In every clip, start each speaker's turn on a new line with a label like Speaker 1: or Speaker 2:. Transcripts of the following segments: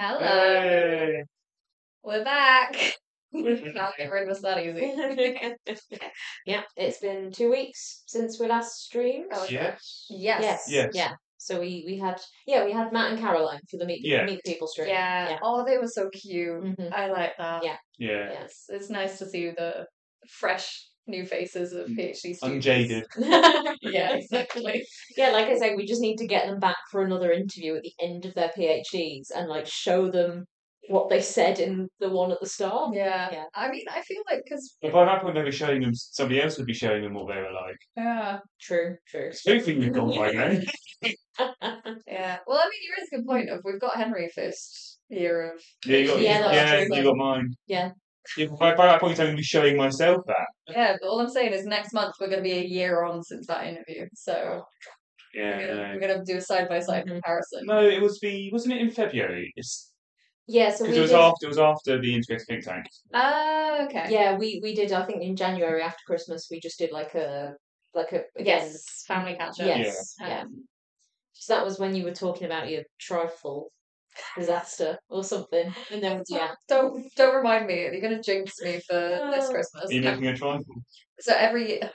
Speaker 1: Hello.
Speaker 2: Hey.
Speaker 1: We're back. Can't get rid of us that easy.
Speaker 3: yeah, it's been two weeks since we last streamed.
Speaker 1: Oh,
Speaker 2: Yes.
Speaker 1: Yes.
Speaker 3: Yes.
Speaker 2: Yes.
Speaker 3: Yeah. So we, we had yeah we had Matt and Caroline for the meet
Speaker 2: Yeah.
Speaker 3: meet the people stream.
Speaker 1: Yeah.
Speaker 3: Yeah.
Speaker 1: Oh, they were so cute.
Speaker 3: Mhm.
Speaker 1: I like that.
Speaker 3: Yeah.
Speaker 2: Yeah.
Speaker 3: Yeah.
Speaker 1: It's, it's nice to see the fresh new faces of mm. PhD students.
Speaker 2: Unjaded.
Speaker 1: Yeah, exactly.
Speaker 3: yeah, like I say, we just need to get them back for another interview at the end of their PhDs and like show them what they said in the one at the start.
Speaker 1: Yeah.
Speaker 3: Yeah.
Speaker 1: I mean, I feel like because
Speaker 2: But by that point, they'd be showing them. Somebody else would be showing them what they were like.
Speaker 1: yeah,
Speaker 3: True, true.
Speaker 2: Hopefully, you've gone by then.
Speaker 1: yeah. Well, I mean, you raise a good point of we've got Henry first year of
Speaker 2: Yeah, you got.
Speaker 3: Yeah, that's
Speaker 2: yeah,
Speaker 3: true.
Speaker 2: you got mine.
Speaker 3: Yeah.
Speaker 2: Yeah, by, by that point, I'm going to be showing myself that.
Speaker 1: yeah. But all I'm saying is next month we're going to be a year on since that interview, so
Speaker 2: Yeah.
Speaker 1: we're gonna,
Speaker 2: no.
Speaker 1: we're gonna do a side by side comparison.
Speaker 2: No, it was the wasn't it in February? It's
Speaker 3: Yeah, so we
Speaker 2: it was
Speaker 3: did,
Speaker 2: after it was after the Integrative Think Tank.
Speaker 1: Ah, okay.
Speaker 3: yeah we we did I think in January after Christmas we just did like a like a again,
Speaker 1: Yes, family catch up.
Speaker 3: yes yeah.
Speaker 1: Um,
Speaker 3: So that was when you were talking about your trifle disaster or something, and then yeah,
Speaker 1: Don't don't remind me. You're gonna jinx me for this
Speaker 3: Oh.
Speaker 1: Christmas.
Speaker 2: Are you making a trifle?
Speaker 1: So every year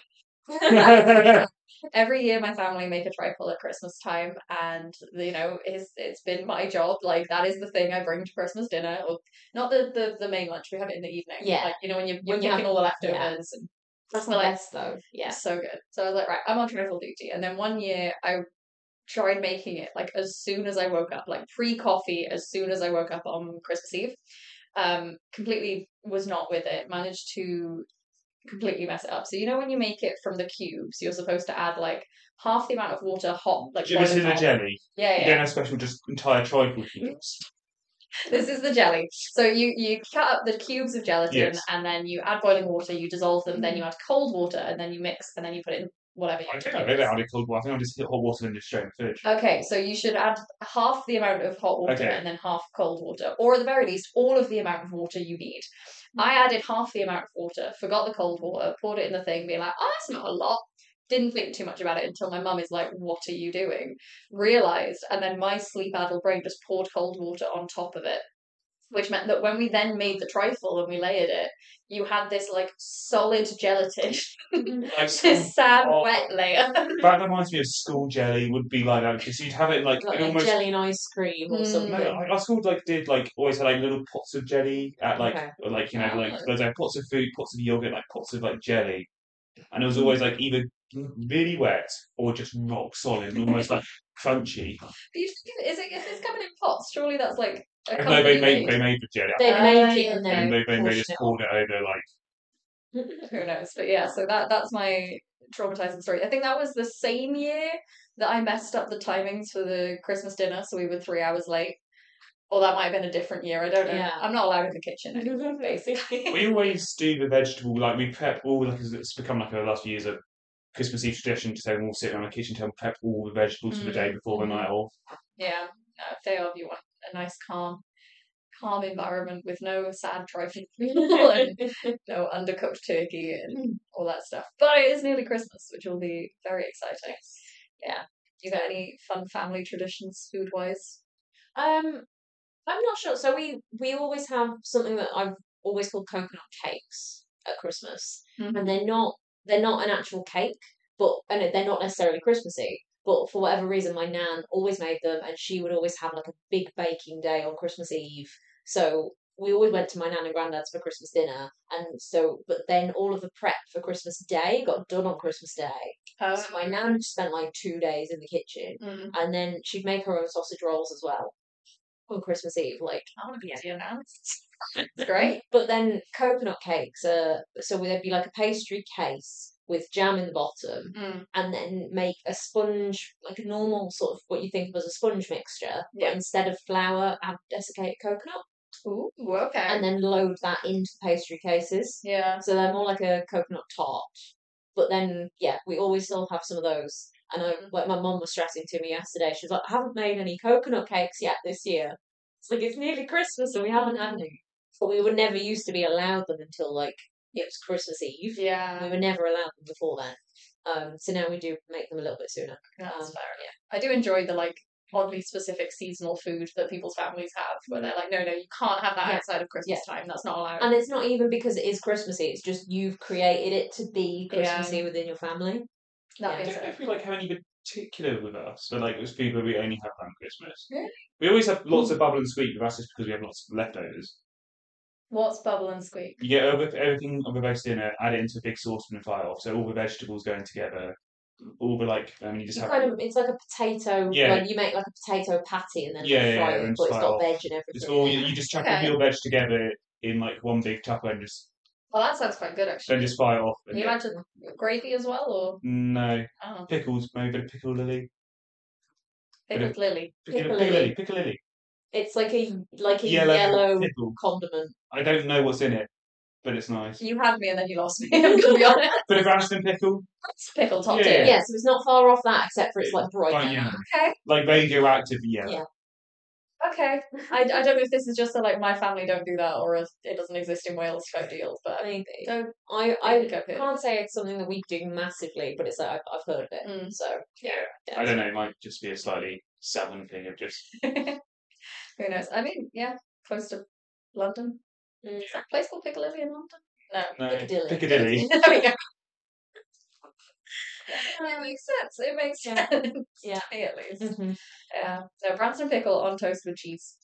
Speaker 1: every year my family make a trifle at Christmas time, and you know it's it's been my job. Like that is the thing I bring to Christmas dinner, or not the the, the main lunch. We have it in the evening.
Speaker 3: Yeah.
Speaker 1: like you know when you you're
Speaker 3: When you
Speaker 1: picking
Speaker 3: have-
Speaker 1: all the
Speaker 3: yeah.
Speaker 1: leftovers. And
Speaker 3: that's the
Speaker 1: Well, like-
Speaker 3: best though. Yeah,
Speaker 1: so good. So I was like, right, I'm on trifle duty, and then one year I tried making it like as soon as I woke up, like pre coffee, as soon as I woke up on Christmas Eve. Um, completely was not with it. Managed to completely mess it up. So you know when you make it from the cubes, you're supposed to add like half the amount of water hot, like
Speaker 2: this
Speaker 1: boiling
Speaker 2: is a
Speaker 1: hot.
Speaker 2: jelly.
Speaker 1: Yeah,
Speaker 2: You
Speaker 1: yeah.
Speaker 2: don't have special, just entire trifle cubes.
Speaker 1: This is the jelly. So you you cut up the cubes of gelatin
Speaker 2: Yes.
Speaker 1: and then you add boiling water, you dissolve them, then you add cold water, and then you mix, and then you put it in whatever you
Speaker 2: I think I made it out of cold water. I think I just hit hot water and just straight in the fridge.
Speaker 1: Okay, so you should add half the amount of hot water
Speaker 2: Okay.
Speaker 1: and then half cold water, or at the very least, all of the amount of water you need. I hmm. added half the amount of water, forgot the cold water, poured it in the thing, being like, oh, that's not a lot. Didn't think too much about it until my mum is like, what are you doing? Realised, and then my sleep addled brain just poured cold water on top of it. Which meant that when we then made the trifle and we layered it, you had this like solid gelatin,
Speaker 2: Like,
Speaker 1: this sad
Speaker 2: Oh.
Speaker 1: wet layer.
Speaker 2: that reminds me of school jelly would be like that because you'd have it like,
Speaker 3: like
Speaker 2: it
Speaker 3: a
Speaker 2: almost.
Speaker 3: jelly and ice cream or
Speaker 1: Mm.
Speaker 3: something.
Speaker 2: No, I- our school like did like always had like little pots of jelly at like
Speaker 3: Okay.
Speaker 2: or, like you know
Speaker 1: Oh.
Speaker 2: like there's like pots of food, pots of yogurt, like pots of like jelly, and it was always like either really wet or just rock solid, almost like crunchy.
Speaker 1: But you should give it, is it if it's coming in pots? Surely that's like a
Speaker 2: No, they made
Speaker 1: made.
Speaker 2: they made the jelly,
Speaker 3: They make it and
Speaker 1: okay.
Speaker 3: then
Speaker 2: they, they, they just
Speaker 3: it
Speaker 2: poured it over like
Speaker 1: Who knows? But yeah, so that that's my traumatizing story. I think that was the same year that I messed up the timings for the Christmas dinner, so we were three hours late. Or that might have been a different year. I don't know.
Speaker 3: Yeah.
Speaker 1: I'm not allowed in the kitchen anymore, basically.
Speaker 2: we always do the vegetable like we prep all like it's become like over the last few years a Christmas Eve tradition to everyone all sit around the kitchen table prep all the vegetables for the day before the night off.
Speaker 1: yeah, no, day of you want a nice calm, calm environment with no sad trifle and no undercooked turkey and all that stuff. But it is nearly Christmas, which will be very exciting. Yeah. You got any fun family traditions food wise?
Speaker 3: Um, I'm not sure. So we we always have something that I've always called coconut cakes at Christmas,
Speaker 1: Mhm.
Speaker 3: and they're not they're not an actual cake, but and they're not necessarily Christmassy. But for whatever reason, my nan always made them, and she would always have like a big baking day on Christmas Eve. So we always went to my nan and granddad's for Christmas dinner, and so but then all of the prep for Christmas Day got done on Christmas Day.
Speaker 1: Oh,
Speaker 3: So my nan spent like two days in the kitchen,
Speaker 1: Mm.
Speaker 3: and then she'd make her own sausage rolls as well on Christmas Eve. Like,
Speaker 1: I want to be your nan. It's great.
Speaker 3: but then coconut cakes are so there'd be like a pastry case with jam in the bottom,
Speaker 1: Mm.
Speaker 3: and then make a sponge like a normal sort of what you think of as a sponge mixture,
Speaker 1: Yeah.
Speaker 3: but instead of flour, add desiccated coconut,
Speaker 1: Ooh, okay.
Speaker 3: and then load that into the pastry cases.
Speaker 1: yeah.
Speaker 3: So they're more like a coconut tart. But then, yeah, we always still have some of those. And I, like my mum was stressing to me yesterday. She was like, "I haven't made any coconut cakes yet this year." It's like it's nearly Christmas and we haven't had any. But we were never used to be allowed them until like it was Christmas Eve.
Speaker 1: Yeah.
Speaker 3: We were never allowed them before then. Um, so now we do make them a little bit sooner.
Speaker 1: That's
Speaker 3: Um,
Speaker 1: fair. I do enjoy the like oddly specific seasonal food that people's families have, where they're like, no, no, you can't have that
Speaker 3: Yeah.
Speaker 1: outside of Christmas time. That's not allowed.
Speaker 3: And it's not even because it is Christmassy, it's just you've created it to be
Speaker 1: Yeah.
Speaker 3: Christmassy within your family.
Speaker 1: That.
Speaker 2: I don't know if we like have any particular with us, but like as people we only have around Christmas.
Speaker 1: Really?
Speaker 2: We always have lots hmm. of bubble and squeak, but that's just because we have lots of leftovers.
Speaker 1: What's bubble and squeak?
Speaker 2: You get over everything of a roast dinner, add it into a big saucepan and fry off. So all the vegetables going together, all the like, I mean, you just
Speaker 3: You
Speaker 2: have
Speaker 3: kind of it's like a potato
Speaker 2: Yeah.
Speaker 3: like you make like a potato patty and then
Speaker 2: Yeah,
Speaker 3: you
Speaker 2: yeah,
Speaker 3: fry
Speaker 2: yeah,
Speaker 3: it, but it's got
Speaker 2: off.
Speaker 3: veg and everything.
Speaker 2: it's all you, you just chuck
Speaker 1: Okay.
Speaker 2: all your veg together in like one big tupper and just
Speaker 1: Well, that sounds quite good actually.
Speaker 2: then just it off.
Speaker 1: Can you imagine gravy as well, or
Speaker 2: no
Speaker 1: oh,
Speaker 2: pickles, maybe a bit of pickle lily,
Speaker 1: pickled lily?
Speaker 2: pickle,
Speaker 3: lily.
Speaker 2: pickle lily,
Speaker 3: It's like a like a
Speaker 2: yellow,
Speaker 3: yellow
Speaker 2: pickle.
Speaker 3: condiment.
Speaker 2: I don't know what's in it, but it's nice.
Speaker 1: You had me and then you lost me. I'm gonna be honest.
Speaker 2: Bit of Branston pickle,
Speaker 1: It's pickle top
Speaker 2: Yeah.
Speaker 1: tier.
Speaker 3: Yeah, so it's not far off that except for it's like bright.
Speaker 2: Right, yeah.
Speaker 1: Okay.
Speaker 2: like radioactive yellow.
Speaker 3: Yeah.
Speaker 1: Okay. I, I don't know if this is just a, like my family don't do that or if it doesn't exist in Wales type deals, but
Speaker 3: Maybe.
Speaker 1: don't
Speaker 3: I I
Speaker 1: go here.
Speaker 3: can't say it's something that we do massively, but it's like I've, I've heard of it.
Speaker 1: Mm.
Speaker 3: So
Speaker 2: Yeah.
Speaker 3: yeah.
Speaker 2: I don't know. It might just be a slightly southern thing of just
Speaker 1: Who knows? I mean, yeah, close to London.
Speaker 3: Mm.
Speaker 1: Is that a place called Piccadilly in London? No.
Speaker 2: no
Speaker 3: Piccadilly.
Speaker 2: Piccadilly.
Speaker 1: there we go. it makes sense. It makes
Speaker 3: Yeah.
Speaker 1: sense.
Speaker 3: Yeah.
Speaker 1: To me at least.
Speaker 3: Mhm.
Speaker 1: Yeah. So Branston pickle on toast with cheese.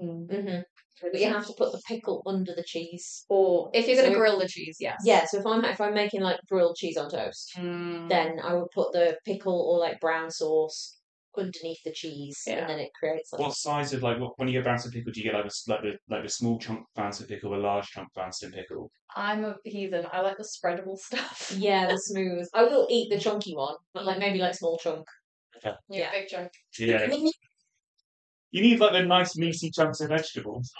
Speaker 3: Mhm. But you have to put the pickle under the cheese.
Speaker 1: Or if you're going to
Speaker 3: So-
Speaker 1: grill the cheese, yes.
Speaker 3: Yeah, so if I'm if I'm making like grilled cheese on toast,
Speaker 1: Mm.
Speaker 3: then I would put the pickle or like brown sauce underneath the cheese,
Speaker 1: Yeah.
Speaker 3: and then it creates like
Speaker 2: What size of like what, when you get Branston pickle? Do you get like a, like the like the small chunk Branston pickle, or a large chunk Branston pickle?
Speaker 1: I'm a heathen. I like the spreadable stuff.
Speaker 3: yeah, the smooth. I will eat the chunky one, but like maybe like small chunk.
Speaker 1: Yeah,
Speaker 3: Yeah.
Speaker 1: big chunk.
Speaker 2: Yeah. you need like the nice meaty chunks of vegetables.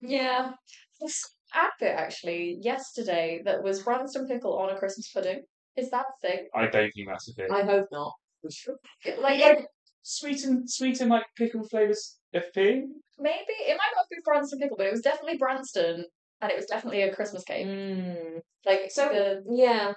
Speaker 1: Yeah. This app it actually yesterday that was Branston pickle on a Christmas pudding. Is that a thing?
Speaker 2: I don't think that's a thing.
Speaker 3: I hope not.
Speaker 1: Like,
Speaker 2: like sweet and sweet and like pickle flavors a thing.
Speaker 1: maybe it might not be Branston pickle, but it was definitely Branston, and it was definitely a Christmas cake.
Speaker 3: Mm.
Speaker 1: Like
Speaker 3: So
Speaker 1: the
Speaker 3: yeah,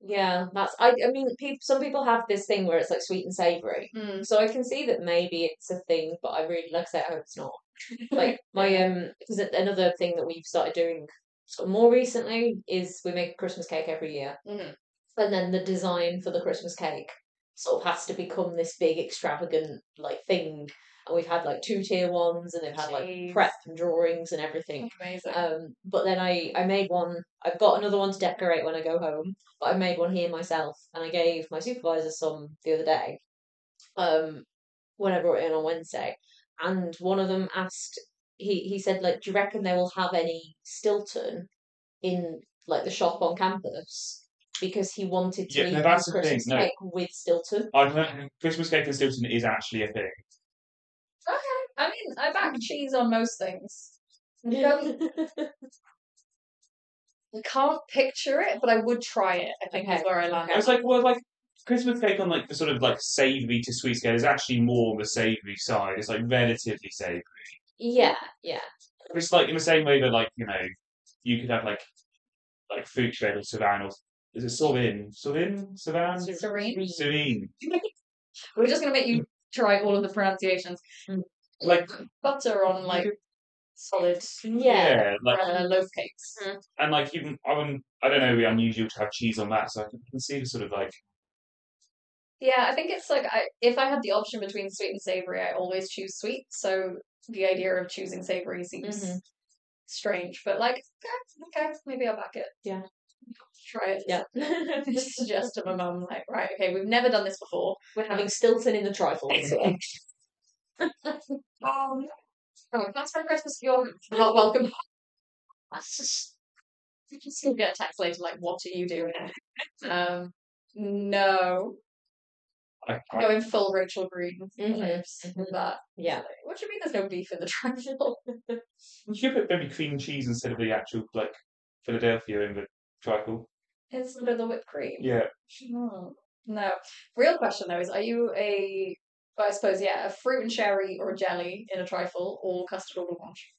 Speaker 3: yeah. That's I. I mean, people. Some people have this thing where it's like sweet and savory.
Speaker 1: mm,
Speaker 3: So I can see that maybe it's a thing, but I really like I say I hope it's not. Like my um, because another thing that we've started doing sort of more recently is we make a Christmas cake every year,
Speaker 1: Mhm.
Speaker 3: and then the design for the Christmas cake sort of has to become this big extravagant like thing. And we've had like two tier ones, and they've had like prep and drawings and everything.
Speaker 1: amazing.
Speaker 3: Um, but then I, I made one. I've got another one to decorate when I go home. But I made one here myself, and I gave my supervisor some the other day. Um, when I brought it in on Wednesday, and one of them asked. He he said like, do you reckon they will have any Stilton in like the shop on campus? Because he wanted to
Speaker 2: Yeah, no, that's
Speaker 3: his
Speaker 2: the thing,
Speaker 3: Christmas
Speaker 2: no.
Speaker 3: cake with Stilton.
Speaker 2: I've heard Christmas cake and Stilton is actually a thing.
Speaker 1: I mean, I back cheese on most things. I can't picture it, but I would try it. I think is
Speaker 3: Okay,
Speaker 1: where I land.
Speaker 2: It's like well, like Christmas cake on like the sort of like savoury to sweet scale is actually more on the savoury side. It's like relatively savoury.
Speaker 3: yeah, yeah.
Speaker 2: It's like in the same way that like you know you could have like like fruit shred or savan or is it Sauvin? Sauvin? Savan?
Speaker 1: Serene.
Speaker 2: Serene.
Speaker 1: We're just gonna make you try all of the pronunciations. Hmm.
Speaker 2: Like
Speaker 1: Butter on like solid
Speaker 3: Yeah.
Speaker 2: like
Speaker 1: uh, loaf cakes.
Speaker 2: and like even I wouldn't I don't know, it'd be unusual to have cheese on that, so I can, I can see the sort of like
Speaker 1: Yeah, I think it's like I, if I had the option between sweet and savory, I always choose sweet. So the idea of choosing savory seems
Speaker 3: Mhm.
Speaker 1: strange, but like okay, okay, maybe I'll back it.
Speaker 3: Yeah.
Speaker 1: try it.
Speaker 3: Yeah.
Speaker 1: Just suggest to my mum, like, right, okay, we've never done this before.
Speaker 3: We're having Stilton in the trifles.
Speaker 1: Um, oh, that's for Christmas. You're not welcome. That's just. You can still get a text later, like, what are you doing? Um, no.
Speaker 2: I, I,
Speaker 1: Going full Rachel Green
Speaker 3: Mhm,
Speaker 1: vibes with
Speaker 3: mhm.
Speaker 1: that.
Speaker 3: Yeah.
Speaker 1: Like, what do you mean there's no beef in the trifle?
Speaker 2: you could put maybe cream cheese instead of the actual like Philadelphia in the trifle.
Speaker 1: Instead of the whipped cream.
Speaker 2: Yeah.
Speaker 1: Hmm. No. Real question though is are you a I suppose, yeah, a fruit and cherry or a jelly in a trifle or custard or blancmange?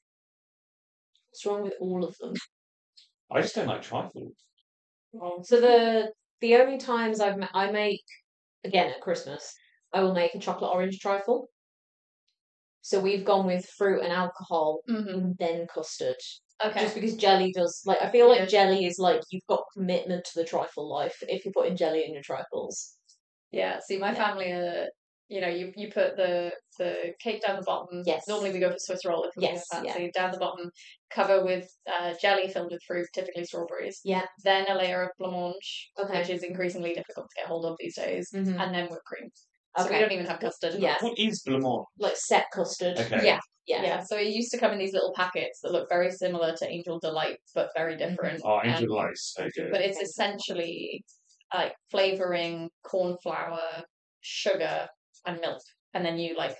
Speaker 3: What's wrong with all of them?
Speaker 2: I just don't like trifle.
Speaker 3: So the the only times I've ma- I make again at Christmas, I will make a chocolate orange trifle. So we've gone with fruit and alcohol
Speaker 1: Mhm.
Speaker 3: and then custard.
Speaker 1: Okay.
Speaker 3: Just because jelly does like I feel like
Speaker 1: Yeah.
Speaker 3: jelly is like you've got commitment to the trifle life if you're putting jelly in your trifles.
Speaker 1: Yeah, see, my
Speaker 3: Yeah.
Speaker 1: family, uh, you know, you, you put the the cake down the bottom.
Speaker 3: Yes.
Speaker 1: Normally we go for Swiss roll if we're
Speaker 3: Yes,
Speaker 1: feeling
Speaker 3: yeah.
Speaker 1: fancy. Down the bottom, cover with uh, jelly filled with fruit, typically strawberries.
Speaker 3: Yeah.
Speaker 1: Then a layer of blancmange,
Speaker 3: Okay.
Speaker 1: which is increasingly difficult to get hold of these days,
Speaker 3: Mhm.
Speaker 1: and then whipped cream. So we don't even have custard.
Speaker 3: Yeah.
Speaker 2: What is blancmange?
Speaker 3: Like set custard.
Speaker 2: Okay.
Speaker 1: Yeah.
Speaker 3: Yeah.
Speaker 1: Yeah, so it used to come in these little packets that look very similar to Angel Delight, but very
Speaker 3: Mm-hmm.
Speaker 1: different.
Speaker 2: Oh, Angel
Speaker 1: Delight.
Speaker 2: Lights. So good.
Speaker 1: but it's essentially like flavoring corn flour, sugar, and milk, and then you like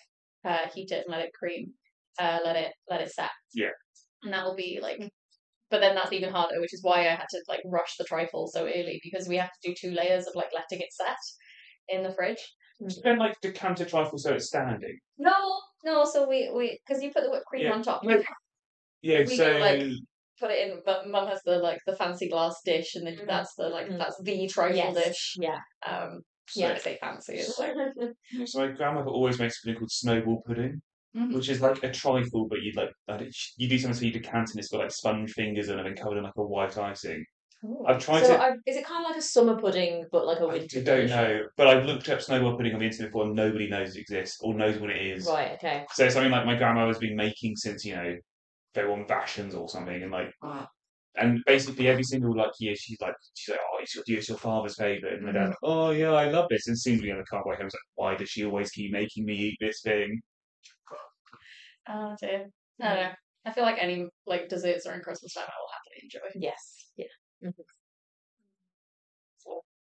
Speaker 1: uh, heat it and let it cream, uh, let it let it set.
Speaker 2: Yeah.
Speaker 1: and that will be like. But then that's even harder, which is why I had to like rush the trifle so early because we have to do two layers of like letting it set in the fridge.
Speaker 2: Don't like decanter trifle so it's standing.
Speaker 1: No, no. So we we because you put the whipped cream
Speaker 2: Yeah.
Speaker 1: on top.
Speaker 2: No. Yeah,
Speaker 1: We
Speaker 2: so
Speaker 1: go, like, Put it in, but mum has the like the fancy glass dish, and then
Speaker 3: Mhm.
Speaker 1: that's the like
Speaker 3: Mhm.
Speaker 1: that's the trifle
Speaker 3: Yes.
Speaker 1: dish.
Speaker 3: Yeah.
Speaker 1: Um,
Speaker 2: so,
Speaker 1: yeah, I say fancy. It's like
Speaker 2: so my grandmother always makes something called snowball pudding,
Speaker 1: Mhm.
Speaker 2: which is like a trifle, but you like it- you do something so you decant and it's got like sponge fingers and then covered in like a white icing. I've tried
Speaker 3: So
Speaker 2: to.
Speaker 3: I, is it kind of like a summer pudding, but like a winter?
Speaker 2: I
Speaker 3: don't
Speaker 2: know, but I've looked up snowball pudding on the internet before. and Nobody knows it exists or knows what it is.
Speaker 3: Right. Okay.
Speaker 2: So it's something like my grandma has been making since you know they were on rations or something, and like, and basically every single like year she's like, she's like, oh, it's your, it's your father's favorite, and my dad's like, oh yeah, I love this. And soon we on the car ride home, it's like, why does she always keep making me eat this thing?
Speaker 1: Oh dear. I don't know. I feel like any like desserts during Christmas time I will happily enjoy.
Speaker 3: Yes. Yeah. Mhm.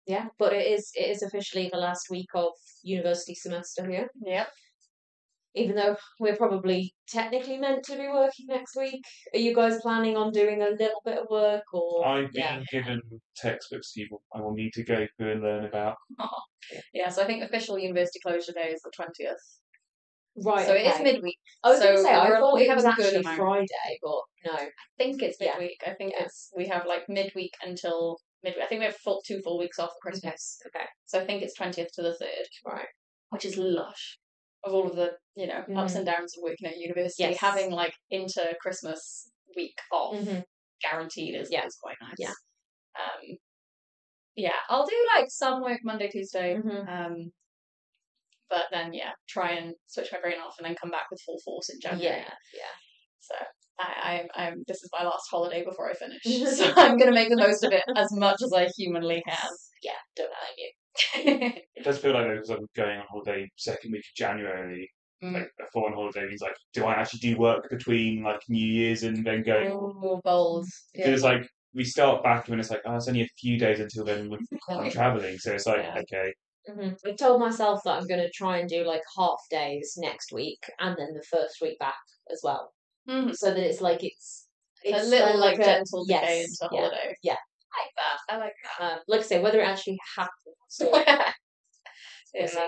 Speaker 3: Yeah, but it is it is officially the last week of university semester here.
Speaker 1: Yep.
Speaker 3: Even though we're probably technically meant to be working next week, are you guys planning on doing a little bit of work or?
Speaker 2: I've been
Speaker 3: yeah.
Speaker 2: given textbooks you will, I will need to go through and learn about.
Speaker 1: Yeah, so I think official university closure day is the twentieth.
Speaker 3: Right.
Speaker 1: So it is midweek.
Speaker 3: I was going to say I thought
Speaker 1: we
Speaker 3: it
Speaker 1: have
Speaker 3: was actually
Speaker 1: amount.
Speaker 3: Friday, but no.
Speaker 1: I think it's
Speaker 3: Yeah.
Speaker 1: midweek. I think
Speaker 3: Yeah.
Speaker 1: it's we have like midweek until midweek. I think we have full, two full weeks off for Christmas.
Speaker 3: Okay.
Speaker 1: So I think it's twentieth to the third.
Speaker 3: Right.
Speaker 1: Which is lush. Of all of the, you know, ups
Speaker 3: Mhm.
Speaker 1: and downs of working at university,
Speaker 3: Yes.
Speaker 1: having like inter Christmas week off
Speaker 3: Mhm.
Speaker 1: guaranteed is,
Speaker 3: Yeah.
Speaker 1: is quite nice.
Speaker 3: Yeah.
Speaker 1: Um yeah, I'll do like some work Monday, Tuesday.
Speaker 3: Mhm.
Speaker 1: Um but then yeah, try and switch my brain off and then come back with full force in January.
Speaker 3: Yeah. Yeah.
Speaker 1: So I, I'm, I'm. This is my last holiday before I finish, so I'm going to make the most of it as much as I humanly can.
Speaker 3: Yeah. Don't blame you.
Speaker 2: It does feel like though, because I'm going on holiday second week of January,
Speaker 1: Mm.
Speaker 2: like a foreign holiday means like, do I actually do work between like New Year's and then going?
Speaker 1: Ooh, bold.
Speaker 2: Because like we start back when it's like, oh, it's only a few days until then we're- I'm traveling, so it's like,
Speaker 1: Yeah.
Speaker 2: okay,
Speaker 3: hmm I've told myself that I'm going to try and do like half days next week and then the first week back as well,
Speaker 1: Mhm.
Speaker 3: so that it's like it's
Speaker 1: A little like,
Speaker 3: a-
Speaker 1: gentle decay
Speaker 3: yes,
Speaker 1: into
Speaker 3: yeah,
Speaker 1: holiday.
Speaker 3: yeah.
Speaker 1: I like that. I like
Speaker 3: Um, like I say, whether it actually happens.
Speaker 1: That.
Speaker 3: We'll
Speaker 1: yeah.
Speaker 3: see.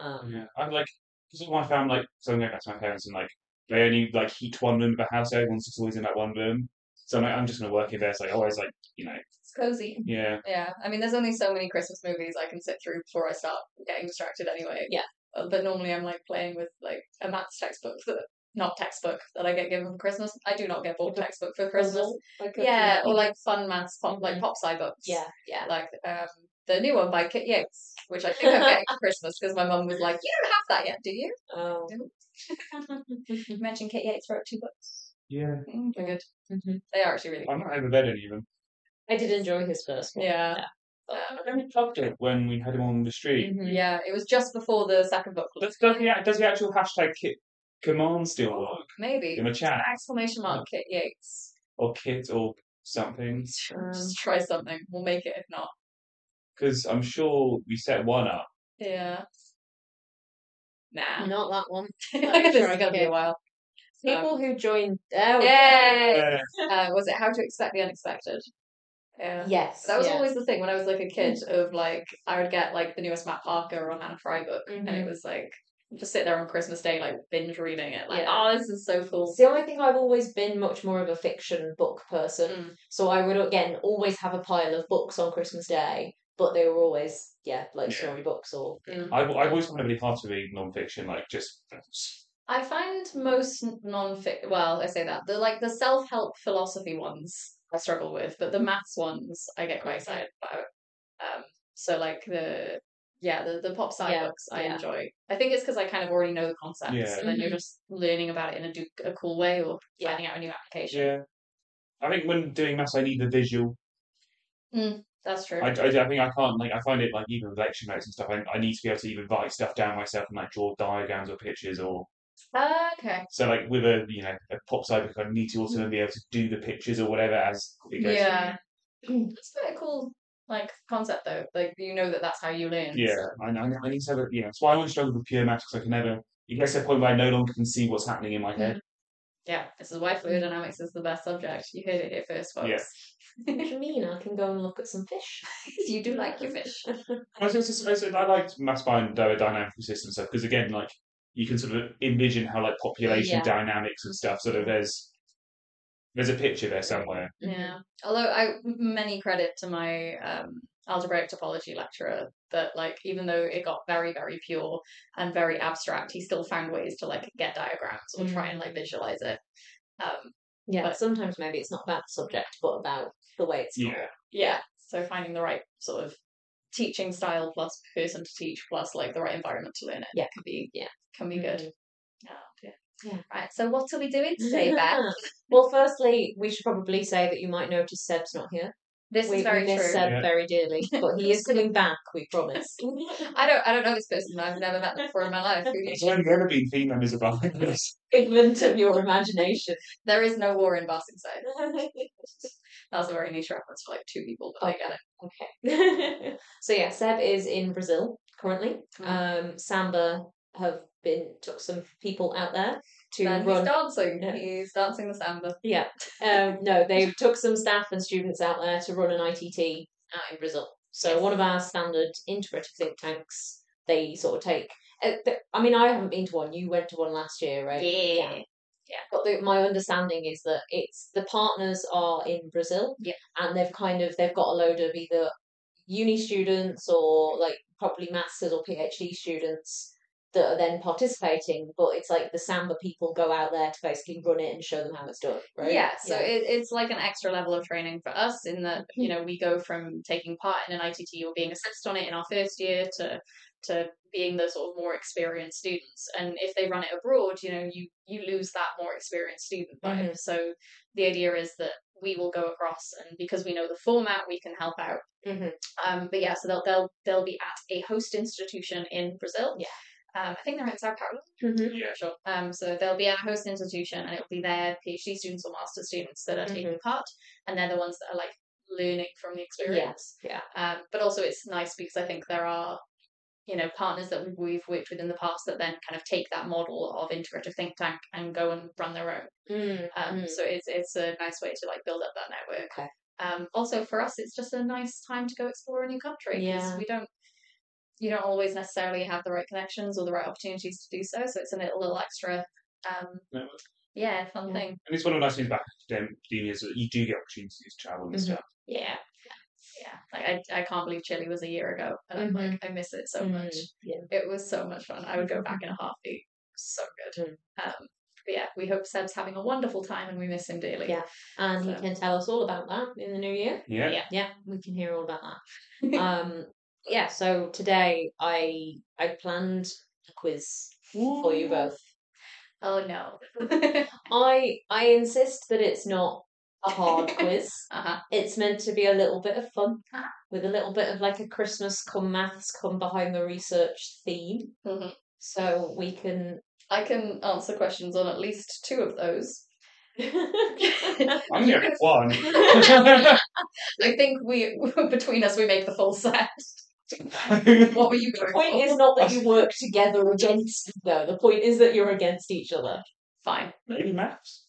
Speaker 3: Um,
Speaker 2: yeah. I'm like, because my family, like, so I'm going back to my parents and like they only like heat one room of a house. Everyone's just always in that one room. So I'm, like, I'm just going to work in there. So I always like, you know,
Speaker 1: It's cozy.
Speaker 2: yeah.
Speaker 1: Yeah, I mean, there's only so many Christmas movies I can sit through before I start getting distracted anyway.
Speaker 3: Yeah.
Speaker 1: Uh, But normally I'm like playing with like a maths textbook that not textbook that I get given for Christmas. I do not get bought
Speaker 3: Like a
Speaker 1: textbook for Christmas.
Speaker 3: puzzle, like a-
Speaker 1: Yeah, or like fun maths pop like
Speaker 3: Mhm.
Speaker 1: pop sci books.
Speaker 3: yeah, yeah.
Speaker 1: Like um the new one by Kit Yates, which I think I'm getting for Christmas because my mum was like, "You don't have that yet, do you?"
Speaker 3: Oh.
Speaker 1: You mentioned Kit Yates wrote two books.
Speaker 2: Yeah.
Speaker 1: Mm, they're good.
Speaker 3: Mhm.
Speaker 1: They are actually really
Speaker 2: I'm
Speaker 1: good.
Speaker 2: not over bed even.
Speaker 3: I did enjoy his first one.
Speaker 1: Yeah.
Speaker 2: I only loved it when we had him on the street.
Speaker 3: Mhm.
Speaker 1: Yeah, it was just before the second book.
Speaker 2: Does, does, the, does the actual hashtag kit command still work
Speaker 1: Maybe.
Speaker 2: in the chat?
Speaker 1: Exclamation mark Kit Yates.
Speaker 2: Or kit or something?
Speaker 3: Um,
Speaker 1: Just try something. We'll make it if not.
Speaker 2: Because I'm sure we set one up.
Speaker 1: Yeah. Nah.
Speaker 3: Not that one.
Speaker 1: this
Speaker 3: Try
Speaker 1: is gonna be a while.
Speaker 3: People who joined. Oh,
Speaker 1: Yay!
Speaker 2: Uh,
Speaker 1: was it How to Expect the Unexpected? Yeah.
Speaker 3: Yes.
Speaker 1: That was
Speaker 3: yeah.
Speaker 1: always the thing when I was like a kid of like I would get like the newest Matt Parker or Hannah Fry book and it
Speaker 3: Mhm.
Speaker 1: was like just sit there on Christmas Day like binge reading it like
Speaker 3: Yeah.
Speaker 1: oh this is so cool.
Speaker 3: It's the only thing I've always been much more of a fiction book person.
Speaker 1: Mm.
Speaker 3: So I would again always have a pile of books on Christmas Day, but they were always yeah like
Speaker 2: Yeah.
Speaker 3: storybooks or
Speaker 2: I've, I've always found it really hard to read non-fiction, like just
Speaker 1: I find most non-fic. Well, I say that the like the self-help philosophy ones I struggle with, but the maths ones I get quite excited about. Um, so like the yeah the the pop sci
Speaker 3: Yeah,
Speaker 1: books I
Speaker 3: yeah.
Speaker 1: enjoy. I think it's because I kind of already know the concepts,
Speaker 2: Yeah.
Speaker 1: and then you're
Speaker 3: Mhm.
Speaker 1: just learning about it in a, do- a cool way or
Speaker 3: Yeah.
Speaker 1: finding out a new application.
Speaker 2: yeah. I think when doing maths, I need the visual.
Speaker 1: That's true.
Speaker 2: I, I, I think I can't like I find it like even with lecture notes and stuff. I, I need to be able to even write stuff down myself and like draw diagrams or pictures or
Speaker 1: Ah, okay.
Speaker 2: so like with a you know a pop book, I need to also be able to do the pictures or whatever as it goes.
Speaker 1: Yeah. It's quite a cool like concept though. Like you know that that's how you learn.
Speaker 2: Yeah,
Speaker 1: so-
Speaker 2: I, I, I need to have a, you know, that's why I always struggle with pure maths because I can never, it gets to a point where I no longer can see what's happening in my head.
Speaker 1: Yeah, this is why fluid dynamics is the best subject. You heard it here first, folks.
Speaker 2: Yeah.
Speaker 3: What do you mean I can go and look at some fish
Speaker 1: you do like your fish.
Speaker 2: I, was just, I, said I liked maths by and dynamical system stuff because again, like you can sort of envision how like population
Speaker 3: Yeah.
Speaker 2: dynamics and stuff. Sort of there's there's a picture there somewhere.
Speaker 1: Yeah. Although I many credit to my um, algebraic topology lecturer that like even though it got very very pure and very abstract, he still found ways to like get diagrams or try and like visualize it. Um,
Speaker 3: yeah
Speaker 1: But-
Speaker 3: sometimes maybe it's not about the subject but about the way it's
Speaker 2: Yeah.
Speaker 3: taught.
Speaker 1: yeah. So finding the right sort of teaching style plus person to teach plus like the right environment to learn it
Speaker 3: Yeah.
Speaker 1: can be
Speaker 3: Yeah.
Speaker 1: can be good.
Speaker 3: Mhm.
Speaker 1: Oh, dear.
Speaker 3: Yeah.
Speaker 1: Right. So what are we doing today, Beth?
Speaker 3: well firstly we should probably say that you might notice Seb's not here
Speaker 1: This
Speaker 3: we,
Speaker 1: is very
Speaker 3: we miss
Speaker 1: true.
Speaker 3: Seb
Speaker 2: Yeah.
Speaker 3: very dearly but he is coming back we promise
Speaker 1: I don't I don't know this person. I've never met them before in my life. Who
Speaker 2: There's
Speaker 1: you-
Speaker 2: only ever been female members of our this.
Speaker 3: figment of your imagination
Speaker 1: There is no war in Ba Sing Se. was a very niche reference for like two people, but I get it.
Speaker 3: Okay. so yeah, Seb is in Brazil currently.
Speaker 1: Mm.
Speaker 3: Um, Samba have been took some people out there to
Speaker 1: And he's
Speaker 3: run.
Speaker 1: dancing.
Speaker 3: Yeah.
Speaker 1: He's dancing the samba.
Speaker 3: Yeah. Um, no, they took some staff and students out there to run an ITT out in Brazil. So
Speaker 1: Yes.
Speaker 3: one of our standard integrative think tanks. They sort of take. Uh, th- I mean, I haven't been to one. You went to one last year, right?
Speaker 1: Yeah.
Speaker 3: But the, my understanding is that it's the partners are in Brazil,
Speaker 1: Yeah.
Speaker 3: and they've kind of they've got a load of either uni students or like probably masters or PhD students that are then participating. But it's like the Samba people go out there to basically run it and show them how it's done, right?
Speaker 1: Yeah, so It, it's like an extra level of training for us in that,
Speaker 3: Mm-hmm.
Speaker 1: you know, we go from taking part in an ITT or being assessed on it in our first year to to being the sort of more experienced students. And if they run it abroad, you know, you you lose that more experienced student vibe.
Speaker 3: Mhm.
Speaker 1: So the idea is that we will go across and because we know the format, we can help out.
Speaker 3: Mhm.
Speaker 1: Um, but yeah, so they'll they'll they'll be at a host institution in Brazil.
Speaker 3: Yeah.
Speaker 1: Um, I think they're in Sao Paulo.
Speaker 3: Mhm.
Speaker 2: Yeah.
Speaker 1: Sure. Um, so they'll be at a host institution, and it'll be their PhD students or master students that are taking part, and they're the ones that are like learning from the experience.
Speaker 3: Yeah. yeah.
Speaker 1: Um, but also it's nice because I think there are, you know, partners that we've worked with in the past that then kind of take that model of integrative think tank and go and run their own.
Speaker 3: Mm,
Speaker 1: Um,
Speaker 3: mm.
Speaker 1: so it's it's a nice way to like build up that network.
Speaker 3: Okay.
Speaker 1: Um, also for us, it's just a nice time to go explore a new country because
Speaker 3: Yeah.
Speaker 1: we don't. You don't always necessarily have the right connections or the right opportunities to do so, so it's a little, little extra, um,
Speaker 2: No.
Speaker 1: yeah, fun
Speaker 3: Yeah.
Speaker 1: thing.
Speaker 2: And it's one of the nice things about academia is that you do get opportunities to travel and
Speaker 3: Mhm.
Speaker 2: stuff.
Speaker 1: Yeah, yeah. Like I, I can't believe Chile was a year ago, and I'm like, I miss it so
Speaker 3: Mm,
Speaker 1: much.
Speaker 3: Yeah.
Speaker 1: It was so much fun. I would go back in a heartbeat. So good. Um, but yeah, we hope Seb's having a wonderful time, and we miss him dearly.
Speaker 3: Yeah. And he can tell us all about that in the new year.
Speaker 2: Yeah.
Speaker 1: Yeah.
Speaker 3: Yeah, we can hear all about that. um, yeah. So today I I planned a quiz for you both.
Speaker 1: Oh no.
Speaker 3: I I insist that it's not a hard quiz.
Speaker 1: uh-huh.
Speaker 3: It's meant to be a little bit of fun
Speaker 1: Ah.
Speaker 3: with a little bit of like a Christmas come maths come behind the research theme.
Speaker 1: Mhm.
Speaker 3: So we can.
Speaker 1: I can answer questions on at least two of those.
Speaker 2: I'm going to one.
Speaker 1: I think we between us we make the full set. What were you
Speaker 3: the
Speaker 1: going
Speaker 3: point
Speaker 1: for?
Speaker 3: is not that you work together against though. The point is that you're against each other.
Speaker 1: Fine.
Speaker 2: Maybe maths.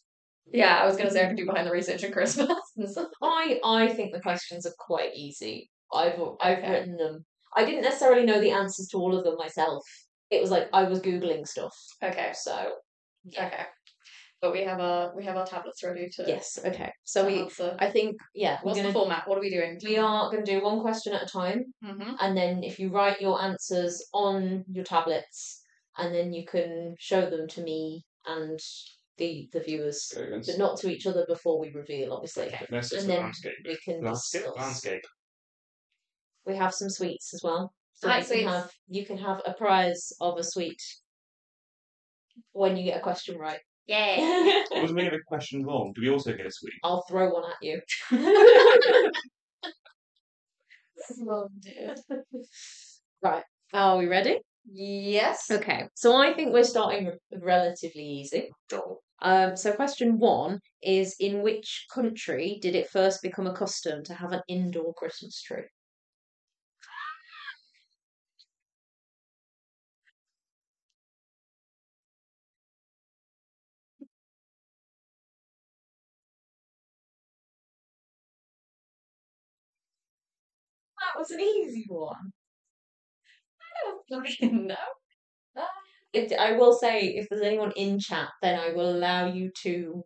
Speaker 1: Yeah, I was gonna say I could do behind the research and Christmas.
Speaker 3: I I think the questions are quite easy. I've I've
Speaker 1: Okay.
Speaker 3: written them. I didn't necessarily know the answers to all of them myself. It was like I was googling stuff.
Speaker 1: okay.
Speaker 3: So yeah.
Speaker 1: Okay. But we have our we have our tablets ready to.
Speaker 3: Yes. Okay. So we,
Speaker 1: answer.
Speaker 3: I think, yeah,
Speaker 1: What's
Speaker 3: gonna.
Speaker 1: the format? What are we doing?
Speaker 3: We are going to do one question at a time,
Speaker 1: Mm-hmm.
Speaker 3: and then if you write your answers on your tablets, and then you can show them to me and the the viewers,
Speaker 2: Okay,
Speaker 3: but not to each other before we reveal, obviously.
Speaker 1: Okay.
Speaker 2: let's
Speaker 3: And then
Speaker 2: landscape.
Speaker 3: we can
Speaker 2: Landscape.
Speaker 3: discuss.
Speaker 2: Landscape.
Speaker 3: We have some sweets as well. So
Speaker 1: I
Speaker 3: you
Speaker 1: like
Speaker 3: can have you can have a prize of a sweet when you get a question right.
Speaker 1: Yeah.
Speaker 2: Wasn't we get a question wrong? Do we also get a sweet?
Speaker 3: I'll throw one at you.
Speaker 1: oh dear.
Speaker 3: right. Are we ready?
Speaker 1: Yes.
Speaker 3: Okay. So I think we're starting r- relatively easy. Um, so question one is in which country did it first become a custom to have an indoor Christmas tree? Was an easy one.
Speaker 1: I don't think no.
Speaker 3: It, I will say, if there's anyone in chat, then I will allow you to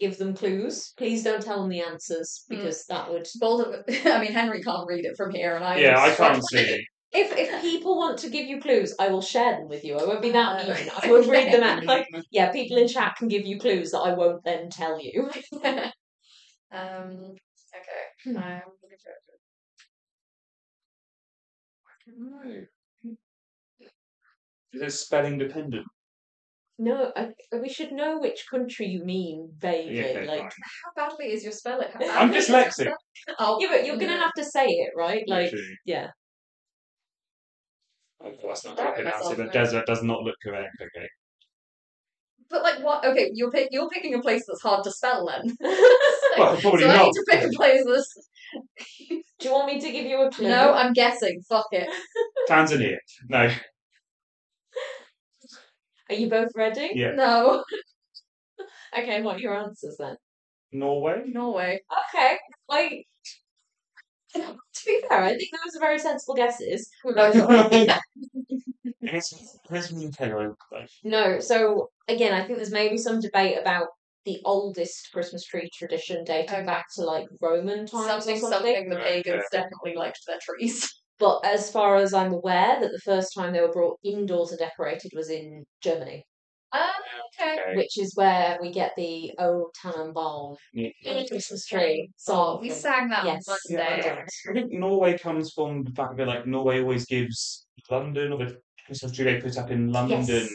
Speaker 3: give them clues. Please don't tell them the answers
Speaker 1: Hmm.
Speaker 3: because that would.
Speaker 1: Both of I mean, Henry can't read it from here, and I.
Speaker 2: Yeah, I can't see.
Speaker 3: If if people want to give you clues, I will share them with you. I won't be that
Speaker 1: Uh,
Speaker 3: mean. I would read them out. Like, yeah, people in chat can give you clues that I won't then tell you.
Speaker 1: um. Okay.
Speaker 3: Hmm.
Speaker 2: Is mm. it spelling dependent?
Speaker 3: No, I, uh, we should know which country you mean vaguely.
Speaker 2: Yeah, okay,
Speaker 3: like,
Speaker 2: fine.
Speaker 1: how badly is your spelling? How
Speaker 2: I'm dyslexic.
Speaker 1: your spell- Oh,
Speaker 3: yeah, but you're gonna mm. have to say it, right? Like,
Speaker 2: Literally.
Speaker 3: yeah.
Speaker 2: Oh, that's not
Speaker 1: Sorry,
Speaker 2: correct.
Speaker 1: myself
Speaker 2: The
Speaker 1: there.
Speaker 2: desert does not look correct. Okay.
Speaker 1: But like, what? Okay, you're pick, you're picking a place that's hard to spell then.
Speaker 2: Well, probably
Speaker 1: so I need to pick a place that's.
Speaker 3: Do you want me to give you a clue?
Speaker 1: No, I'm guessing. Fuck it.
Speaker 2: Tanzania. No.
Speaker 3: Are you both ready?
Speaker 2: Yeah.
Speaker 1: No.
Speaker 3: Okay, what are your answers then?
Speaker 2: Norway.
Speaker 1: Norway.
Speaker 3: Okay, I. To be fair, I think those are very sensible guesses.
Speaker 2: It's Prism
Speaker 3: No, so again, I think there's maybe some debate about the oldest Christmas tree tradition dating
Speaker 1: Okay.
Speaker 3: back to like Roman times
Speaker 1: Something,
Speaker 3: or something.
Speaker 1: something. The pagans
Speaker 2: yeah.
Speaker 1: definitely liked their trees.
Speaker 3: But as far as I'm aware, that the first time they were brought indoors and decorated was in Germany,
Speaker 1: Ah, okay.
Speaker 2: Okay.
Speaker 3: which is where we get the O Tannenbaum
Speaker 2: Yeah.
Speaker 3: Christmas tree
Speaker 1: Oh,
Speaker 3: song.
Speaker 1: we sang that
Speaker 3: Yes.
Speaker 1: on
Speaker 2: Yeah,
Speaker 1: Monday.
Speaker 2: I, I think Norway comes from the fact that like Norway always gives London or the Christmas tree they put up in London.
Speaker 3: Yes.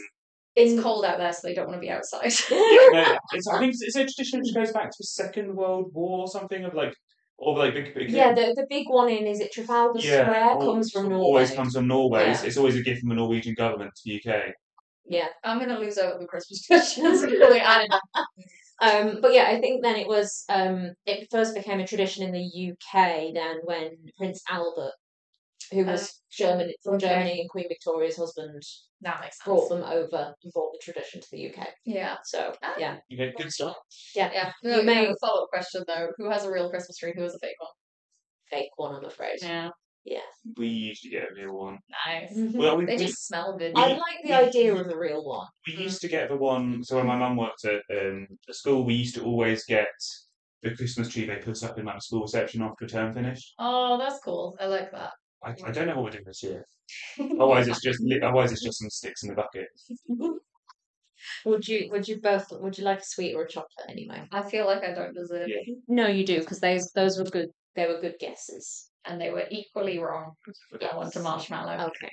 Speaker 1: It's
Speaker 3: In-
Speaker 1: cold out there, so they don't want to be outside.
Speaker 2: No, it's, I think it's, it's a tradition which goes back to the Second World War or something of like, or like big, big
Speaker 3: Yeah, the, the big one in is it Trafalgar
Speaker 2: Yeah,
Speaker 3: Square
Speaker 2: al-
Speaker 3: comes from Norway.
Speaker 2: Always comes from Norway. It's,
Speaker 3: Yeah.
Speaker 2: it's always a gift from the Norwegian government to the UK.
Speaker 3: Yeah.
Speaker 1: I'm gonna lose out on the Christmas traditions. Really, I don't.
Speaker 3: Um, but yeah, I think then it was um, it first became a tradition in the UK then when Prince Albert, who was German from
Speaker 1: okay.
Speaker 3: Germany and Queen Victoria's husband,
Speaker 1: That makes sense.
Speaker 3: brought them over and brought the tradition to the UK.
Speaker 1: Yeah.
Speaker 3: So
Speaker 1: Ah.
Speaker 3: yeah,
Speaker 2: You get good stuff.
Speaker 3: yeah,
Speaker 1: Yeah.
Speaker 3: You
Speaker 1: No, you
Speaker 3: may-
Speaker 1: may... a follow up question though. Who has a real Christmas tree? Who has a fake one?
Speaker 3: fake one, I'm afraid.
Speaker 1: Yeah. Yeah.
Speaker 2: We usually get a real one.
Speaker 1: Nice.
Speaker 2: Well, we,
Speaker 1: They
Speaker 2: we,
Speaker 1: just smell good.
Speaker 3: I like the idea of a real one.
Speaker 2: we used to get the one. So when my mum worked at um, a school, we used to always get the Christmas tree they put up in like the school reception after term finished.
Speaker 1: Oh, that's cool. I like that.
Speaker 2: I, I don't know what we're doing this year. Otherwise, it's just li- otherwise it's just some sticks in the bucket.
Speaker 3: Would you? Would you both? Would you like a sweet or a chocolate anyway?
Speaker 1: I feel like I don't deserve
Speaker 2: Yeah.
Speaker 1: it.
Speaker 3: No, you do because those those were good. They were good guesses.
Speaker 1: And they were equally wrong. I want a marshmallow.
Speaker 3: Okay,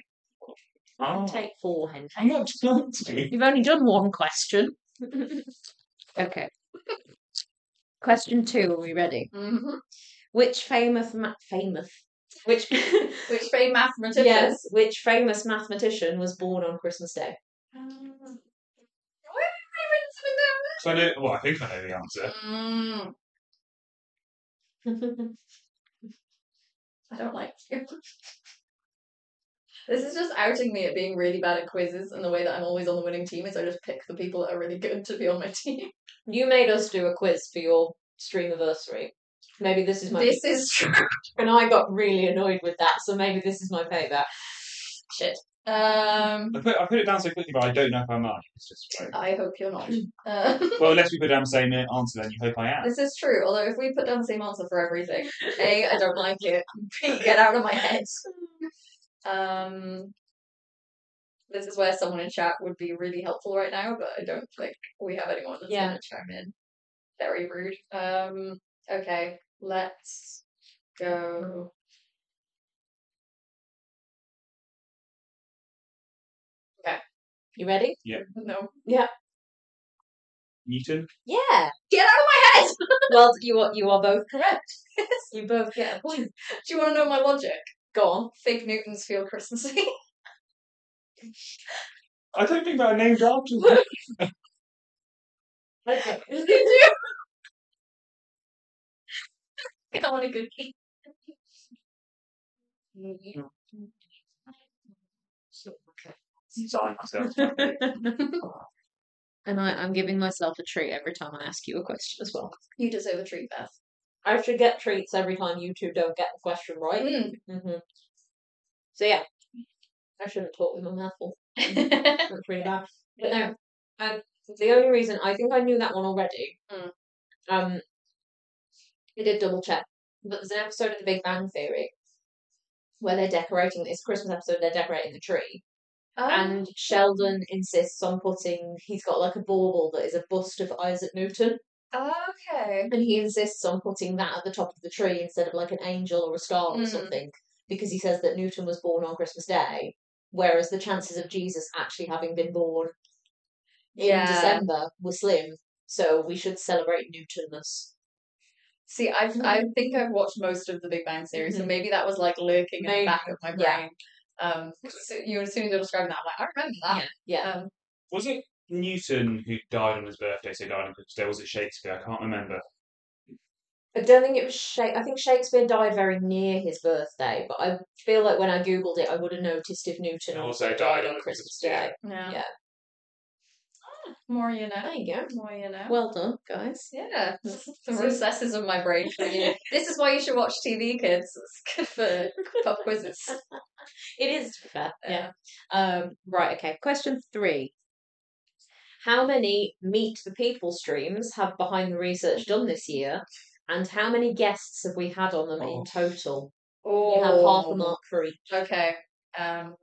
Speaker 2: Oh,
Speaker 3: take four, Henry.
Speaker 2: I'm not going to.
Speaker 3: You've only done one question. okay. Question two. Are we ready?
Speaker 1: hmm
Speaker 3: Which famous ma- famous which
Speaker 1: Which famed mathematician?
Speaker 3: yes which famous mathematician was born on Christmas Day?
Speaker 1: Um, where have I written something down?
Speaker 2: So I know. Well, I think I know the answer.
Speaker 1: Mm, I don't like you. This is just outing me at being really bad at quizzes, and the way that I'm always on the winning team is I just pick the people that are really good to be on my team.
Speaker 3: you made us do a quiz for your stream anniversary. Maybe this is my
Speaker 1: This is true.
Speaker 3: and I got really annoyed with that. So maybe this is my payback.
Speaker 1: Shit. Um,
Speaker 2: I put I put it down so quickly, but I don't know if I might. It's just like,
Speaker 1: I hope you're not. Uh,
Speaker 2: well, unless we put down the same answer, then you hope I am.
Speaker 1: this is true. Although if we put down the same answer for everything, a I don't like it. B get out of my head. Um, this is where someone in chat would be really helpful right now, but I don't think we have anyone that's
Speaker 3: Yeah.
Speaker 1: going to chime in. Very rude. Um, okay, let's go. Okay.
Speaker 3: You ready? Yeah.
Speaker 1: No, Yeah.
Speaker 2: Newton.
Speaker 3: Yeah.
Speaker 1: get out of my head.
Speaker 3: Well, you are you are both correct. You both get a point.
Speaker 1: Do you want to know my logic?
Speaker 3: Go on.
Speaker 1: Fig Newtons feel Christmassy.
Speaker 2: I don't think that named after them.
Speaker 3: Okay.
Speaker 1: I want a cookie.
Speaker 2: Sorry, myself.
Speaker 3: and I, I'm giving myself a treat every time I ask you a question as well.
Speaker 1: You deserve a treat, Beth.
Speaker 3: I should get treats every time you two don't get the question right.
Speaker 1: Mm.
Speaker 3: hmm So yeah, I shouldn't talk with my mouth full. That's really bad. But no, um, the only reason I think I knew that one already.
Speaker 1: Mm.
Speaker 3: Um, I did double check, but there's an episode of The Big Bang Theory where they're decorating. It's a Christmas episode. They're decorating the tree,
Speaker 1: Oh.
Speaker 3: and Sheldon insists on putting. He's got like a bauble that is a bust of Isaac Newton,
Speaker 1: okay.
Speaker 3: and he insists on putting that at the top of the tree instead of like an angel or a star or
Speaker 1: Mm.
Speaker 3: something because he says that Newton was born on Christmas Day, whereas the chances of Jesus actually having been born in
Speaker 1: Yeah.
Speaker 3: December were slim. So we should celebrate Newtonmas.
Speaker 1: See, I I think I've watched most of the Big Bang series, so
Speaker 3: Mhm.
Speaker 1: maybe that was like lurking in the back of my
Speaker 3: yeah.
Speaker 1: brain. Um, so you as soon as you're describing that, I'm like, I remember that.
Speaker 3: Yeah.
Speaker 1: Um,
Speaker 2: Was it Newton who died on his birthday? So he died on Christmas Day. Was it Shakespeare? I can't remember.
Speaker 3: I don't think it was Shakespeare. I think Shakespeare died very near his birthday, but I feel like when I googled it, I would have noticed if Newton also
Speaker 2: also
Speaker 3: died
Speaker 2: died
Speaker 3: on
Speaker 2: on
Speaker 3: Christmas
Speaker 2: Christmas Day.
Speaker 3: Day.
Speaker 1: yeah.
Speaker 3: Yeah.
Speaker 1: More you know.
Speaker 3: There you go.
Speaker 1: More you know.
Speaker 3: Well done, guys.
Speaker 1: yeah, the
Speaker 3: See?
Speaker 1: recesses of my brain for you. this is why you should watch TV, kids. It's good for pop quizzes.
Speaker 3: It is to be fair.
Speaker 1: Yeah.
Speaker 3: Yeah. Um, right, okay. Question three. How many Meet the People streams have Behind the Research done this year? And how many guests have we had on them
Speaker 2: Oh.
Speaker 3: in total?
Speaker 1: Oh,
Speaker 3: You have half a mark for each.
Speaker 1: Okay. Um,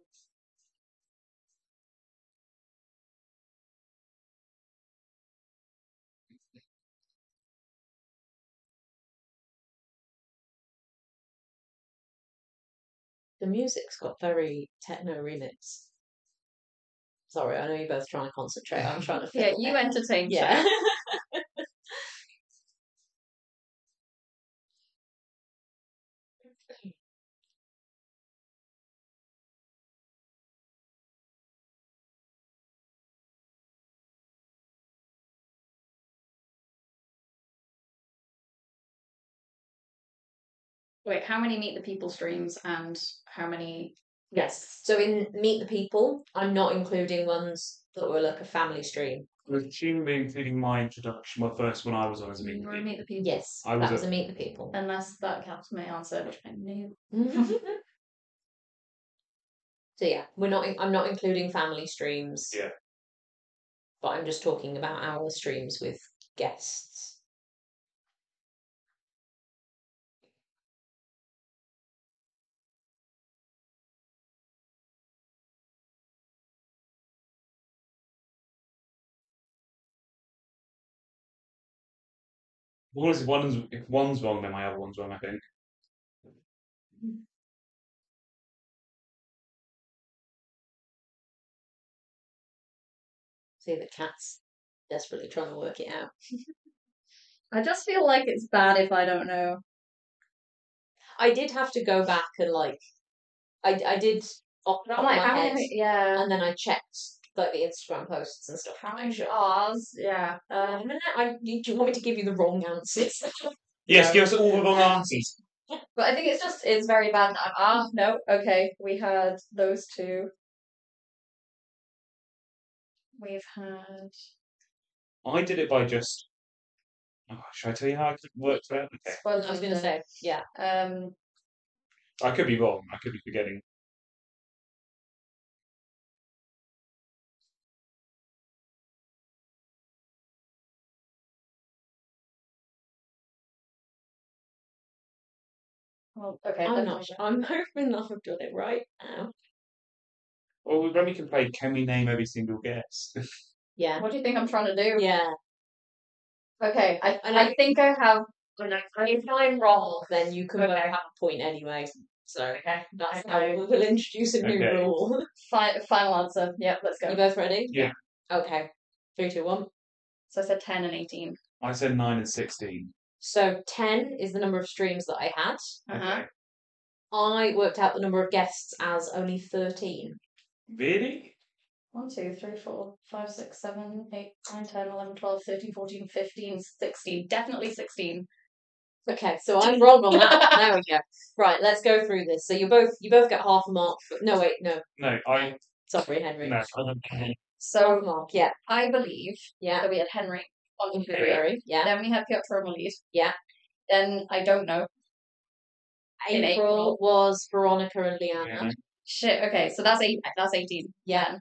Speaker 3: The music's got very techno remix. Sorry, I know you're both trying to concentrate. I'm trying to
Speaker 1: yeah, you entertain.
Speaker 3: Yeah.
Speaker 1: Wait, how many Meet the People streams and how many?
Speaker 3: yes. So in Meet the People, I'm not including ones that were like a family stream.
Speaker 2: Presumably including my introduction, my first one I was on as a
Speaker 1: You
Speaker 2: meeting.
Speaker 1: want Meet the People?
Speaker 3: Yes,
Speaker 2: I was
Speaker 3: that
Speaker 2: a-
Speaker 3: was a Meet the People.
Speaker 1: Unless that counts my answer, which I knew.
Speaker 3: so yeah, we're not. In, I'm not including family streams.
Speaker 2: Yeah.
Speaker 3: But I'm just talking about our streams with guests.
Speaker 2: One is one's if one's wrong, then my other one's wrong. I think.
Speaker 3: See the cat's desperately trying to work it out.
Speaker 1: I just feel like it's bad if I don't know.
Speaker 3: I did have to go back and like, I I did off the
Speaker 1: I'm like,
Speaker 3: my head,
Speaker 1: many? Yeah.
Speaker 3: and then I checked like the Instagram posts and stuff.
Speaker 1: How
Speaker 3: to
Speaker 1: many
Speaker 3: make sure.
Speaker 1: R's? Yeah.
Speaker 3: Um,
Speaker 1: Um,
Speaker 3: I, do you want me to give you the wrong answers?
Speaker 2: Yes, give us all the wrong answers.
Speaker 1: but I think it's just it's very bad. that I'm, ah, no. Okay, we had those two. We've had.
Speaker 2: I did it by just. Oh, should I tell you how it worked out? Okay.
Speaker 1: Well,
Speaker 3: I was going to say, yeah.
Speaker 1: Um,
Speaker 2: I could be wrong. I could be forgetting.
Speaker 1: Well, okay.
Speaker 3: I'm not. sure. I'm hoping that I've done it right now.
Speaker 2: Well, then we can play. Can we name every single guest?
Speaker 3: Yeah.
Speaker 1: What do you think I'm trying to do?
Speaker 3: Yeah.
Speaker 1: Okay, I
Speaker 3: And
Speaker 1: I think I have.
Speaker 3: If I'm wrong, then you can
Speaker 1: Okay.
Speaker 3: have a point anyway. So
Speaker 1: Okay,
Speaker 3: that's
Speaker 1: okay.
Speaker 3: how we will introduce a new
Speaker 2: Okay.
Speaker 3: rule.
Speaker 1: Fi- final answer. Yep, let's go.
Speaker 3: You both ready?
Speaker 2: Yeah.
Speaker 3: Okay. Three, two, one.
Speaker 1: So I said ten and eighteen.
Speaker 2: I said nine and sixteen.
Speaker 3: So ten is the number of streams that I had.
Speaker 1: Uh-huh.
Speaker 2: Okay.
Speaker 3: I worked out the number of guests as only thirteen.
Speaker 2: Really?
Speaker 1: One, two, three, four, five, six, seven, eight, nine, ten, eleven, twelve, thirteen, fourteen, fifteen, sixteen. Definitely sixteen.
Speaker 3: Okay, so I'm wrong on that. there we go. Right, let's go through this. So you both you both get half a mark. For, no, wait, no.
Speaker 2: No, I
Speaker 3: Sorry, Henry.
Speaker 2: no.
Speaker 3: Half
Speaker 1: So
Speaker 3: a mark. Yeah,
Speaker 1: I believe
Speaker 3: yeah.
Speaker 1: that we had Henry on
Speaker 3: In
Speaker 1: February.
Speaker 3: February. Yeah.
Speaker 1: Then we had Piotr and
Speaker 3: Yeah.
Speaker 1: Then I don't know. in
Speaker 3: April,
Speaker 1: April.
Speaker 3: was Veronica and Leanna.
Speaker 2: Yeah.
Speaker 1: Shit. Okay, so that's eight. That's eighteen.
Speaker 3: Yeah.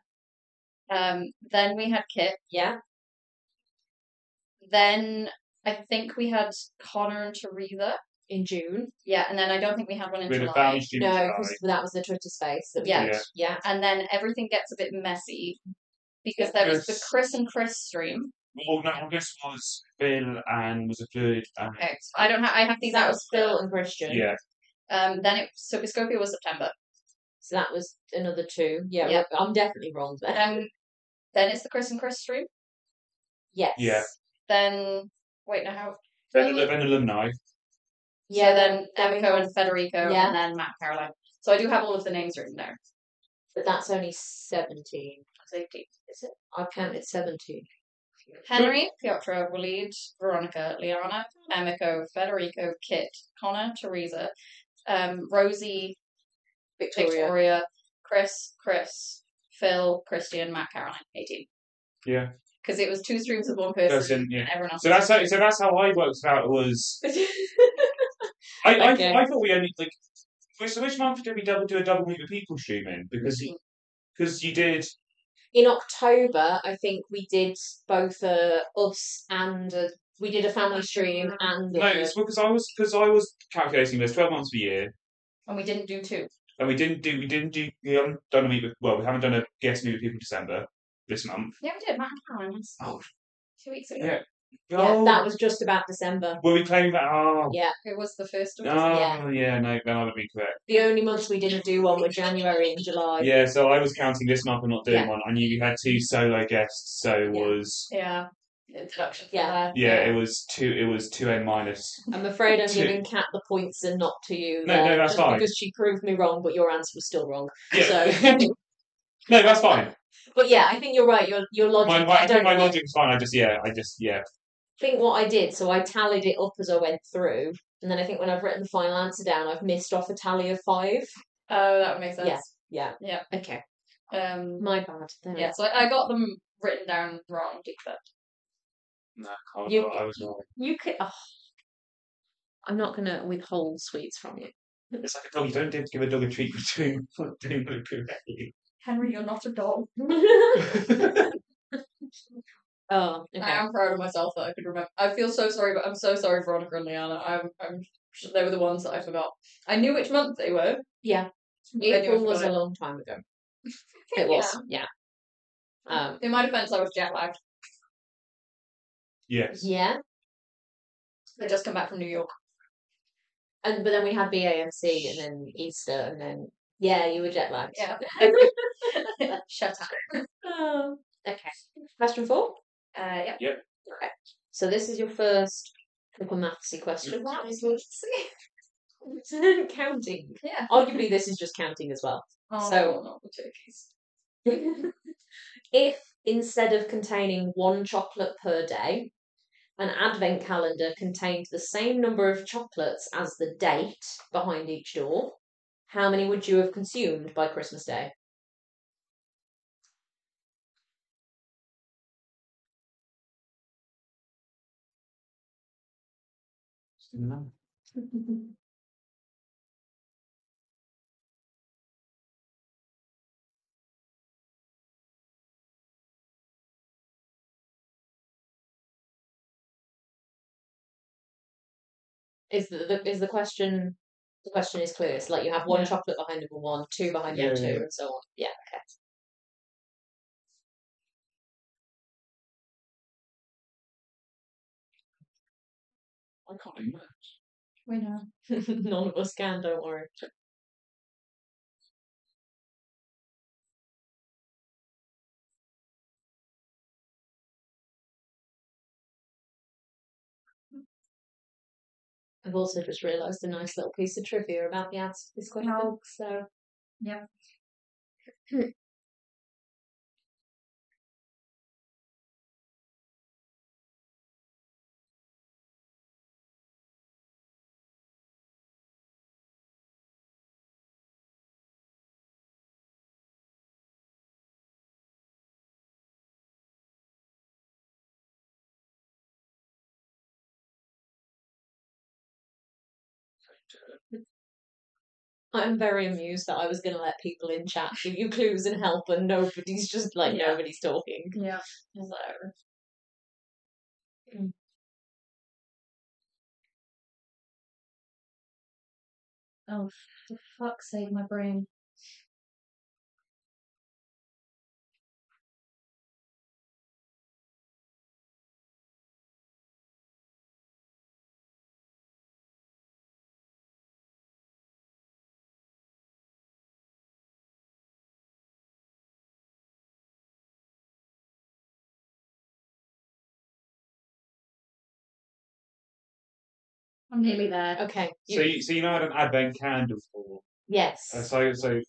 Speaker 1: Um. Then we had Kit.
Speaker 3: Yeah.
Speaker 1: Then I think we had Connor and Teresa.
Speaker 3: In June.
Speaker 1: Yeah, and then I don't think we had one in
Speaker 2: With a
Speaker 1: July.
Speaker 2: family stream.
Speaker 3: No, because that was the Twitter space. That we
Speaker 1: Yeah.
Speaker 3: did. Yeah.
Speaker 1: And then everything gets a bit messy because there was the Chris and Chris stream.
Speaker 2: Well, no, this was Phil and was a fluid. And,
Speaker 1: Okay, I don't have. I have these
Speaker 3: That was Phil and Christian.
Speaker 2: yeah.
Speaker 1: Um. Then it. So Biscopia was September.
Speaker 3: So that was another two. Yeah,
Speaker 1: Yeah.
Speaker 3: I'm definitely wrong there.
Speaker 1: Then. Then it's the Chris and Chris stream.
Speaker 3: Yes.
Speaker 2: Yeah.
Speaker 1: Then wait, no, how?
Speaker 2: Then, then alumni.
Speaker 1: Yeah. So then Emiko and Federico,
Speaker 3: Yeah.
Speaker 1: and then Matt Caroline. So I do have all of the names written there.
Speaker 3: But that's only 17.
Speaker 1: That's 18.
Speaker 3: Is it? I've counted 17.
Speaker 1: Henry, Piotr, Walid, Veronica, Liana, Emiko, Federico, Kit, Connor, Teresa, um, Rosie,
Speaker 3: Victoria.
Speaker 1: Victoria, Chris, Chris, Phil, Christian, Matt, Caroline, 18.
Speaker 2: Yeah.
Speaker 1: Because it was two streams of one person,
Speaker 2: Person, yeah.
Speaker 1: and everyone else.
Speaker 2: So that's how. So that's how I worked out it out. Was I?
Speaker 3: Okay.
Speaker 2: I, I thought we only like. Which, which month did we double do a double meet with people streaming? Because because you did.
Speaker 3: In October, I think we did both uh, us and uh, we did a family stream and
Speaker 2: No, it's because I was because I was calculating. There's twelve months of a year,
Speaker 1: and we didn't do two.
Speaker 2: and we didn't do we didn't do we haven't done a meet with well we haven't done a guest meet with people in December this month.
Speaker 1: Yeah, we did. Matt and Caroline. was
Speaker 2: Oh.
Speaker 1: Two weeks ago.
Speaker 2: Yeah.
Speaker 3: Yeah, that was just about December.
Speaker 2: Were we claiming that? Oh.
Speaker 3: Yeah.
Speaker 1: It was the first of
Speaker 2: Oh,
Speaker 3: Yeah.
Speaker 2: yeah. no, then I would be correct.
Speaker 3: The only months we didn't do one were January and July.
Speaker 2: Yeah, so I was counting this month and not doing
Speaker 3: Yeah.
Speaker 2: one. I knew you had two solo guests, so it
Speaker 3: Yeah.
Speaker 2: was
Speaker 1: Yeah. Introduction. for
Speaker 3: Yeah.
Speaker 1: that.
Speaker 2: yeah, it was two. It was two n minus.
Speaker 3: I'm afraid I'm
Speaker 2: Two.
Speaker 3: giving Kat the points and not to you.
Speaker 2: No,
Speaker 3: there,
Speaker 2: no, uh, that's
Speaker 3: just
Speaker 2: fine.
Speaker 3: Because she proved me wrong, but your answer was still wrong.
Speaker 2: Yeah.
Speaker 3: So,
Speaker 2: no, that's fine.
Speaker 3: but yeah, I think you're right. Your your logic.
Speaker 2: My, my,
Speaker 3: I
Speaker 2: I think
Speaker 3: don't
Speaker 2: my
Speaker 3: know.
Speaker 2: logic's fine. I just yeah, I just yeah.
Speaker 3: Think what I did, so I tallied it up as I went through, and then I think when I've written the final answer down, I've missed off a tally of five.
Speaker 1: Oh, that would make sense.
Speaker 3: Yeah. Yeah.
Speaker 1: Yeah.
Speaker 3: Okay.
Speaker 1: Um.
Speaker 3: My bad. There
Speaker 1: Yeah. So I I got them written down wrong, but
Speaker 2: No, I,
Speaker 3: You-
Speaker 2: I was wrong.
Speaker 3: You could. Oh, I'm not going to withhold sweets from you.
Speaker 2: It's like a dog. You don't dare to give a dog a treat for doing for doing what correctly.
Speaker 1: Henry, you're not a dog.
Speaker 3: oh, okay.
Speaker 1: I am proud of myself that I could remember. I feel so sorry, but I'm so sorry, Veronica and Liana. I'm, I'm. They were the ones that I forgot. I knew which month they were.
Speaker 3: Yeah.
Speaker 1: I
Speaker 3: April was a long time ago. It was. Yeah. Um,
Speaker 1: In my defense, I was jet lagged.
Speaker 2: yes.
Speaker 3: yeah.
Speaker 1: I just come back from New York.
Speaker 3: And but then we had BAMC and then Easter and then yeah, you were jet lagged.
Speaker 1: Yeah. Shut up.
Speaker 3: Oh, okay. Question four.
Speaker 1: Uh, yeah.
Speaker 3: Okay. So this is your first proper mathsy question. counting.
Speaker 1: Yeah.
Speaker 3: Arguably, this is just counting as well.
Speaker 1: Oh,
Speaker 3: So-
Speaker 1: not the turkeys.
Speaker 3: if instead of containing one chocolate per day, an advent calendar contained the same number of chocolates as the date behind each door, how many would you have consumed by Christmas Day? Is the, the is the question The question is clear. It's like you have one
Speaker 1: Yeah.
Speaker 3: chocolate behind number one, two behind
Speaker 2: Yeah,
Speaker 3: number two,
Speaker 2: yeah, yeah.
Speaker 3: and so on. Yeah, okay.
Speaker 2: I can't do that.
Speaker 1: We know.
Speaker 3: None of us can, don't worry. I've also just realised a nice little piece of trivia about the answer to this question.
Speaker 1: Oh.
Speaker 3: So
Speaker 1: Yep.
Speaker 3: I'm very amused that I was going to let people in chat give you clues and help, and nobody's just like
Speaker 1: Yeah.
Speaker 3: nobody's talking.
Speaker 1: Yeah. So. Mm. Oh, for fuck's sake, my brain. I'm nearly there.
Speaker 3: Okay.
Speaker 2: So
Speaker 3: you-
Speaker 2: you, so you know I had an advent candle for.
Speaker 3: yes.
Speaker 2: Uh, so so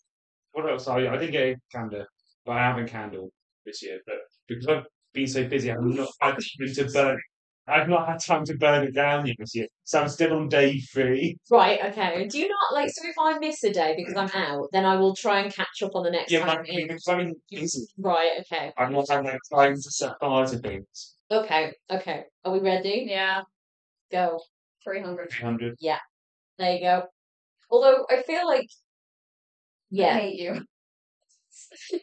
Speaker 2: what else? I I didn't get a candle, but I have a candle this year. But because I've been so busy, I've not had time to burn. I've not had time to burn it down yet this year, so I'm still on day three.
Speaker 3: Right, okay. Do you not like so if I miss a day because I'm out, then I will try and catch up on the next
Speaker 2: Yeah,
Speaker 3: time
Speaker 2: but
Speaker 3: I'm in.
Speaker 2: because I'm busy.
Speaker 3: Right, okay.
Speaker 2: I'm not had that time to set fire to things.
Speaker 3: Okay, okay. Are we ready?
Speaker 1: Yeah,
Speaker 3: Go.
Speaker 1: 300.
Speaker 2: 300.
Speaker 3: There you go. Although I feel like
Speaker 1: I
Speaker 3: yeah,
Speaker 1: hate you.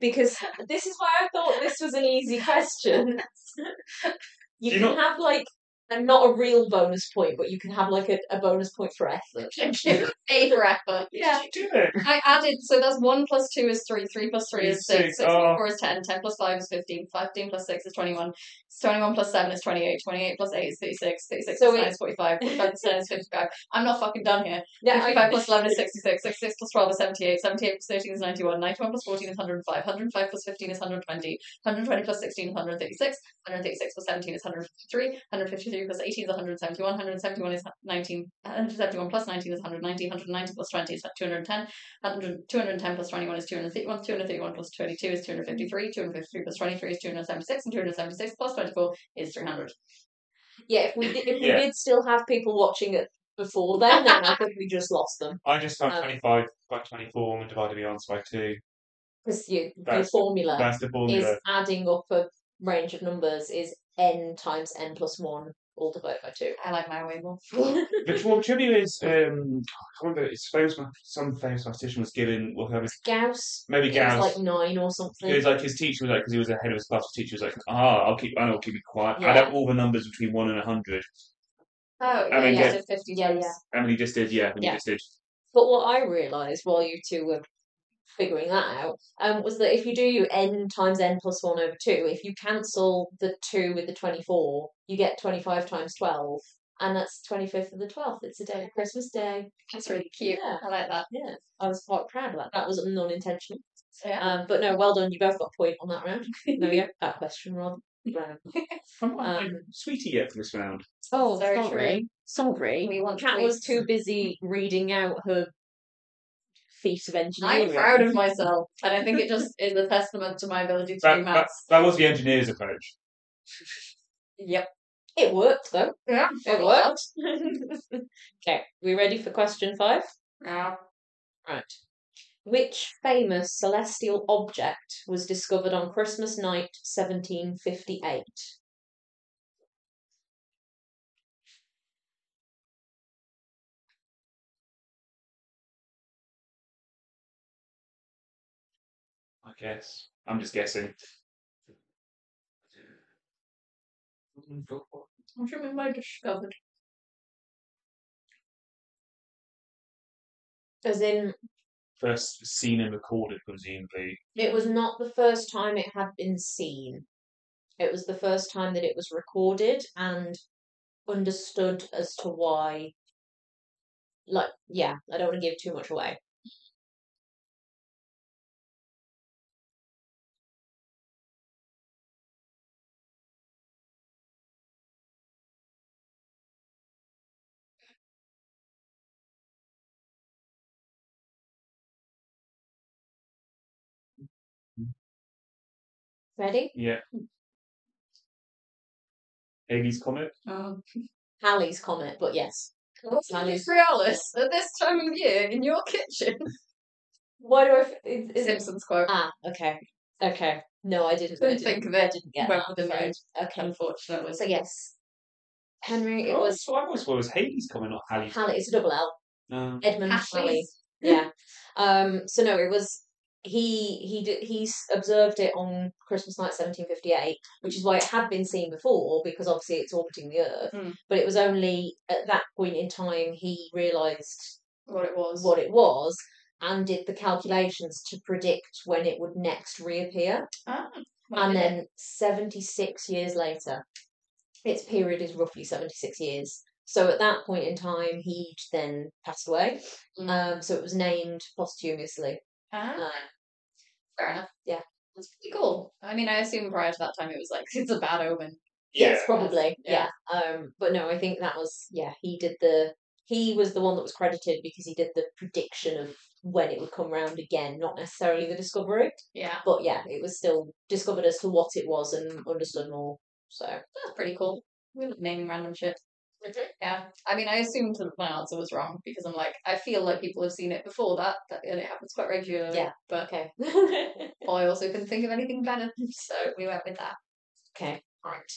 Speaker 3: because this is why I thought this was an easy question. You
Speaker 2: Do you
Speaker 3: can
Speaker 2: not-
Speaker 3: have like and not a real bonus point, but you can have like a, a bonus point for effort.
Speaker 1: Thank. A for effort.
Speaker 3: Yeah.
Speaker 2: Did you do it?
Speaker 1: I added, so that's 1 plus 2 is 3, 3 plus 3 is 6,
Speaker 2: Six,
Speaker 1: 6 plus
Speaker 2: oh.
Speaker 1: 4 is 10, 10 plus 5 is 15, 15 plus 6 is 21, 21 plus 7 is 28, 28 plus 8 is 36, 36
Speaker 3: So
Speaker 1: plus 9 is 45, 45 plus 10 is 55. I'm not fucking done here.
Speaker 3: Yeah,
Speaker 1: 55 plus 11 is 66, 66 plus 12 is 78, 78 plus 13 is 91, 91 plus 14 is 105, 105 plus 15 is 120, 120 plus 16 is 136, 136 plus 17 is 153, 153 plus 18 is 171, 171 is 19, 171 plus 19 is 190, 190 plus 20 is 210, 100, 210 plus 21 is 231, 231 plus 22 is 253, 253 plus 23 is 276, and 276 plus 24 is 300.
Speaker 3: yeah. If we did, if we did still have people watching it before then, then I think we just lost them
Speaker 2: I just times
Speaker 3: Um,
Speaker 2: 25 by 24 and divided the answer by 2.
Speaker 3: because you, your
Speaker 2: That's-
Speaker 3: formula
Speaker 2: That's the
Speaker 3: is adding up a range of numbers is n times n plus one all divided by two.
Speaker 1: I like my way more.
Speaker 2: The well, trivia is, um, I can't remember, it's famous, ma- some famous mathematician was given, well, whoever,
Speaker 3: Gauss.
Speaker 2: maybe
Speaker 3: It was
Speaker 2: Gauss.
Speaker 3: like nine or something.
Speaker 2: It was like his teacher was like, because he was a head of his class, his teacher was like, ah, I'll keep, I'll keep it quiet. Add
Speaker 3: Yeah.
Speaker 2: up all the numbers between 1 and a 100.
Speaker 1: Oh,
Speaker 2: I mean,
Speaker 1: yeah,
Speaker 2: yeah.
Speaker 1: did 50
Speaker 3: Yeah,
Speaker 1: times.
Speaker 3: yeah.
Speaker 2: And he just did, yeah, and
Speaker 3: Yeah.
Speaker 2: he just did.
Speaker 3: But what I realised while you two were figuring that out um, was that if you do n times n plus 1 over 2, if you cancel the 2 with the 24, you get 25 times 12. And that's 25th of the 12th. It's a day of Christmas Day.
Speaker 1: That's really cute.
Speaker 3: Yeah.
Speaker 1: I like that.
Speaker 3: Yeah, I was quite proud of that. That was non-intentional.
Speaker 1: Yeah.
Speaker 3: Um, but no, well done. You both got a point on that round. There we go. That question, rather.
Speaker 2: I'm
Speaker 3: Um,
Speaker 2: sweetie yet for this round.
Speaker 3: Oh,
Speaker 1: Very
Speaker 3: sorry. Sorry.
Speaker 1: We want
Speaker 3: Kat was too busy reading out her feat of engineering.
Speaker 1: I'm proud of myself, and I think it just is a testament to my ability to
Speaker 2: That,
Speaker 1: do
Speaker 2: that, that was the engineer's approach.
Speaker 1: Yep.
Speaker 3: It worked, though.
Speaker 1: Yeah.
Speaker 3: It worked. okay, we ready for question five?
Speaker 1: Yeah.
Speaker 3: Right. Which famous celestial object was discovered on Christmas night 1758?
Speaker 2: Guess. I'm just guessing.
Speaker 1: What do you mean by discovered?
Speaker 3: As in,
Speaker 2: First seen and recorded, presumably.
Speaker 3: it was not the first time it had been seen. It was the first time that it was recorded and understood as to why. Like, yeah, I don't want to give too much away. Ready?
Speaker 2: Yeah. Halley's Comet.
Speaker 1: Um,
Speaker 3: Halley's Comet, but yes.
Speaker 1: what's
Speaker 3: Halley's-
Speaker 1: Realis at this time of year in your kitchen?
Speaker 3: Why do I? f- Is, is it?
Speaker 1: Simpsons quote.
Speaker 3: Ah, okay, okay. No, I didn't. I
Speaker 1: Couldn't
Speaker 3: didn't
Speaker 1: think of it.
Speaker 3: I
Speaker 1: it.
Speaker 3: didn't get
Speaker 1: Went
Speaker 3: that.
Speaker 1: with the mood.
Speaker 3: afraid. Okay,
Speaker 1: Unfortunately.
Speaker 3: so yes, Henry. It
Speaker 2: oh,
Speaker 3: was
Speaker 2: so I always thought it was Halley's Comet, not Halley's.
Speaker 3: Halley. It's a double L.
Speaker 2: No.
Speaker 3: Edmund
Speaker 1: Ashley's.
Speaker 3: Halley. Yeah. Um. So no, it was he. He did. He observed it on Christmas night, seventeen fifty eight, which is why it had been seen before because obviously it's orbiting the Earth.
Speaker 1: Mm.
Speaker 3: But it was only at that point in time he realised
Speaker 1: What it was.
Speaker 3: what it was and did the calculations to predict when it would next reappear.
Speaker 1: Ah,
Speaker 3: and then 76 years later, its period is roughly 76 years. So at that point in time, he'd then passed away.
Speaker 1: Mm.
Speaker 3: Um, so it was named posthumously.
Speaker 1: Ah,
Speaker 3: Uh,
Speaker 1: fair enough.
Speaker 3: yeah.
Speaker 1: That's pretty cool. I mean, I assume prior to that time it was like, it's a bad omen.
Speaker 3: yes, probably.
Speaker 1: Yeah.
Speaker 3: Yeah. Um, but no, I think that was yeah. He did the. He was the one that was credited because he did the prediction of when it would come round again, not necessarily the discovery.
Speaker 1: Yeah,
Speaker 3: But yeah, it was still discovered as to what it was and understood more. So
Speaker 1: that's pretty cool. We love naming random shit. Yeah, I mean, I assumed that my answer was wrong because I'm like, I feel like people have seen it before that, that and it happens quite regularly.
Speaker 3: Yeah.
Speaker 1: but
Speaker 3: okay.
Speaker 1: I also couldn't think of anything better, so we went with that.
Speaker 3: okay. All right.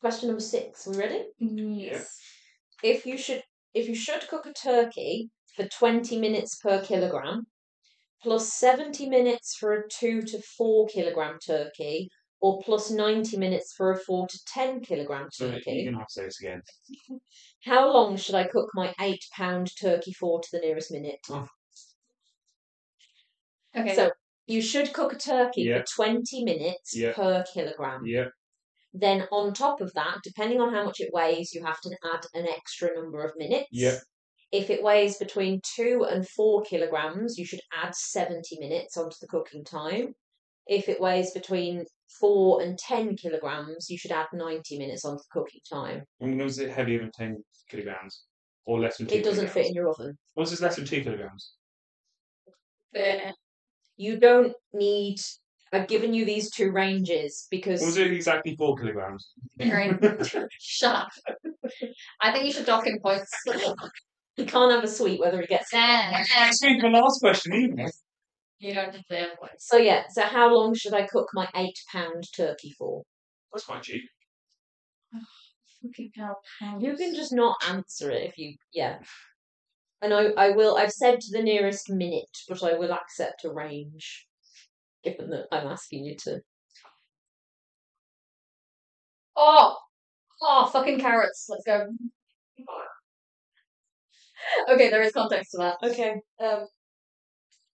Speaker 3: Question number six. We ready?
Speaker 1: Yes.
Speaker 3: If you should, if you should cook a turkey for twenty minutes per kilogram, plus seventy minutes for a two to four kilogram turkey, or plus ninety minutes for a four to ten kilogram
Speaker 2: So you're
Speaker 3: turkey,
Speaker 2: going to have to say this again.
Speaker 3: how long should I cook my eight pound turkey for to the nearest minute? Oh.
Speaker 1: Okay.
Speaker 3: So you should cook a turkey
Speaker 2: Yeah.
Speaker 3: for twenty minutes
Speaker 2: Yeah.
Speaker 3: per kilogram.
Speaker 2: Yeah.
Speaker 3: Then on top of that, depending on how much it weighs, you have to add an extra number of minutes.
Speaker 2: Yeah.
Speaker 3: If it weighs between two and four kilograms, you should add 70 minutes onto the cooking time. If it weighs between four and 10 kilograms, you should add 90 minutes onto the cooking time.
Speaker 2: And was it heavier than 10 kilograms? Or less than 2
Speaker 3: It doesn't fit in your oven.
Speaker 2: Was this less than 2 kilograms?
Speaker 1: Fair.
Speaker 3: You don't need. I've given you these two ranges because
Speaker 2: Was it exactly 4 kilograms?
Speaker 1: Aaron, Shut up. I think you should dock him points.
Speaker 3: you can't have a sweet whether it gets. There.
Speaker 2: That's the last question, either.
Speaker 1: You don't deserve points.
Speaker 3: So yeah. So how long should I cook my eight pound turkey for?
Speaker 2: That's quite cheap.
Speaker 1: Fucking hell.
Speaker 3: You can just not answer it if you yeah. And I, I will I've said to the nearest minute, but I will accept a range. Given that I'm asking you to
Speaker 1: Oh! Oh, fucking carrots. Let's go. Okay, there is context to that.
Speaker 3: Okay.
Speaker 1: Um,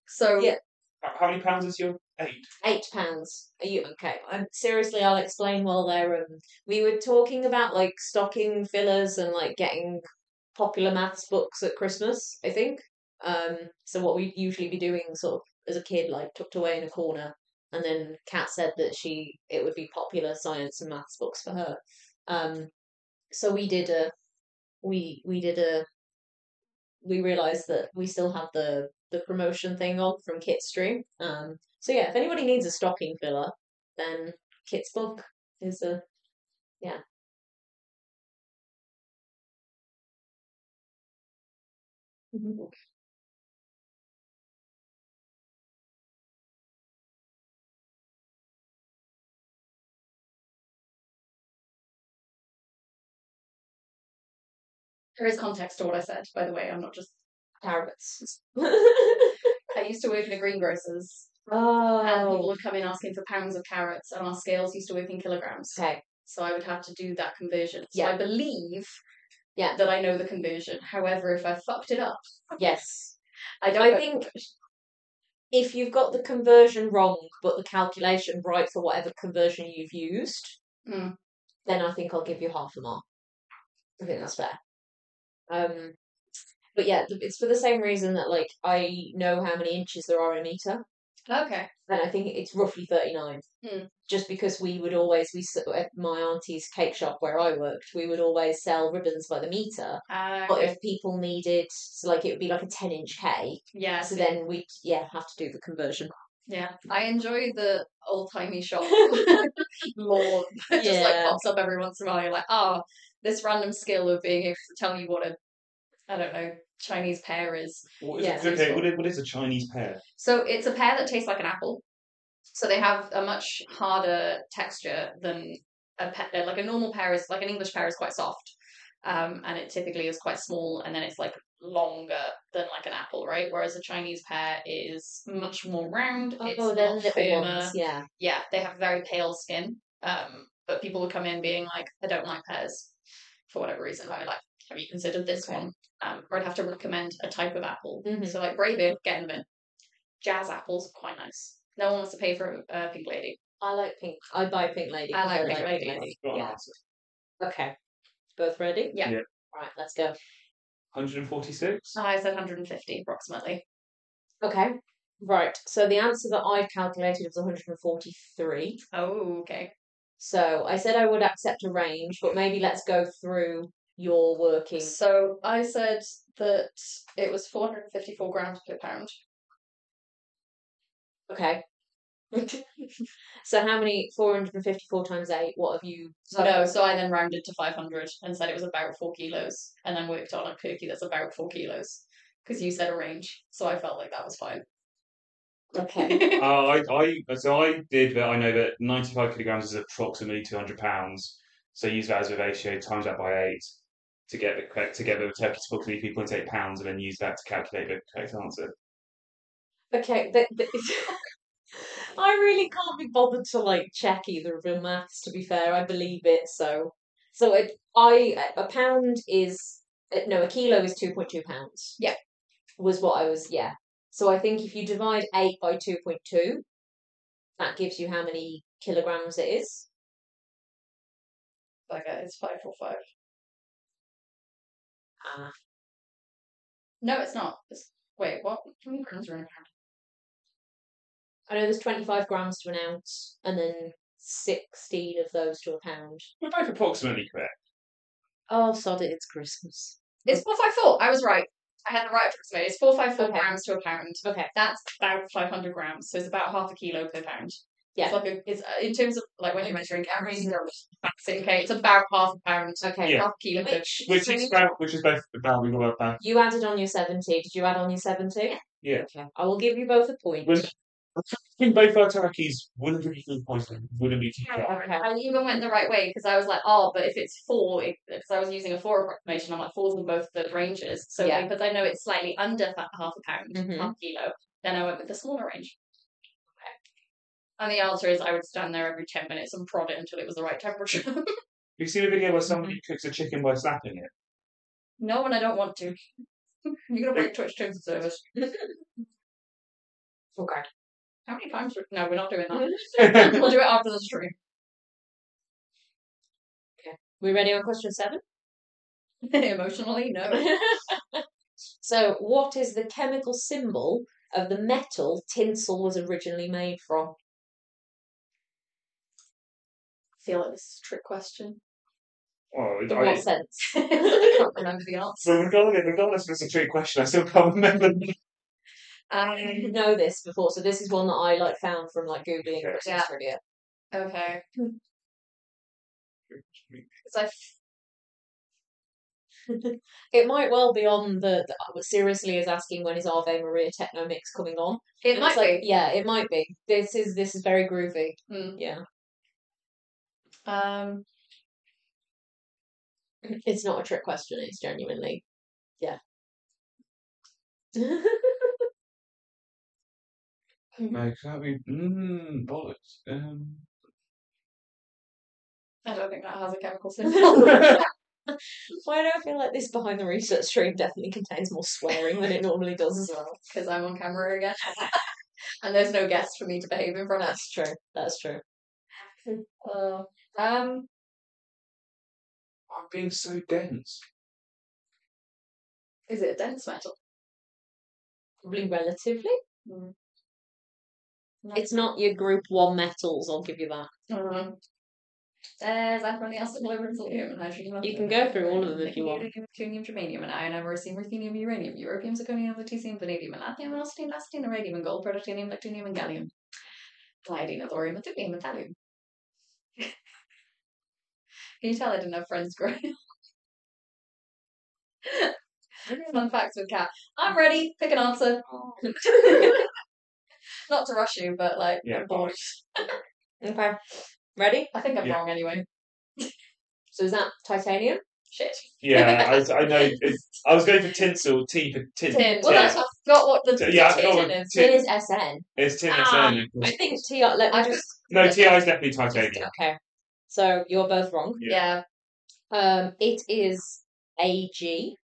Speaker 1: so,
Speaker 3: Yeah.
Speaker 2: How many pounds is your 8?
Speaker 3: Eight pounds. Are you okay? I'm seriously I'll explain while they're um we were talking about like stocking fillers and like getting popular maths books at Christmas, I think. Um so what we'd usually be doing sort of as a kid, like tucked away in a corner and then Kat said that she it would be popular science and maths books for her. Um so we did a we we did a we realized that we still have the the promotion thing on from Kit's stream. Um, so yeah, if anybody needs a stocking filler, then Kit's book is a yeah.
Speaker 1: There is context to what I said, by the way. I'm not just.
Speaker 3: Carrots.
Speaker 1: I used to work in a greengrocer's, and people
Speaker 3: oh,
Speaker 1: would come in asking for pounds of carrots, and our scales used to work in kilograms.
Speaker 3: okay.
Speaker 1: So I would have to do that conversion. So
Speaker 3: Yeah.
Speaker 1: I believe
Speaker 3: Yeah.
Speaker 1: that I know the conversion. However, if I fucked it up,
Speaker 3: Yes.
Speaker 1: I don't.
Speaker 3: I think if you've got the conversion wrong, but the calculation right for whatever conversion you've used,
Speaker 1: Mm.
Speaker 3: then I think I'll give you half a mark. I think that's fair. Um, but yeah, it's for the same reason that like I know how many inches there are in a meter,
Speaker 1: Okay.
Speaker 3: and I think it's roughly thirty nine.
Speaker 1: Hmm.
Speaker 3: Just because we would always we at my auntie's cake shop where I worked, we would always sell ribbons by the meter.
Speaker 1: Uh,
Speaker 3: But if people needed, so like it would be like a ten inch cake,
Speaker 1: yeah.
Speaker 3: so then we'd yeah have to do the conversion.
Speaker 1: Yeah, I enjoy the old timey shop more. It just like pops up every once in a while. You're like, oh, this random skill of being able to tell you what a, I don't know, Chinese pear is.
Speaker 2: What is
Speaker 3: Yeah.
Speaker 2: it? Okay, what is, what is a Chinese pear?
Speaker 1: So it's a pear that tastes like an apple. So they have a much harder texture than a pe- like a normal pear is like an English pear is quite soft, um, and it typically is quite small, and then it's like longer than like an apple, right? Whereas a Chinese pear is much more round. it's
Speaker 3: Oh, they're little
Speaker 1: firmer.
Speaker 3: ones, yeah.
Speaker 1: yeah, they have very pale skin. Um, but people would come in being like, I don't like pears for whatever reason. I'd like, have you considered this
Speaker 3: Okay.
Speaker 1: one? Um, or I'd have to recommend a type of apple.
Speaker 3: Mhm.
Speaker 1: So like Braybeard, get them in. Jazz apples, are quite nice. No one wants to pay for a pink lady.
Speaker 3: I like pink. I buy pink lady.
Speaker 1: I like Pink Lady.
Speaker 3: lady. Yeah. Okay. Both ready?
Speaker 1: Yeah.
Speaker 2: Yeah.
Speaker 3: Right. Let's go.
Speaker 2: 146?
Speaker 1: I said 150 approximately.
Speaker 3: Okay. Right. So the answer that I've calculated was 143.
Speaker 1: Oh, okay.
Speaker 3: So I said I would accept a range, but maybe let's go through your working.
Speaker 1: So I said that it was 454 grams per pound.
Speaker 3: Okay. so how many? 454 times 8. What have you.
Speaker 1: No, so I then rounded to 500 and said it was about four kilos, and then worked on a cookie that's about four kilos because you said a range, so I felt like that was fine.
Speaker 3: Okay.
Speaker 2: Uh, I, I, so I did, but I know that 95 kilograms is approximately 200 pounds. So use that as a ratio, times that by eight to get the correct, to get the turkey to book 3.8 pounds, and then use that to calculate the correct answer.
Speaker 3: Okay, th- th- I really can't be bothered to like check either of your maths. To be fair, I believe it. So, so it, I a pound is uh, no a kilo is two point two pounds.
Speaker 1: Yeah.
Speaker 3: was what I was. Yeah. So I think if you divide eight by two point two, that gives you how many kilograms it is.
Speaker 1: Like uh, it's five four five.
Speaker 3: Ah.
Speaker 1: No, it's not. It's, wait, what? How many grams are in a pound?
Speaker 3: I know there's twenty five grams to an ounce, and then sixteen of those to a pound.
Speaker 2: We're both approximately correct.
Speaker 3: Oh, sod it! It's Christmas.
Speaker 1: It's four five four. I was right. I had the right approximate. It's four five four
Speaker 3: Okay.
Speaker 1: grams to a pound.
Speaker 3: Okay.
Speaker 1: That's about five hundred grams, so it's about half a kilo per pound.
Speaker 3: Yeah.
Speaker 1: It's like a, it's uh, in terms of like when you're measuring grams, okay, it's about half a pound,
Speaker 3: Okay.
Speaker 2: Yeah.
Speaker 1: half a kilo per.
Speaker 3: Which,
Speaker 2: Which is about, which is both about, we got about,
Speaker 3: You added on your 70. Did you add on your 70?
Speaker 2: Yeah.
Speaker 3: Okay. I will give you both a point.
Speaker 2: was, I think both our turkeys wouldn't be three points, wouldn't be too
Speaker 1: Yeah,
Speaker 2: far.
Speaker 3: Okay.
Speaker 1: I even went the right way because I was like, oh, but if it's four, because I was using a four approximation, I'm like, four's in both the ranges. So
Speaker 3: Yeah.
Speaker 1: because I know it's slightly under half a pound,
Speaker 3: Mhm.
Speaker 1: half a kilo, then I went with the smaller range. And the answer is I would stand there every 10 minutes and prod it until it was the right temperature.
Speaker 2: You've seen a video where somebody cooks a chicken by slapping it.
Speaker 1: no, and I don't want to. You're going to break Twitch terms of service.
Speaker 3: Okay.
Speaker 1: How many times? would- No, we're not doing that. we'll do it after the stream. Okay.
Speaker 3: We ready on question seven?
Speaker 1: Emotionally, no.
Speaker 3: so, what is the chemical symbol of the metal tinsel was originally made from?
Speaker 1: I feel like this is a trick question.
Speaker 2: Oh,
Speaker 3: In
Speaker 2: I,
Speaker 3: what sense?
Speaker 1: I can't remember the answer.
Speaker 2: so regardless, regardless if it's a trick question, I still can't remember.
Speaker 1: Um,
Speaker 3: You know this before, so this is one that I like found from like googling. Christmas
Speaker 1: Yeah.
Speaker 3: trivia.
Speaker 1: okay. Because I
Speaker 3: It might well be on the, the seriously is asking when is Ave Maria Techno Mix coming on.
Speaker 1: It
Speaker 3: And
Speaker 1: might
Speaker 3: it's like,
Speaker 1: be.
Speaker 3: Yeah, it might be. This is this is very groovy.
Speaker 1: Hmm.
Speaker 3: Yeah.
Speaker 1: Um,
Speaker 3: It's not a trick question, it's genuinely yeah.
Speaker 2: No, can't be. Mmm, bollocks. Um,
Speaker 1: I don't think that has a chemical symbol.
Speaker 3: Why do I feel like this behind the research stream definitely contains more swearing than it normally does as well?
Speaker 1: Because I'm on camera again. and there's no guest for me to behave in front of.
Speaker 3: That's true. That's true.
Speaker 1: Uh, um,
Speaker 2: I'm being so dense.
Speaker 1: is it a dense metal?
Speaker 3: Probably relatively.
Speaker 1: Mm.
Speaker 3: It's not your group one metals, I'll give you that.
Speaker 1: Mm-hmm. There's definitely acid, aluminum, selenium, and hydrogen.
Speaker 3: You can go through all of them if you want.
Speaker 1: Neptunium, germanium, and iron, americium, ruthenium, uranium, europium, zirconium, lutetium, vanadium, and lithium, and oxygen, acetine, iridium, and gold, protactinium, neptunium, and gallium. Palladium, thorium, and thulium, and thallium. Can you tell I didn't have friends growing up? Fun facts with Cat. I'm ready. Pick an answer. Not to rush you, but like,
Speaker 2: Yeah,
Speaker 1: I'm bored.
Speaker 3: Okay. Ready?
Speaker 1: I think I'm
Speaker 2: Yeah.
Speaker 1: wrong anyway.
Speaker 3: So is that titanium?
Speaker 1: Shit.
Speaker 2: Yeah, I, I know. It's, I was going for tinsel, T for tin.
Speaker 1: Tin. Well,
Speaker 2: yeah.
Speaker 1: that's I forgot what the
Speaker 2: Yeah, I
Speaker 1: tin
Speaker 2: forgot what
Speaker 1: is.
Speaker 2: tin-
Speaker 3: Tin is SN.
Speaker 2: It's tin
Speaker 3: Ah,
Speaker 2: SN.
Speaker 3: I think TR. Let me
Speaker 1: I
Speaker 3: just.
Speaker 2: No, TI is definitely titanium.
Speaker 3: Okay. So you're both wrong.
Speaker 1: Yeah.
Speaker 3: Um, it is AG.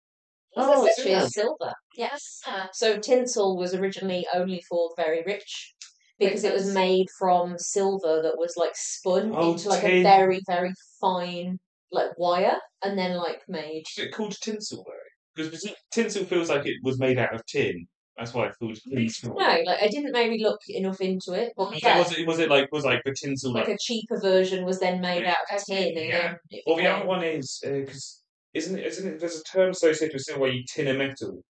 Speaker 1: Oh, silver.
Speaker 3: silver.
Speaker 1: Yes.
Speaker 3: Uh, so tinsel was originally only for the very rich because it was made from silver that was like spun
Speaker 2: Oh,
Speaker 3: into like a very very fine like wire and then like made.
Speaker 2: Is it called tinsel though? Because tinsel feels like it was made out of tin. That's why I thought tinsel.
Speaker 3: No, like I didn't maybe look enough into it, but
Speaker 2: Was,
Speaker 3: yeah,
Speaker 2: it, was it was it like was like the tinsel
Speaker 3: like
Speaker 2: like?
Speaker 3: a cheaper version was then made out of tin, and
Speaker 2: Yeah.
Speaker 3: then it
Speaker 2: Well, the
Speaker 3: became-
Speaker 2: other one is uh, because isn't it, isn't it? There's a term associated with silver where you tin a metal.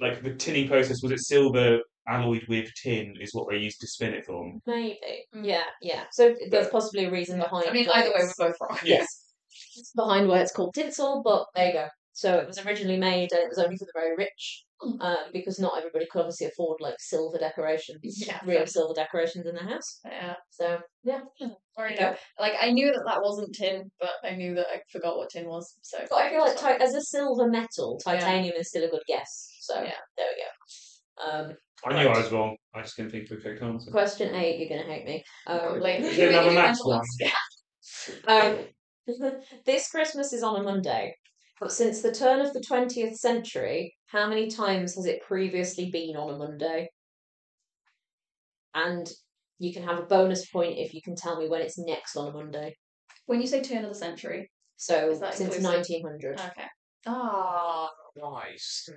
Speaker 2: Like the tinning process was it silver alloyed with tin is what they used to spin it from.
Speaker 3: maybe,
Speaker 1: Mm.
Speaker 3: yeah, yeah. So there's
Speaker 2: But-
Speaker 3: possibly a reason behind.
Speaker 1: I mean, either way, we're both wrong.
Speaker 2: Yes.
Speaker 3: behind why it's called tinsel, but there you go. So it was originally made, and it was only for the very rich, um, because not everybody could obviously afford like silver decorations,
Speaker 1: Yeah,
Speaker 3: real
Speaker 1: fair.
Speaker 3: silver decorations in their house.
Speaker 1: Yeah.
Speaker 3: So yeah,
Speaker 1: Or, you know, like I knew that that wasn't tin, but I knew that I forgot what tin was. So.
Speaker 3: but I feel like ti- as a silver metal, titanium is still a good guess. So
Speaker 1: Yeah.
Speaker 3: there we go. Um,
Speaker 2: I knew I was wrong. I just couldn't think of a correct answer.
Speaker 3: question eight, you're gonna hate me. Um,
Speaker 1: Like,
Speaker 2: Is there another
Speaker 1: really
Speaker 2: maths
Speaker 1: mental
Speaker 2: one?
Speaker 3: Um, this Christmas is on a Monday, but since the turn of the 20th century, how many times has it previously been on a Monday? And you can have a bonus point if you can tell me when it's next on a Monday.
Speaker 1: When you say turn of the century.
Speaker 3: So
Speaker 1: Is that
Speaker 3: since
Speaker 1: inclusive?
Speaker 3: 1900.
Speaker 1: Okay. Ah.
Speaker 2: Nice.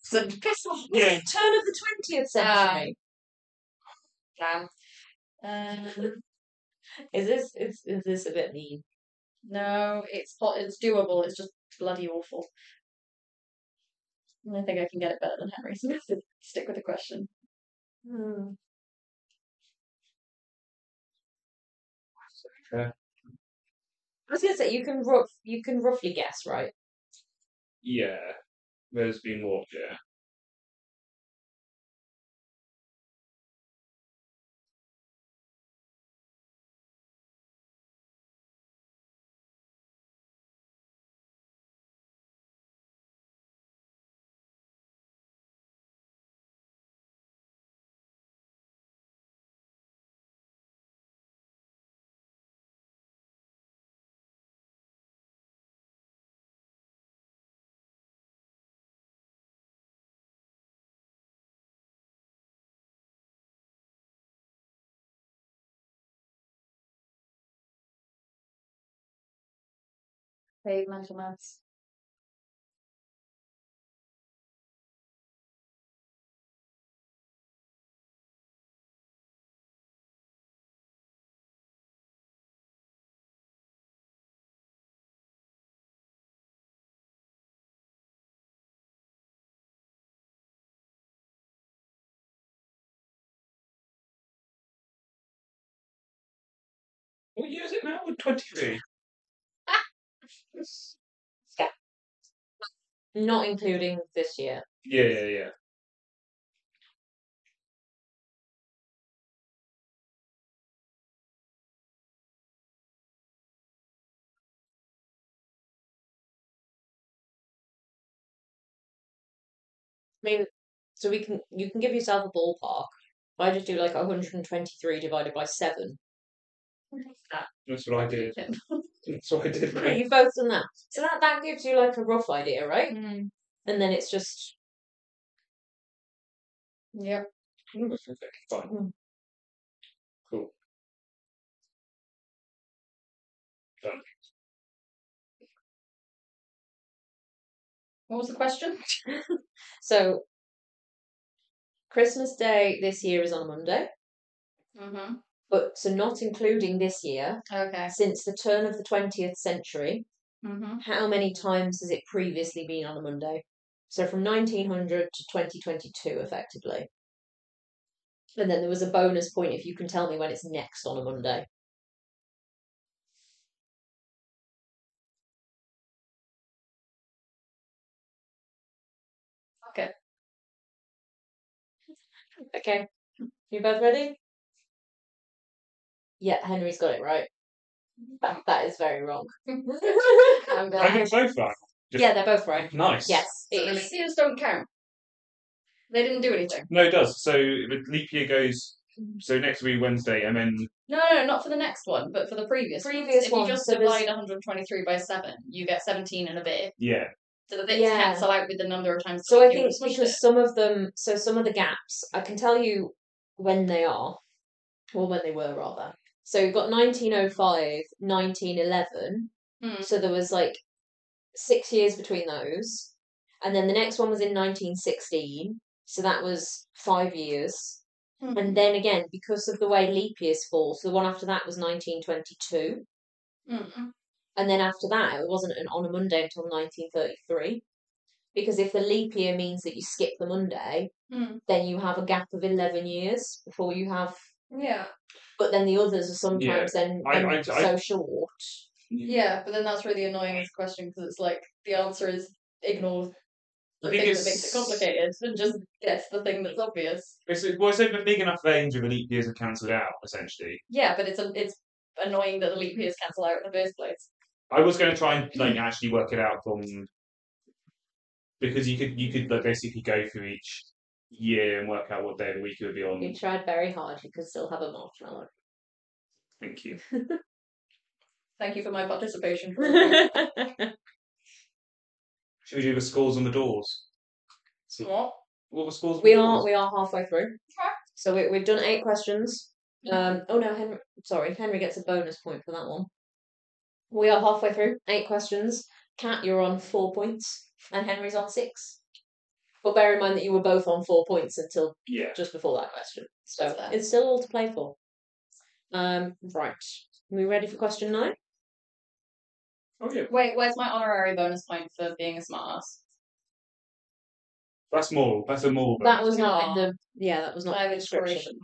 Speaker 1: So piss off.
Speaker 2: Yeah.
Speaker 3: Turn of the 20th century.
Speaker 1: Damn. Um,
Speaker 3: is this is, is this a bit mean?
Speaker 1: No, it's po- it's doable. It's just bloody awful. I think I can get it better than Henry Smith. Stick with the question.
Speaker 3: Hmm.
Speaker 2: Fair.
Speaker 3: I was gonna say you can rough you can roughly guess, right?
Speaker 2: Yeah. There's been what? Yeah.
Speaker 1: Save mental maths.
Speaker 2: What year is it now? Twenty-three.
Speaker 3: Not including this year.
Speaker 2: Yeah, yeah, yeah.
Speaker 3: I mean, so we can you can give yourself a ballpark. I just do like 123 divided by seven,
Speaker 2: That's what I did. That's what I did.
Speaker 3: Yeah, you've both done that. So that, that gives you like a rough idea, right?
Speaker 1: Mm.
Speaker 3: And then it's just
Speaker 1: Yep.
Speaker 2: Okay, Fine.
Speaker 3: Mm.
Speaker 2: Cool. Done.
Speaker 1: What was the question?
Speaker 3: so Christmas Day this year is on a Monday,
Speaker 1: Mm-hmm.
Speaker 3: But so not including this year,
Speaker 1: Okay.
Speaker 3: since the turn of the 20th century,
Speaker 1: Mm-hmm.
Speaker 3: how many times has it previously been on a Monday? So from 1900 to 2022, effectively. And then there was a bonus point if you can tell me when it's next on a Monday.
Speaker 1: Okay.
Speaker 3: Okay. You both ready? Yeah, Henry's got it right. That, that is very wrong.
Speaker 1: I'm
Speaker 2: I
Speaker 1: glad.
Speaker 2: think both right. Just-
Speaker 3: yeah, they're both right.
Speaker 2: Nice.
Speaker 3: Yes,
Speaker 1: So
Speaker 3: it
Speaker 1: the
Speaker 3: is.
Speaker 1: leap years don't count. They didn't do anything.
Speaker 2: No, it does. So the leap year goes. So next week Wednesday, and then
Speaker 1: No, no, not for the next one, but for the previous. ones.
Speaker 3: Previous
Speaker 1: If
Speaker 3: one,
Speaker 1: you just
Speaker 3: so there's-
Speaker 1: divide 123 by seven, you get 17 and a bit.
Speaker 2: yeah,
Speaker 1: So the bits
Speaker 3: Yeah.
Speaker 1: cancel out with the number of times.
Speaker 3: So I
Speaker 1: leap
Speaker 3: think
Speaker 1: was
Speaker 3: because
Speaker 1: it.
Speaker 3: some of them, so some of the gaps, I can tell you when they are, or when they were rather. So we've got 1905, 1911.
Speaker 1: Hmm.
Speaker 3: So there was like six years between those. And then the next one was in 1916. So that was five years.
Speaker 1: Hmm.
Speaker 3: And then again, because of the way leap years fall, so the one after that was 1922.
Speaker 1: Mm.
Speaker 3: And then after that, it wasn't an, on a Monday until 1933. Because if the leap year means that you skip the Monday,
Speaker 1: Mm.
Speaker 3: then you have a gap of 11 years before you have.
Speaker 1: Yeah.
Speaker 3: But then the others are sometimes then,
Speaker 2: I-
Speaker 3: then
Speaker 2: I- I-
Speaker 3: so short.
Speaker 1: Yeah, but then that's really annoying as a question because it's like the answer is ignore the
Speaker 2: I think
Speaker 1: thing
Speaker 2: it's
Speaker 1: that makes it complicated and just guess the thing that's obvious.
Speaker 2: It's, well, it's over big enough range of the leap years are cancelled out essentially.
Speaker 1: Yeah, but it's a, it's annoying that the leap years cancel out in the first place.
Speaker 2: I was going to try and like actually work it out from because you could you could like, basically go through each year and work out what day of the week it would be on.
Speaker 3: You tried very hard, you could still have a marshmallow.
Speaker 2: Thank you.
Speaker 1: Thank you for my participation.
Speaker 2: Should we do the scores on the doors?
Speaker 1: what?
Speaker 2: What were scores? on
Speaker 3: we
Speaker 2: the
Speaker 3: are
Speaker 2: doors?
Speaker 3: we are halfway through. Okay. So we, we've done eight questions. Um, oh no, Henry. Sorry, Henry gets a bonus point for that one. We are halfway through. Eight questions. Kat, you're on four points, and Henry's on six. But bear in mind that you were both on four points until
Speaker 2: Yeah.
Speaker 3: just before that question. So it's still all to play for. Um, right. Are we ready for question nine?
Speaker 2: Oh yeah.
Speaker 1: Wait, where's my honorary bonus point for being a smartass?
Speaker 2: That's more. That's a more.
Speaker 3: That was not in the. Yeah, that was not
Speaker 1: I
Speaker 3: in the description.
Speaker 1: inspiration.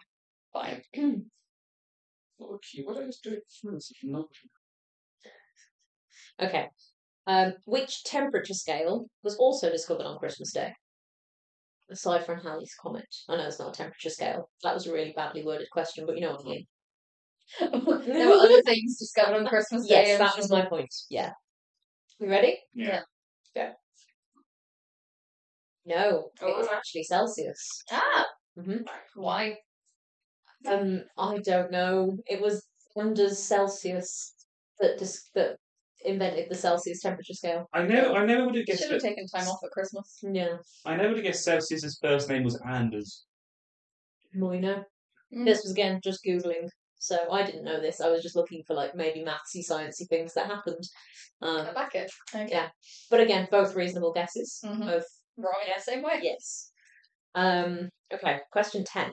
Speaker 1: Fine.
Speaker 2: Okay, what I was doing
Speaker 3: Okay. Um, which temperature scale was also discovered on Christmas Day? Aside from Halley's Comet. I know it's not a temperature scale. That was a really badly worded question, but you know what I mean.
Speaker 1: there were other things discovered on Christmas Day.
Speaker 3: Yes, that was my point. Yeah. We ready?
Speaker 2: Yeah. Yeah.
Speaker 3: No, it was actually Celsius.
Speaker 1: Ah,
Speaker 3: hmm
Speaker 1: why?
Speaker 3: Um, I don't know. It was Anders Celsius that dis- that invented the Celsius temperature scale.
Speaker 2: I never. I never would have guessed.
Speaker 1: Should have
Speaker 2: That,
Speaker 1: taken time off at Christmas.
Speaker 3: Yeah,
Speaker 2: I never would have guessed Celsius's first name was Anders.
Speaker 3: well, you know.
Speaker 1: Mm.
Speaker 3: This was again just googling, so I didn't know this. I was just looking for like maybe mathsy, sciencey things that happened. Um,
Speaker 1: I back it. Okay.
Speaker 3: yeah, but again, both reasonable guesses.
Speaker 1: Mhm.
Speaker 3: Both
Speaker 1: Right, yeah, same way.
Speaker 3: yes. Um, okay, question ten.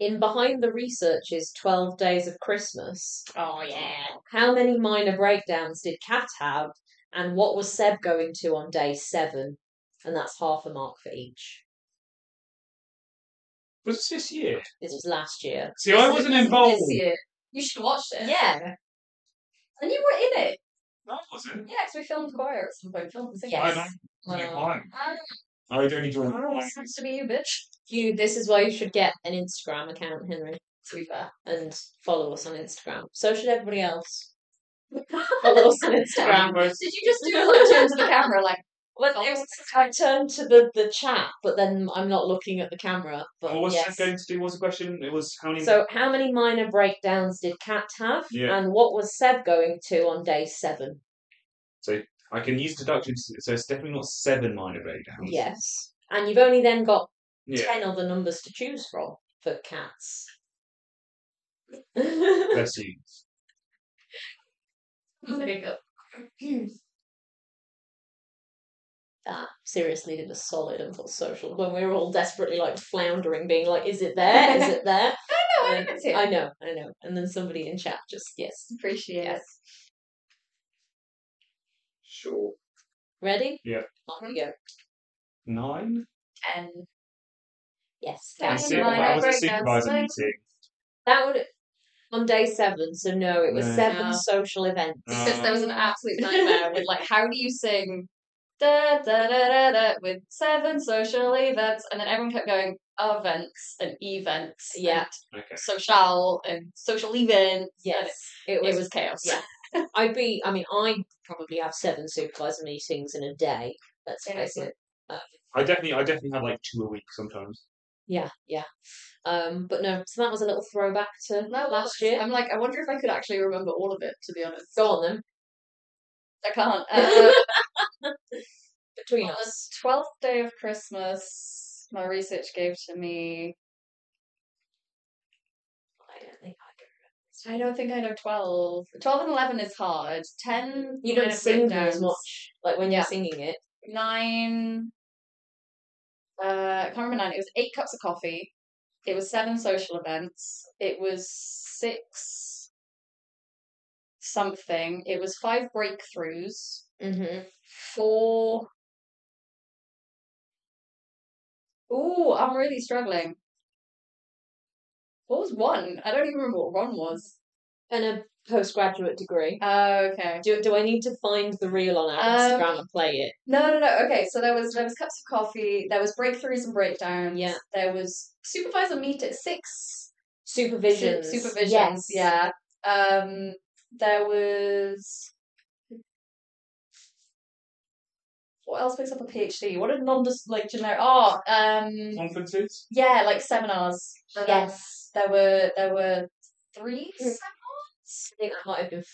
Speaker 3: In Behind the Research's Twelve Days of Christmas,
Speaker 1: Oh yeah.
Speaker 3: how many minor breakdowns did Kat have, and what was Seb going to on day seven? And that's half a mark for each.
Speaker 2: Was this this year?
Speaker 3: This was last year.
Speaker 2: See, I wasn't involved.
Speaker 1: This year. You should watch it.
Speaker 3: Yeah.
Speaker 1: And you were in it.
Speaker 2: No, I wasn't.
Speaker 1: Yeah, because we filmed choir at some point. Filmed and singing.
Speaker 3: Yes.
Speaker 2: I know.
Speaker 3: Well,
Speaker 2: Fine.
Speaker 1: Ah,
Speaker 2: I'd only joined.
Speaker 1: oh, it has to be you, bitch.
Speaker 3: You. This is why you should get an Instagram account, Henry,
Speaker 1: To be fair.
Speaker 3: and follow us on Instagram. So should everybody else. Follow us on Instagram.
Speaker 1: Did you just do a little turn to the camera like,
Speaker 3: Well, it was, I turned to the, the chat, but then I'm not looking at the camera. But
Speaker 2: What was
Speaker 3: yes.
Speaker 2: going to do? What was the question? It was how many.
Speaker 3: So, how many minor breakdowns did Kat have?
Speaker 2: Yeah.
Speaker 3: And what was Seb going to on day seven?
Speaker 2: I can use deductions, so it's definitely not seven minor breakdowns.
Speaker 3: Yes. And you've only then got
Speaker 2: Yeah.
Speaker 3: 10 other numbers to choose from for cats.
Speaker 2: Bless you.
Speaker 1: There you go.
Speaker 3: that seriously did a solid and put social when we were all desperately like floundering, being like, "Is it there? Is it there?"
Speaker 1: No, I
Speaker 3: And
Speaker 1: can see it.
Speaker 3: I know, I know. And then somebody in chat just yes,
Speaker 1: Appreciate
Speaker 3: Yes.
Speaker 1: it.
Speaker 2: Sure.
Speaker 3: ready?
Speaker 2: Yeah.
Speaker 3: Off we mm-hmm. go.
Speaker 2: Nine?
Speaker 1: And
Speaker 3: Yes,
Speaker 1: Ten
Speaker 2: I
Speaker 3: that's
Speaker 2: see.
Speaker 1: minor
Speaker 2: That was a
Speaker 1: breakdowns,
Speaker 2: supervisor meeting.
Speaker 3: that would on day seven. So no, it was
Speaker 2: No.
Speaker 3: seven
Speaker 1: No.
Speaker 3: social events. Ah.
Speaker 1: because there was an absolute nightmare with like how do you sing da da da da da with seven social events and then everyone kept going events and events
Speaker 3: Yeah.
Speaker 2: Okay.
Speaker 1: social and social events
Speaker 3: Yes, it
Speaker 1: and
Speaker 3: was.
Speaker 1: it was chaos
Speaker 3: yeah. I'd be. I mean, I probably have seven supervisor meetings in a day. Let's
Speaker 1: Yeah,
Speaker 3: face it. Um,
Speaker 2: I definitely, I definitely have like two a week sometimes.
Speaker 3: yeah, yeah. Um, but no. So that was a little throwback to
Speaker 1: No,
Speaker 3: last year.
Speaker 1: I'm like I wonder if I could actually remember all of it to be honest
Speaker 3: Go on then.
Speaker 1: I can't uh,
Speaker 3: Between
Speaker 1: on the
Speaker 3: us.
Speaker 1: 12th day of Christmas my research gave to me
Speaker 3: I don't think I can.
Speaker 1: I don't think I know 12. 12 and 11 is hard. 10,
Speaker 3: You don't sing them as much, like when
Speaker 1: Yeah.
Speaker 3: you're singing it.
Speaker 1: 9, uh, I can't remember 9. It was 8 cups of coffee. It was 7 social events. It was 6 something. It was 5 breakthroughs.
Speaker 3: Mm-hmm.
Speaker 1: 4. Ooh, I'm really struggling. What was 1? I don't even remember what 1 was.
Speaker 3: And a postgraduate degree.
Speaker 1: Oh, okay.
Speaker 3: Do, do I need to find the reel on our
Speaker 1: Um,
Speaker 3: Instagram and play it?
Speaker 1: No, no, no. Okay, so there was there was cups of coffee. There was breakthroughs and breakdowns.
Speaker 3: Yeah.
Speaker 1: There was supervisor meet at six.
Speaker 3: Supervisions.
Speaker 1: Su- supervisions.
Speaker 3: Yes.
Speaker 1: Yeah. Um. There was. What else makes up a PhD? What did non like generic? Oh, um.
Speaker 2: Conferences?
Speaker 1: Yeah, like seminars. Um,
Speaker 3: Yes.
Speaker 1: There were there were three
Speaker 3: Mm.
Speaker 1: seminars.
Speaker 3: I think that might have been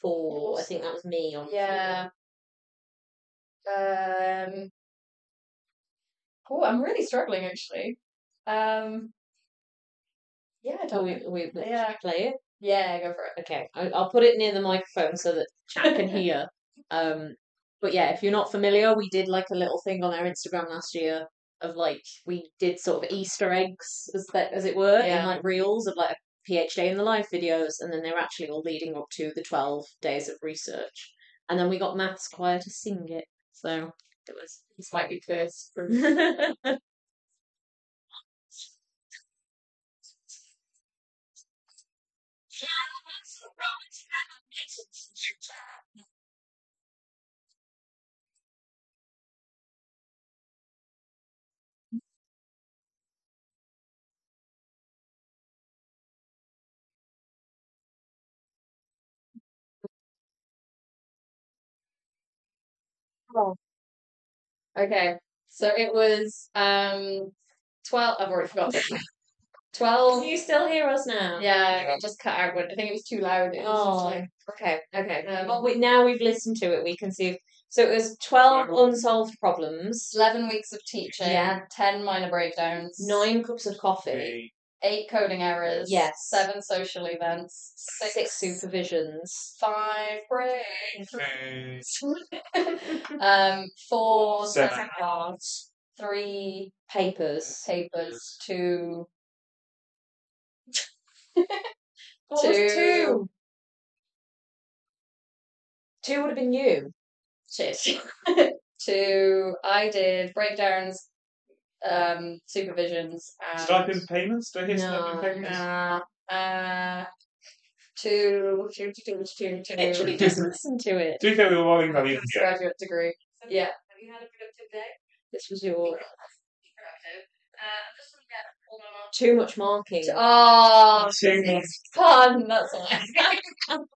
Speaker 3: four. I think that was me on.
Speaker 1: Yeah. Um. Oh, I'm really struggling actually. Um. Yeah, I don't.
Speaker 3: We, we, we
Speaker 1: Yeah.
Speaker 3: play it.
Speaker 1: Yeah, go for it.
Speaker 3: Okay, I, I'll put it near the microphone so that chat can hear. Um, but yeah, if you're not familiar, we did like a little thing on our Instagram last year of like we did sort of Easter eggs as that as it were
Speaker 1: Yeah.
Speaker 3: in like reels of like a PhD in the live videos, and then they're actually all leading up to the twelve days of research, and then we got maths choir to sing it, so it was.
Speaker 1: This might be first. Okay, so it was um twelve. I've already forgotten. Twelve.
Speaker 3: Can you still hear us now?
Speaker 1: Yeah, it just cut out. When, I think it was too loud. It was just
Speaker 3: Oh,
Speaker 1: like,
Speaker 3: okay, okay.
Speaker 1: Um,
Speaker 3: well, we, now we've listened to it, we can see. So it was 12 unsolved problems,
Speaker 1: eleven weeks of teaching.
Speaker 3: Yeah.
Speaker 1: Ten minor breakdowns.
Speaker 3: nine cups of coffee,
Speaker 2: Hey,
Speaker 1: Eight coding errors.
Speaker 3: Yes.
Speaker 1: Seven social events. Six,
Speaker 3: six supervisions,
Speaker 1: Five breaks.
Speaker 2: hey.
Speaker 1: um, four
Speaker 2: Seven.
Speaker 1: cards. Three
Speaker 3: papers.
Speaker 1: papers. Two.
Speaker 3: What
Speaker 1: Two.
Speaker 3: was two? Two would have been you.
Speaker 1: Shit. Two. I did breakdowns. Um, supervisions. And,
Speaker 2: Stipend payments? Do I hear
Speaker 3: No.
Speaker 2: stipend payments?
Speaker 1: Uh, uh, two, two, two, two, two,
Speaker 3: Literally
Speaker 1: two.
Speaker 3: just listen to it.
Speaker 2: To be fair, we were worrying about the yeah.
Speaker 1: graduate degree. Yeah.
Speaker 3: Have you had a productive day? This was your too much marking.
Speaker 1: Oh,
Speaker 2: Too much.
Speaker 1: fun. That's all.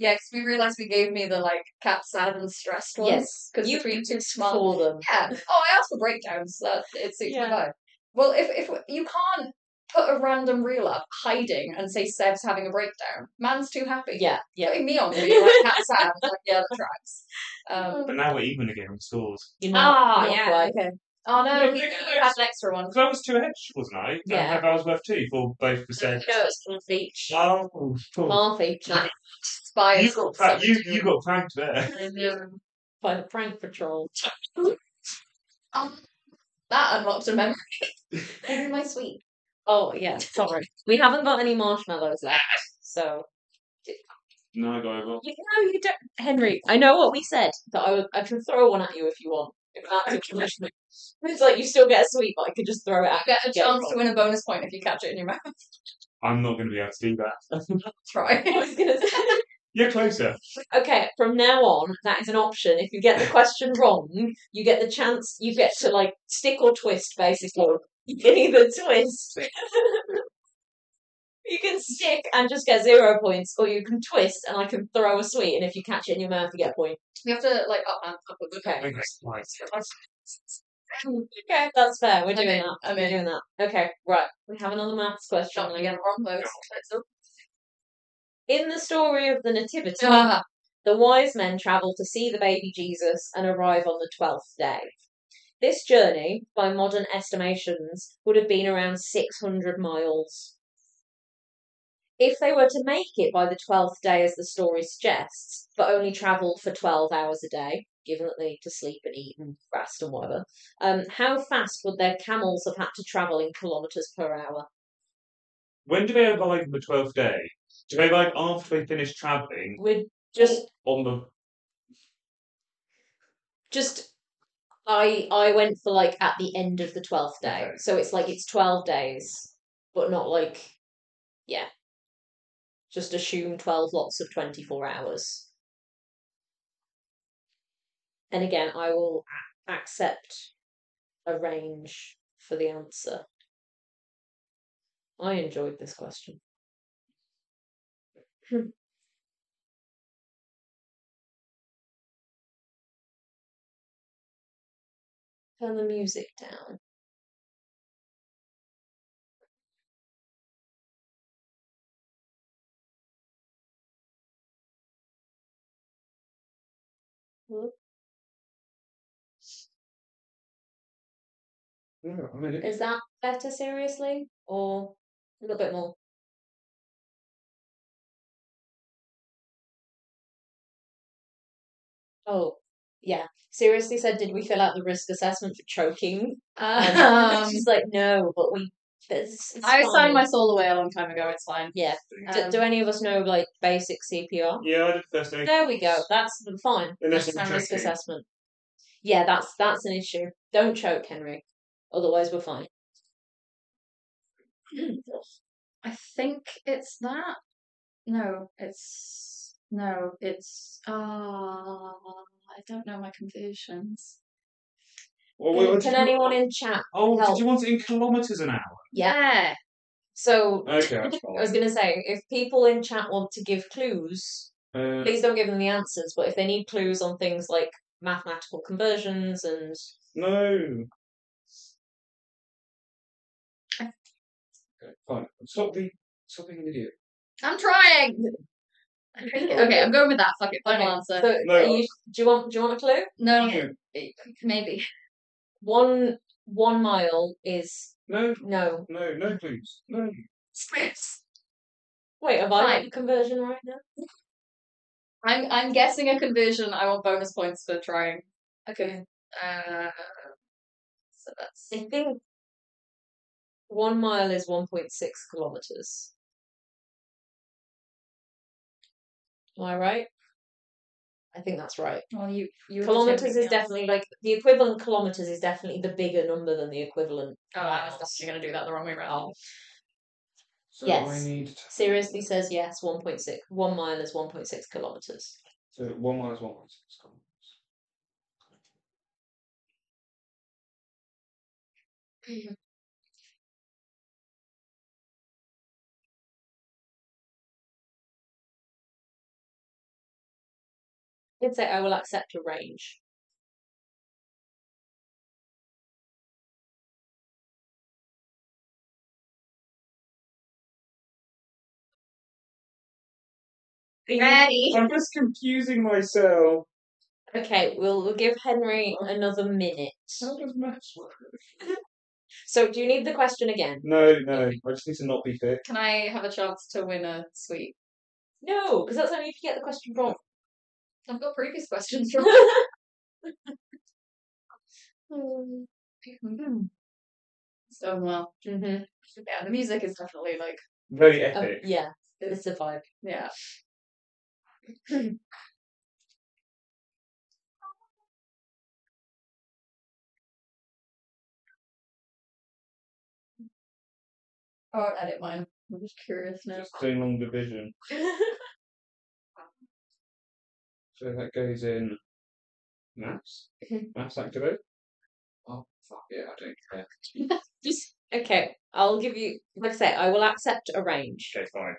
Speaker 1: Yeah, because we realised we gave me the like cat sad and stressed ones.
Speaker 3: Yes,
Speaker 1: because
Speaker 3: you
Speaker 1: between two
Speaker 3: asked
Speaker 1: smart.
Speaker 3: them.
Speaker 1: Yeah. Oh, I asked for breakdowns. That it suits
Speaker 3: Yeah.
Speaker 1: my vibe. Well, if if you can't put a random reel up hiding and say Seb's having a breakdown, man's too happy.
Speaker 3: Yeah, yeah.
Speaker 1: Putting me on to be like cat sad. Like, yeah, that tracks. Um,
Speaker 2: But now we're even again on scores.
Speaker 3: You're not,
Speaker 1: ah, yeah.
Speaker 3: quite.
Speaker 1: Okay. Oh no,
Speaker 2: No,
Speaker 1: he,
Speaker 2: because
Speaker 1: he had an extra one.
Speaker 2: Because I was two edge, wasn't I? And
Speaker 3: Yeah.
Speaker 2: I was worth two for both percent.
Speaker 3: No, it's half each.
Speaker 2: Oh, cool.
Speaker 3: Half each
Speaker 1: Spies.
Speaker 2: You got pra- you you got pranked there.
Speaker 3: by the prank patrol.
Speaker 1: Um, that unlocked a memory.
Speaker 3: Maybe my sweet. Oh yeah, sorry. We haven't got any marshmallows left, so
Speaker 2: No, I got over.
Speaker 3: you know you don't, Henry. I know what we said, but I, would- I can throw one at you if you want. If that's a tradition. It's like you still get a sweet, but I could just throw it at
Speaker 1: You get a
Speaker 3: Get
Speaker 1: chance
Speaker 3: it
Speaker 1: to win a bonus point if you catch it in your mouth.
Speaker 2: I'm not going to be able to do that.
Speaker 1: Try.
Speaker 3: I was gonna say.
Speaker 2: You're closer.
Speaker 3: Okay, from now on, that is an option. If you get the question wrong, you get the chance. You get to like stick or twist, basically. You can either twist. You can stick and just get zero points, or you can twist and I can throw a sweet, and if you catch it in your mouth, you get a point.
Speaker 1: You have to like up and up.
Speaker 3: Okay.
Speaker 2: Okay.
Speaker 3: Okay, that's fair. We're
Speaker 1: I'm
Speaker 3: doing that.
Speaker 1: I'm
Speaker 3: We're doing that. Okay, right. We have another maths question.
Speaker 1: Shot me again wrong though.
Speaker 3: In the story of the Nativity,
Speaker 1: Ah,
Speaker 3: the wise men travel to see the baby Jesus and arrive on the twelfth day. This journey, by modern estimations, would have been around 600 miles. If they were to make it by the 12th day, as the story suggests, but only travelled for 12 hours a day, given that they need to sleep and eat and rest and whatever, um, how fast would their camels have had to travel in kilometres per hour?
Speaker 2: When do they arrive on the twelfth day? Do they arrive after they finish travelling
Speaker 3: We're just
Speaker 2: on the?
Speaker 3: just I I went for like at the end of the twelfth day,
Speaker 2: Okay.
Speaker 3: so it's like it's twelve days, but not like yeah. Just assume twelve lots of twenty four hours. And again, I will accept a range for the answer. I enjoyed this question. Turn the music down. Whoop.
Speaker 2: Yeah, I mean, it-
Speaker 3: Is that better, seriously? Or a little bit more? Oh, yeah. Seriously said, did we fill out the risk assessment for choking? And
Speaker 1: Um,
Speaker 3: she's like, no, but we. It's, it's
Speaker 1: I signed my soul away a long time ago. It's fine.
Speaker 3: Yeah. Do,
Speaker 1: Um,
Speaker 3: do any of us know like basic CPR?
Speaker 2: yeah, I did first aid.
Speaker 3: There we go. That's fine.
Speaker 2: Unless
Speaker 3: That's risk assessment. Yeah, that's that's an issue. Don't choke, Henry. Otherwise, we're fine.
Speaker 1: I think it's that. No, it's no, it's ah. I don't know my conversions.
Speaker 2: Well, well,
Speaker 3: Can
Speaker 2: did you-
Speaker 3: anyone in chat?
Speaker 2: Oh,
Speaker 3: help?
Speaker 2: did you want it in kilometres an hour?
Speaker 3: Yeah. So
Speaker 2: Okay,
Speaker 3: I was going to say, if people in chat want to give clues,
Speaker 2: Uh,
Speaker 3: please don't give them the answers. But if they need clues on things like mathematical conversions and
Speaker 2: no. Okay, fine. Stop being, stop being an idiot.
Speaker 1: I'm trying. okay, I'm going with that. Fuck it. Final
Speaker 3: Okay,
Speaker 1: answer.
Speaker 3: so
Speaker 2: No.
Speaker 3: are you, do you want do you want a clue?
Speaker 1: no,
Speaker 2: No.
Speaker 1: maybe.
Speaker 3: One one mile is
Speaker 2: No,
Speaker 3: no.
Speaker 2: no, no, please. No.
Speaker 1: Scripts.
Speaker 3: Wait, have I
Speaker 1: Fine.
Speaker 3: got the conversion right now?
Speaker 1: I'm I'm guessing a conversion. I want bonus points for trying. Okay. Uh, so that's
Speaker 3: I think one mile is one point six kilometers. Am I right? I think that's right.
Speaker 1: well, you you
Speaker 3: Kilometers is definitely like the equivalent kilometers is definitely the bigger number than the equivalent.
Speaker 1: Oh, I was
Speaker 3: miles.
Speaker 1: definitely gonna do that the wrong way around.
Speaker 3: Oh,
Speaker 2: So
Speaker 3: Yes.
Speaker 2: I need.
Speaker 3: seriously says yes. One point six. One mile is one point six kilometers.
Speaker 2: So one mile is minus one point six kilometres. Mm-hmm.
Speaker 3: I'd say oh, I will accept a range.
Speaker 1: Ready?
Speaker 2: I'm just confusing myself.
Speaker 3: Okay, we'll, we'll give Henry another minute.
Speaker 2: How does maths work?
Speaker 3: So, do you need the question again?
Speaker 2: No, no. I just need to not be fit.
Speaker 1: Can I have a chance to win a sweet?
Speaker 3: No, because that's only if you get the question wrong.
Speaker 1: I've got previous questions wrong. so well,
Speaker 3: hmm
Speaker 1: yeah, the music is definitely like
Speaker 2: Very
Speaker 3: Oh,
Speaker 2: epic.
Speaker 3: yeah, it's a vibe.
Speaker 1: yeah. Oh, I'll edit mine. I'm just curious now.
Speaker 2: Just doing long division. So that goes in maths.
Speaker 3: Mhm.
Speaker 2: Maths activate. Oh fuck yeah, I don't care.
Speaker 3: Just okay. I'll give you. Like I say, I will accept a range.
Speaker 2: Okay, fine.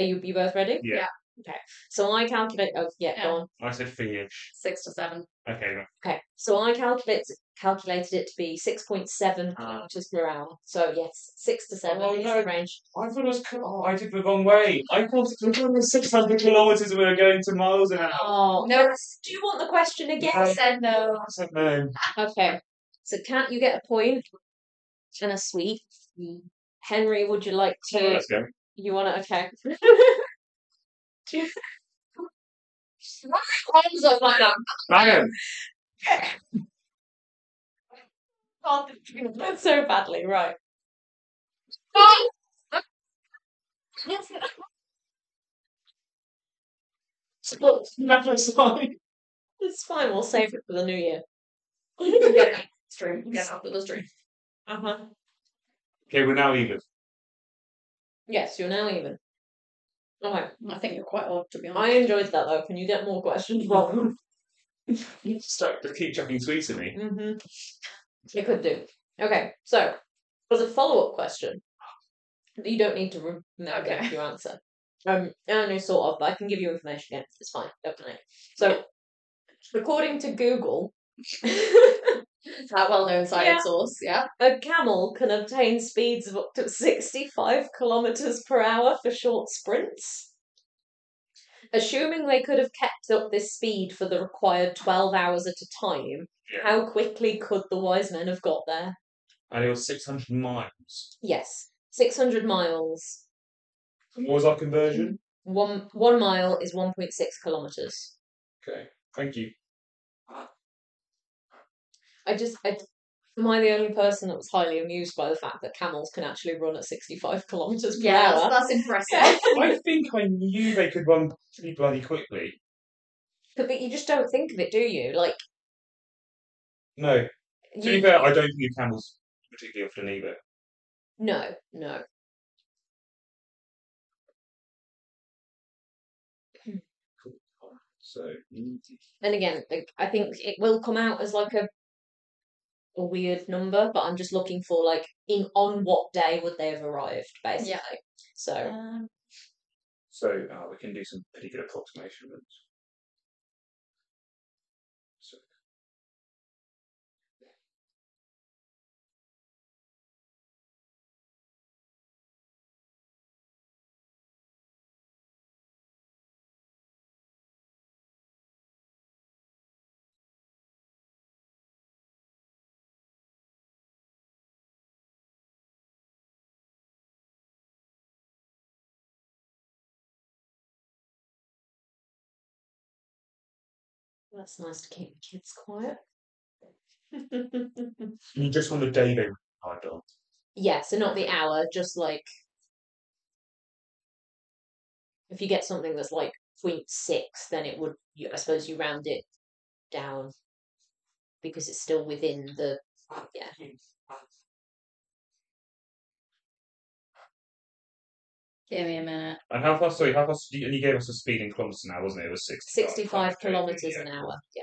Speaker 3: Are you you both ready?
Speaker 2: Yeah.
Speaker 3: Okay. So I calculate. Oh yeah,
Speaker 1: Yeah.
Speaker 3: go on.
Speaker 2: I said fee-ish.
Speaker 1: Six to seven.
Speaker 2: Okay. no.
Speaker 3: Okay. So I calculate calculated it to be six point seven
Speaker 2: Ah.
Speaker 3: kilometers per hour. So yes, six to seven
Speaker 2: Oh,
Speaker 3: is
Speaker 2: no.
Speaker 3: the range.
Speaker 2: I thought it was. Oh, I did the wrong way. I thought it was 600 kilometers and we were going to miles an hour.
Speaker 3: Oh
Speaker 1: No,
Speaker 3: Do you want the question again?
Speaker 1: I said no.
Speaker 2: I said no.
Speaker 3: Okay. So can't you get a point and a sweet. Henry, would you like to?
Speaker 2: Let's go.
Speaker 3: You want to? Okay.
Speaker 1: Arms up like that.
Speaker 2: Bang
Speaker 3: That's so badly, right? It's fine. We'll save it for the new year.
Speaker 1: Get stream. Get after the stream.
Speaker 3: Uh huh.
Speaker 2: Okay, we're now even.
Speaker 3: Yes, you're now even. Okay.
Speaker 1: I think you're quite odd to be honest.
Speaker 3: I enjoyed that though. Can you get more questions wrong?
Speaker 2: You start to keep chucking sweets at me.
Speaker 3: mm-hmm. You could do. Okay. So, as a follow-up question, you don't need to re- no,
Speaker 1: Okay.
Speaker 3: give your answer. Um, I know sort of, but I can give you information again. It's fine. Don't panic. So, according to Google.
Speaker 1: That well-known science
Speaker 3: Yeah.
Speaker 1: source. Yeah.
Speaker 3: A camel can obtain speeds of up to 65 kilometers per hour for short sprints. Assuming they could have kept up this speed for the required 12 hours at a time,
Speaker 2: Yeah.
Speaker 3: how quickly could the wise men have got there?
Speaker 2: And it was 600 miles.
Speaker 3: Yes, 600 miles.
Speaker 2: What was our conversion?
Speaker 3: One, one mile is 1.6 kilometers.
Speaker 2: Okay, thank you.
Speaker 3: I just, I, am I the only person that was highly amused by the fact that camels can actually run at 65 kilometers per
Speaker 1: Yeah,
Speaker 3: hour?
Speaker 1: that's, that's impressive.
Speaker 2: I think I knew they could run pretty bloody quickly.
Speaker 3: But, but you just don't think of it, do you? Like,
Speaker 2: No, to be fair, I don't think the camels particularly often either.
Speaker 3: no, no. Hmm.
Speaker 2: So,
Speaker 3: And again, like, I think it will come out as like a a weird number, but I'm just looking for like in on what day would they have arrived, basically.
Speaker 1: Yeah.
Speaker 3: So
Speaker 1: Um,
Speaker 2: so uh, we can do some pretty good approximations.
Speaker 3: That's nice to keep the kids quiet.
Speaker 2: you just want the day they arrived on.
Speaker 3: yeah, so not the hour, just like if you get something that's like 0.6, then it would you, I suppose you round it down because it's still within the yeah.
Speaker 1: Give me a minute.
Speaker 2: And how fast? Sorry, how fast? And you gave us a speed in kilometers an hour, wasn't it? It was 65.
Speaker 3: 65 kilometers an hour. Yeah.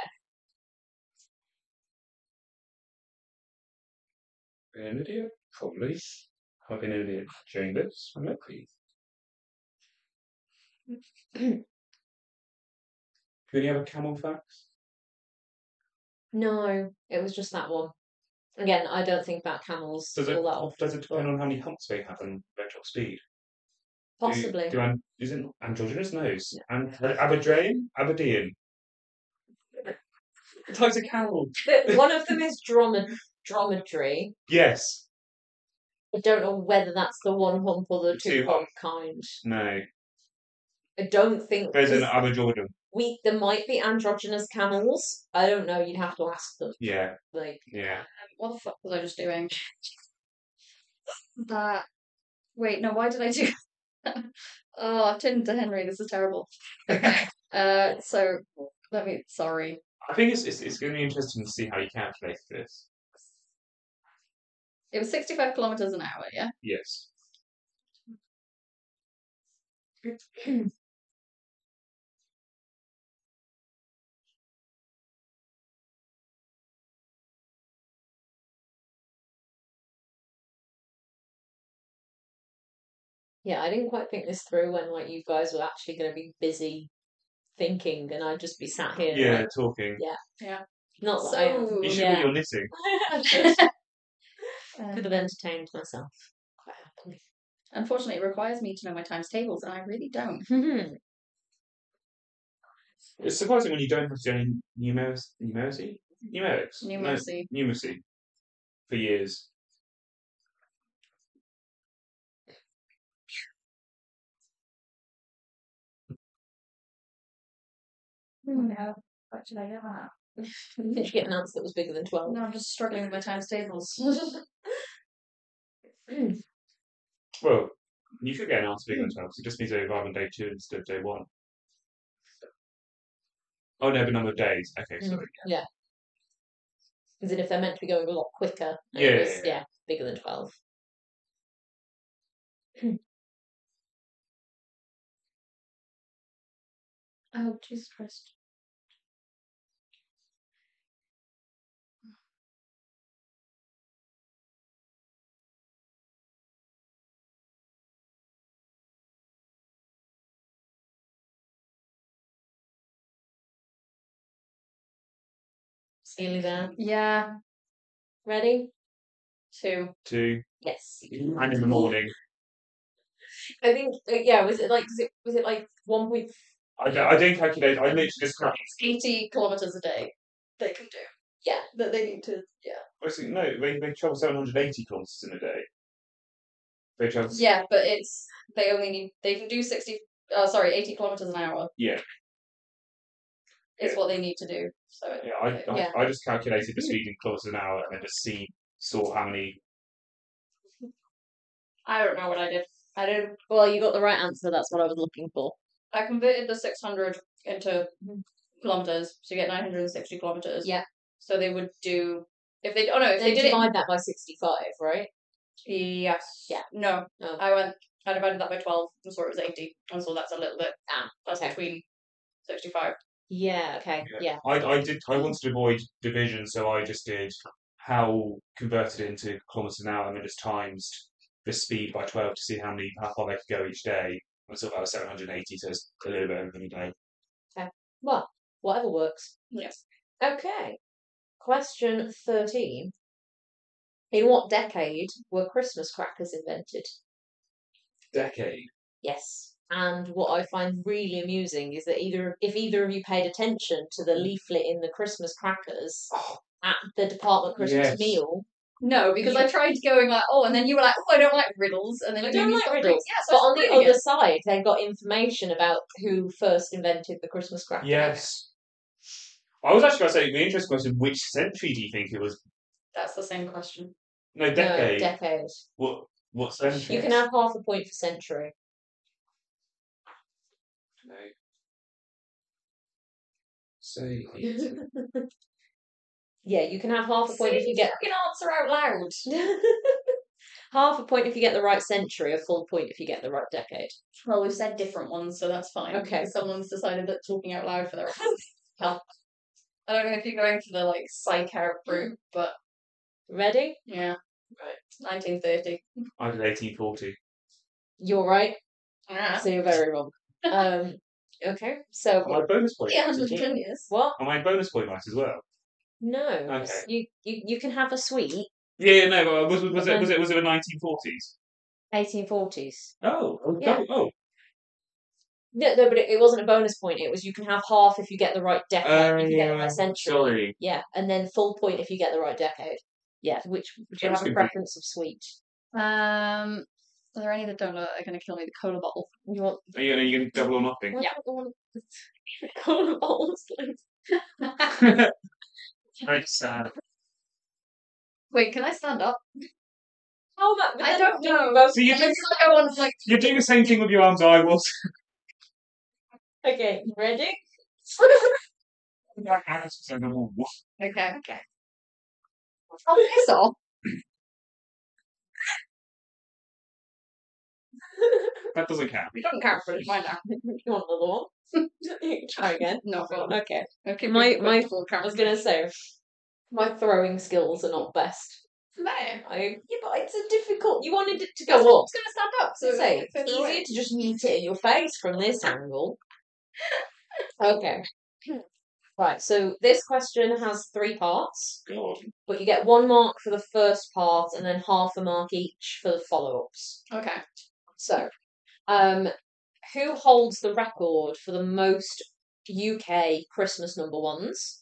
Speaker 2: Been an idiot? Probably. I've been an idiot during this. I'm not pleased. Do you have a camel facts?
Speaker 3: No, it was just that one. Again, I don't think about camels
Speaker 2: Does it,
Speaker 3: all that often.
Speaker 2: does it depend on how many humps they have and their top speed? Do-
Speaker 3: Possibly.
Speaker 2: Do, an- is it androgynous nose? And Aberdeen? Aberdeen. Types of camel.
Speaker 3: But one of them is dromed- dromedary.
Speaker 2: Yes.
Speaker 3: I don't know whether that's the one hump or the
Speaker 2: The
Speaker 3: two
Speaker 2: two
Speaker 3: hump kind.
Speaker 2: No.
Speaker 3: I don't think
Speaker 2: There's an
Speaker 3: 'cause
Speaker 2: Aberdeen.
Speaker 3: we there might be androgynous camels. I don't know. You'd have to ask them.
Speaker 2: Yeah.
Speaker 3: Like
Speaker 2: Yeah.
Speaker 1: Um, what the fuck was I just doing? That. Wait, no, why did I do Oh, I've turned into Henry. This is terrible. uh, so, let me. Sorry.
Speaker 2: I think it's, it's, it's going to be interesting to see how you calculate this.
Speaker 1: It was 65 kilometers an hour, yeah?
Speaker 2: Yes.
Speaker 3: yeah, I didn't quite think this through when like you guys were actually going to be busy thinking, and I'd just be sat here.
Speaker 2: Yeah,
Speaker 3: like,
Speaker 2: talking. Yeah, yeah.
Speaker 3: Not that I.
Speaker 1: So-
Speaker 2: You should
Speaker 3: yeah.
Speaker 2: be your knitting.
Speaker 3: Could have um, entertained myself quite happily.
Speaker 1: Unfortunately, it requires me to know my times tables, and I really don't.
Speaker 2: It's surprising when you don't have to do any mm-hmm. numerics. numeracy, Numerics? No,
Speaker 1: Numeracy.
Speaker 2: numeracy. For years.
Speaker 1: No. What did I get that?
Speaker 3: Did you get an answer that was bigger than twelve?
Speaker 1: No, I'm just struggling with my times tables.
Speaker 2: Well, you could get an answer bigger than 12, 'cause it just means they arrive on day two instead of day one. Oh no, the number of days. Okay,
Speaker 3: Mm.
Speaker 2: sorry.
Speaker 3: Yeah. As in, if they're meant to be going a lot quicker,
Speaker 2: Yeah,
Speaker 3: it was,
Speaker 2: yeah, yeah.
Speaker 3: bigger than twelve.
Speaker 1: Oh, Jesus Christ.
Speaker 3: Nearly there.
Speaker 1: Yeah,
Speaker 3: Ready?
Speaker 1: two.
Speaker 2: Two.
Speaker 3: Yes.
Speaker 2: And in the morning.
Speaker 3: I think. Uh, yeah. Was it like? Was it, was it like one point?
Speaker 2: I, don't- I didn't calculate. I literally just cal-
Speaker 1: It's 80 kilometers a day they can do.
Speaker 3: Yeah.
Speaker 1: That they need to, yeah.
Speaker 2: Actually, no, they, they travel 780 kilometres in a day. They travel.
Speaker 1: Yeah, but it's, they only need, they can do 60, uh, sorry, 80 kilometers an hour
Speaker 2: Yeah.
Speaker 1: is
Speaker 2: Yeah.
Speaker 1: what they need to do. So,
Speaker 2: Yeah, I, I,
Speaker 3: Yeah.
Speaker 2: I just calculated the speed in kilometres an hour and then just see saw how many.
Speaker 1: I don't know what I did. I did,
Speaker 3: Well, you got the right answer. That's what I was looking for.
Speaker 1: I converted the 600 into kilometers, so you get 960 kilometers.
Speaker 3: Yeah.
Speaker 1: So they would do, if they, oh no, if
Speaker 3: Then
Speaker 1: they did it,
Speaker 3: divide that by sixty-five, right?
Speaker 1: yes.
Speaker 3: Yeah.
Speaker 1: No,
Speaker 3: Oh.
Speaker 1: I went, I divided that by 12 and saw it was 80, and so that's a little bit,
Speaker 3: Ah,
Speaker 1: that's
Speaker 3: okay.
Speaker 1: between 65.
Speaker 3: Yeah. Okay. Yeah.
Speaker 2: I, I did. I wanted to avoid division, so I just did how converted it into kilometres an hour and then just times the speed by 12 to see how many how far they could go each day. I thought that was 780, so it's a little bit over a day.
Speaker 3: Well, whatever works.
Speaker 1: Yes.
Speaker 3: Okay. Question 13. In what decade were Christmas crackers invented?
Speaker 2: Decade.
Speaker 3: Yes. And what I find really amusing is that either if either of you paid attention to the leaflet in the Christmas crackers
Speaker 2: Oh,
Speaker 3: at the department Christmas
Speaker 2: Yes.
Speaker 3: meal,
Speaker 1: No, because I tried going like, oh, and then you were like, oh, I don't like riddles, and then
Speaker 3: I
Speaker 1: you
Speaker 3: don't like
Speaker 1: stop
Speaker 3: riddles.
Speaker 1: reading. Yeah, so
Speaker 3: but on the
Speaker 1: stopped
Speaker 3: other
Speaker 1: it.
Speaker 3: side, they got information about who first invented the Christmas cracker.
Speaker 2: yes. I was actually going to say the interesting question: Which century do you think it was?
Speaker 1: That's the same question.
Speaker 2: No,
Speaker 3: No,
Speaker 2: decade.
Speaker 3: decade.
Speaker 2: what what century?
Speaker 3: You can have half a point for century.
Speaker 2: No. Say
Speaker 3: yeah, you can have half a point if you get
Speaker 1: fucking answer out loud.
Speaker 3: half a point if you get the right century, a full point if you get the right decade.
Speaker 1: Well, we've said different ones, so that's fine.
Speaker 3: Okay.
Speaker 1: Someone's decided that talking out loud for their help. I don't know if you're going for the like psych out route, but
Speaker 3: Ready?
Speaker 1: yeah. Right. 1930.
Speaker 2: I did 1840.
Speaker 3: You're right.
Speaker 1: Ah.
Speaker 3: So you're very wrong. Um, Okay, so
Speaker 2: My bonus point?
Speaker 1: Yeah,
Speaker 2: nice as
Speaker 1: 110
Speaker 2: well?
Speaker 1: years.
Speaker 3: what?
Speaker 2: Am I bonus point nice as well?
Speaker 3: No,
Speaker 2: Okay.
Speaker 3: you, you you can have a sweet
Speaker 2: Yeah, yeah, no. but Was, was, was it was it was it the nineteen forties?
Speaker 3: 1840s.
Speaker 2: Oh, oh,
Speaker 3: Yeah.
Speaker 2: oh,
Speaker 3: No, no, but it, it wasn't a bonus point. It was you can have half if you get the right decade,
Speaker 2: Oh,
Speaker 3: if you get the
Speaker 2: yeah,
Speaker 3: right century.
Speaker 2: sorry.
Speaker 3: Yeah, and then full point if you get the right decade. Yeah, which would you have a
Speaker 2: thinking-
Speaker 3: preference of sweet?
Speaker 1: Um, are there any that don't look are going to kill me? The cola bottle.
Speaker 3: You want
Speaker 2: Are you, are you going to double or nothing?
Speaker 1: Yeah.
Speaker 3: cola bottles.
Speaker 2: Very sad.
Speaker 1: Wait, can I stand up?
Speaker 3: How much?
Speaker 1: I don't know.
Speaker 3: Both,
Speaker 2: So you
Speaker 1: It's
Speaker 2: do,
Speaker 1: like I want to like.
Speaker 2: you're doing the same thing with your arms I was.
Speaker 3: okay, you ready?
Speaker 1: Okay, okay. Oh, piss off.
Speaker 2: that doesn't count.
Speaker 1: We don't count for it. Mine now.
Speaker 3: you want another one? Try again.
Speaker 1: No.
Speaker 3: Okay.
Speaker 1: Okay,
Speaker 3: My- my-. I was gonna say my throwing skills are not best.
Speaker 1: No.
Speaker 3: I yeah, but it's a difficult. You wanted it to go up.
Speaker 1: it's going to stand up.
Speaker 3: So say
Speaker 1: it's
Speaker 3: it's
Speaker 1: further away.
Speaker 3: easier to just yeet it in your face from this angle. Okay. Right, so this question has three parts,
Speaker 2: God.
Speaker 3: but you get one mark for the first part and then half a mark each for the follow ups.
Speaker 1: Okay.
Speaker 3: So, um, who holds the record for the most UK Christmas number ones?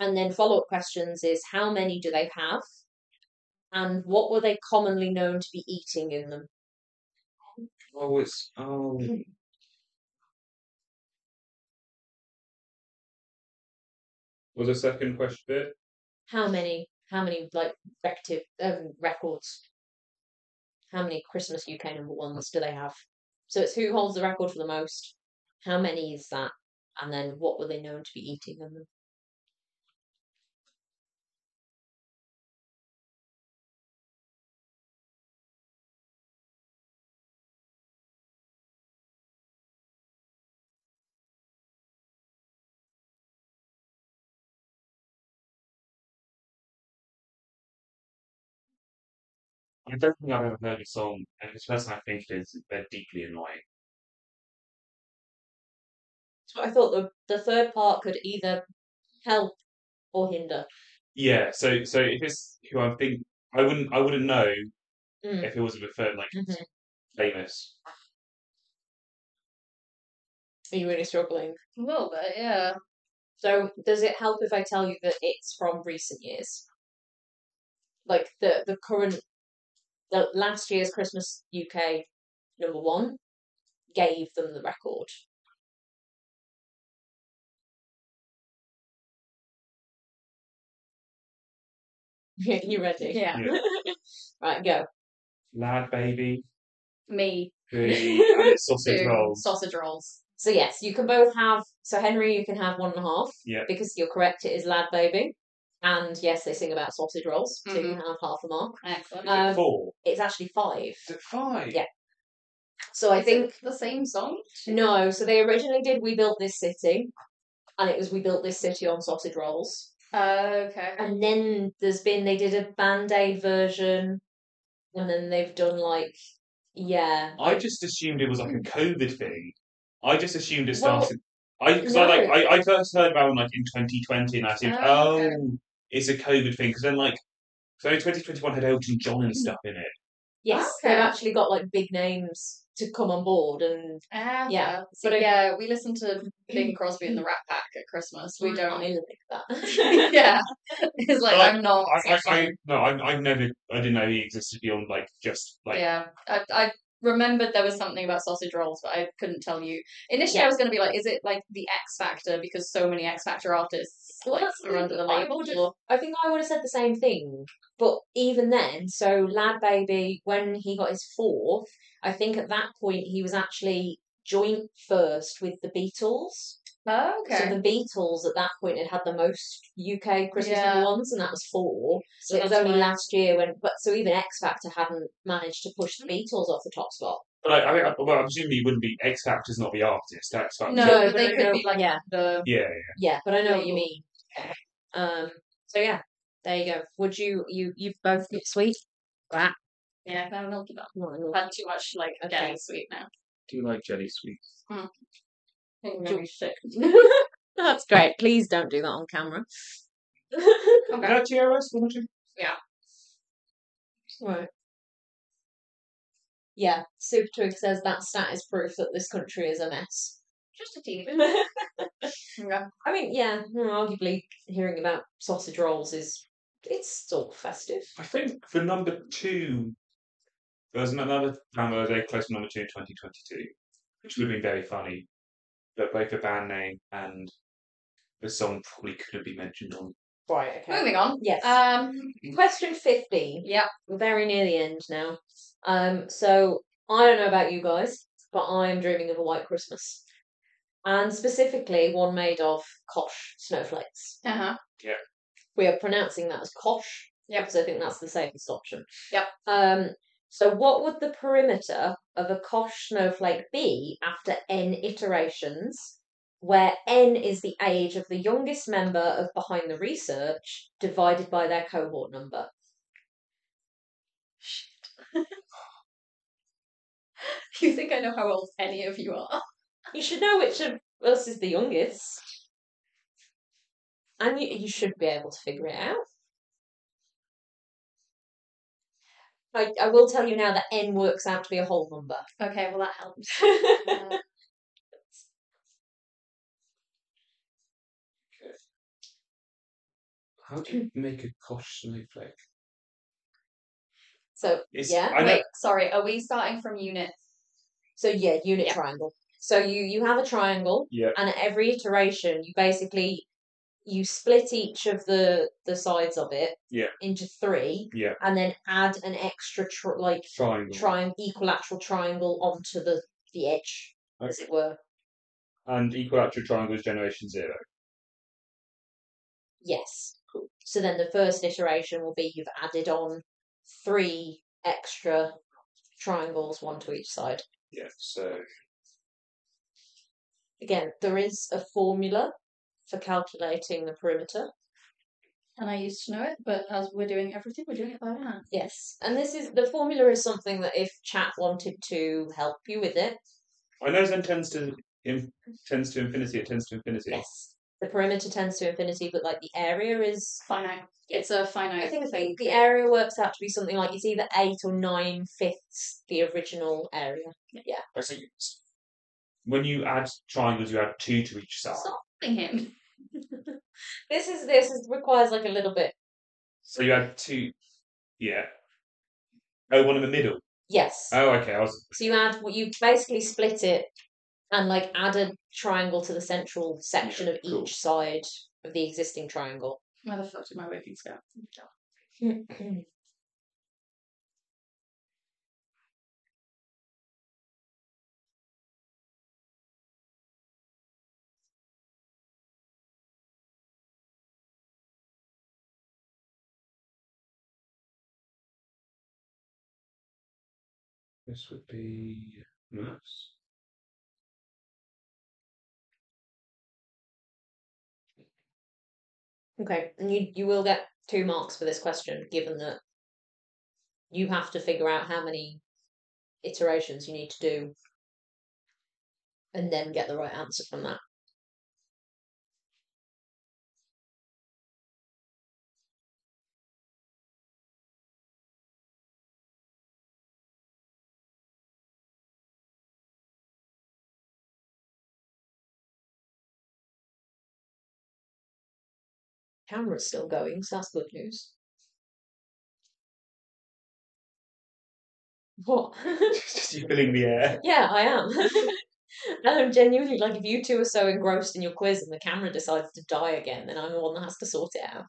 Speaker 3: And then follow up questions is how many do they have? And what were they commonly known to be eating in them?
Speaker 2: Oh, it's oh. Was the second question bit?
Speaker 3: How many? How many like record um, records? How many Christmas UK number ones do they have? So it's who holds the record for the most? How many is that? And then what were they known to be eating in them?
Speaker 2: I don't think I've ever heard a song, and this person I think is they're deeply annoying.
Speaker 3: So I thought the the third part could either help or hinder.
Speaker 2: Yeah, so so if it's who I think I wouldn't I wouldn't know
Speaker 3: Mm.
Speaker 2: if it was a third like
Speaker 3: Mhm.
Speaker 2: famous.
Speaker 3: Are you really struggling?
Speaker 1: A little bit, yeah.
Speaker 3: So does it help if I tell you that it's from recent years? Like the the current the last year's Christmas UK number one gave them the record. you ready?
Speaker 1: Yeah.
Speaker 3: right, go.
Speaker 2: Lad baby,
Speaker 1: Me.
Speaker 2: foodie, sausage
Speaker 1: Two
Speaker 2: rolls.
Speaker 1: Sausage rolls.
Speaker 3: So yes, you can both have. So Henry, you can have one and a half.
Speaker 2: Yeah.
Speaker 3: Because you're correct. It is Lad Baby, and yes, they sing about sausage rolls, so you
Speaker 1: Mhm.
Speaker 3: can have half a mark.
Speaker 1: Excellent.
Speaker 3: Um,
Speaker 2: four?
Speaker 3: It's actually five.
Speaker 2: Is it five?
Speaker 3: yeah. So I
Speaker 1: Is
Speaker 3: think
Speaker 1: it the same song?
Speaker 3: no. So they originally did "We Built This City," and it was "We Built This City" on sausage rolls.
Speaker 1: okay.
Speaker 3: And then there's been they did a Band Aid version, and then they've done like yeah.
Speaker 2: I just assumed it was like a COVID thing. I just assumed it
Speaker 3: Well,
Speaker 2: started. I because I like. I, I first heard about it like in 2020, and I assumed
Speaker 1: Oh,
Speaker 2: oh,
Speaker 1: okay.
Speaker 2: It's a COVID thing because then like so 2021 had Elton John and stuff in it.
Speaker 3: Yes,
Speaker 1: Okay.
Speaker 3: they've actually got like big names to come on board, and
Speaker 1: Ah,
Speaker 3: Yeah.
Speaker 1: So
Speaker 3: but
Speaker 1: yeah, we listen to Bing Crosby and the Rat Pack at Christmas. We don't.
Speaker 3: Really like that.
Speaker 1: yeah, it's like
Speaker 2: But,
Speaker 1: I'm not.
Speaker 2: I, I, I no, I, I've never I didn't know he existed beyond like just like
Speaker 1: yeah, I, I remembered there was something about sausage rolls, but I couldn't tell you. Initially, I was going to be like, is it like the X Factor because so many X Factor artists
Speaker 3: Well,
Speaker 1: like
Speaker 3: that's
Speaker 1: are under the
Speaker 3: I
Speaker 1: label?
Speaker 3: would've-
Speaker 1: or-
Speaker 3: I think I would have said the same thing. But even then, so Lad Baby, when he got his fourth, I think at that point he was actually joint first with the Beatles.
Speaker 1: Oh, okay.
Speaker 3: So the Beatles at that point had had the most UK Christmas
Speaker 1: Yeah.
Speaker 3: number ones, and that was four. So it was only
Speaker 1: why-
Speaker 3: last year when, but so even X Factor hadn't managed to push the hmm. Beatles off the top spot.
Speaker 2: But I, I mean, well, I'm assuming he wouldn't be X Factor's not the artist. X Factor.
Speaker 1: No,
Speaker 3: No,
Speaker 1: but
Speaker 3: but
Speaker 1: they could
Speaker 3: know-
Speaker 1: be like
Speaker 3: yeah.
Speaker 1: the.
Speaker 2: Yeah,
Speaker 3: Yeah, but I know what you mean. Um. So yeah, there you go. Would you you you both get sweet? That.
Speaker 1: Yeah, no, milky bar.
Speaker 3: No,
Speaker 1: I've had too much like
Speaker 3: Okay.
Speaker 1: jelly sweet now.
Speaker 2: do you like jelly sweets?
Speaker 1: I'm sick.
Speaker 3: That's great. Please don't do that on camera.
Speaker 2: Is that TRS? One or two?
Speaker 3: Right. Yeah, Super Twig says that stat is proof that this country is a mess.
Speaker 1: Just a teeny bit.
Speaker 3: I mean, yeah, you know, arguably hearing about sausage rolls is it's sort festive.
Speaker 2: I think for number two, there was another band that was very close to number two in 2022, which would have been very funny. But both the band name and the song probably couldn't be mentioned on.
Speaker 3: Right. Okay.
Speaker 1: Moving on.
Speaker 3: Yes.
Speaker 1: Um.
Speaker 3: Question fifteen.
Speaker 1: Yeah.
Speaker 3: We're very near the end now. Um, so I don't know about you guys, but I'm dreaming of a white Christmas, and specifically one made of Kosh snowflakes.
Speaker 1: Uh huh.
Speaker 3: We are pronouncing that as Kosh.
Speaker 1: Yep.
Speaker 3: Because I think that's the safest option.
Speaker 1: Yep.
Speaker 3: Um. So what would the perimeter of a Kosh snowflake be after n iterations? Where n is the age of the youngest member of Behind the Research divided by their cohort number.
Speaker 1: You think I know how old any of you are?
Speaker 3: You should know which of us is the youngest. And you, you should be able to figure it out. I, I will tell you now that n works out to be a whole number.
Speaker 1: Okay, well that helps. Uh,
Speaker 2: How do you make a Kosh snowflake?
Speaker 3: so
Speaker 2: It's,
Speaker 3: yeah,
Speaker 2: I know,
Speaker 1: wait, sorry. Are we starting from unit?
Speaker 3: so yeah, unit
Speaker 1: Yeah.
Speaker 3: triangle. So you you have a triangle,
Speaker 2: Yeah.
Speaker 3: and at every iteration, you basically you split each of the the sides of it
Speaker 2: Yeah.
Speaker 3: into three,
Speaker 2: Yeah.
Speaker 3: and then add an extra tr- like
Speaker 2: triangle.
Speaker 3: triangle equilateral triangle onto the the edge, as it were.
Speaker 2: and equilateral triangle is generation zero.
Speaker 3: Yes. So then the first iteration will be you've added on three extra triangles, one to each side.
Speaker 2: Yeah. So
Speaker 3: Again, there is a formula for calculating the perimeter.
Speaker 1: And I used to know it, but as we're doing everything, we're doing it by hand.
Speaker 3: Yes. And this is the formula is something that if chat wanted to help you with it,
Speaker 2: I know Zen tends to in, tends to infinity. It tends to infinity.
Speaker 3: yes. The perimeter tends to infinity, but like the area is
Speaker 1: Finite. It's a finite
Speaker 3: I think
Speaker 1: thing.
Speaker 3: the area works out to be something like it's either eight or nine fifths the original area. Yeah.
Speaker 2: I think it's- when you add triangles, you add two to each side.
Speaker 1: Stop him.
Speaker 3: This is this is requires like a little bit
Speaker 2: So you add two. Yeah. Oh, one in the middle.
Speaker 3: yes.
Speaker 2: Oh, okay. I was.
Speaker 3: So you add you basically split it and like add a triangle to the central section
Speaker 2: Yeah,
Speaker 3: of
Speaker 2: cool.
Speaker 3: each side of the existing triangle.
Speaker 1: Where the fuck did my working scale?
Speaker 2: This would be maths.
Speaker 3: Okay, and you you will get two marks for this question, given that you have to figure out how many iterations you need to do, and then get the right answer from that. Camera's still going, so that's good news. What?
Speaker 2: Just you filling the air.
Speaker 3: yeah, I am. and I'm genuinely like, if you two are so engrossed in your quiz and the camera decides to die again, then I'm the one that has to sort it out.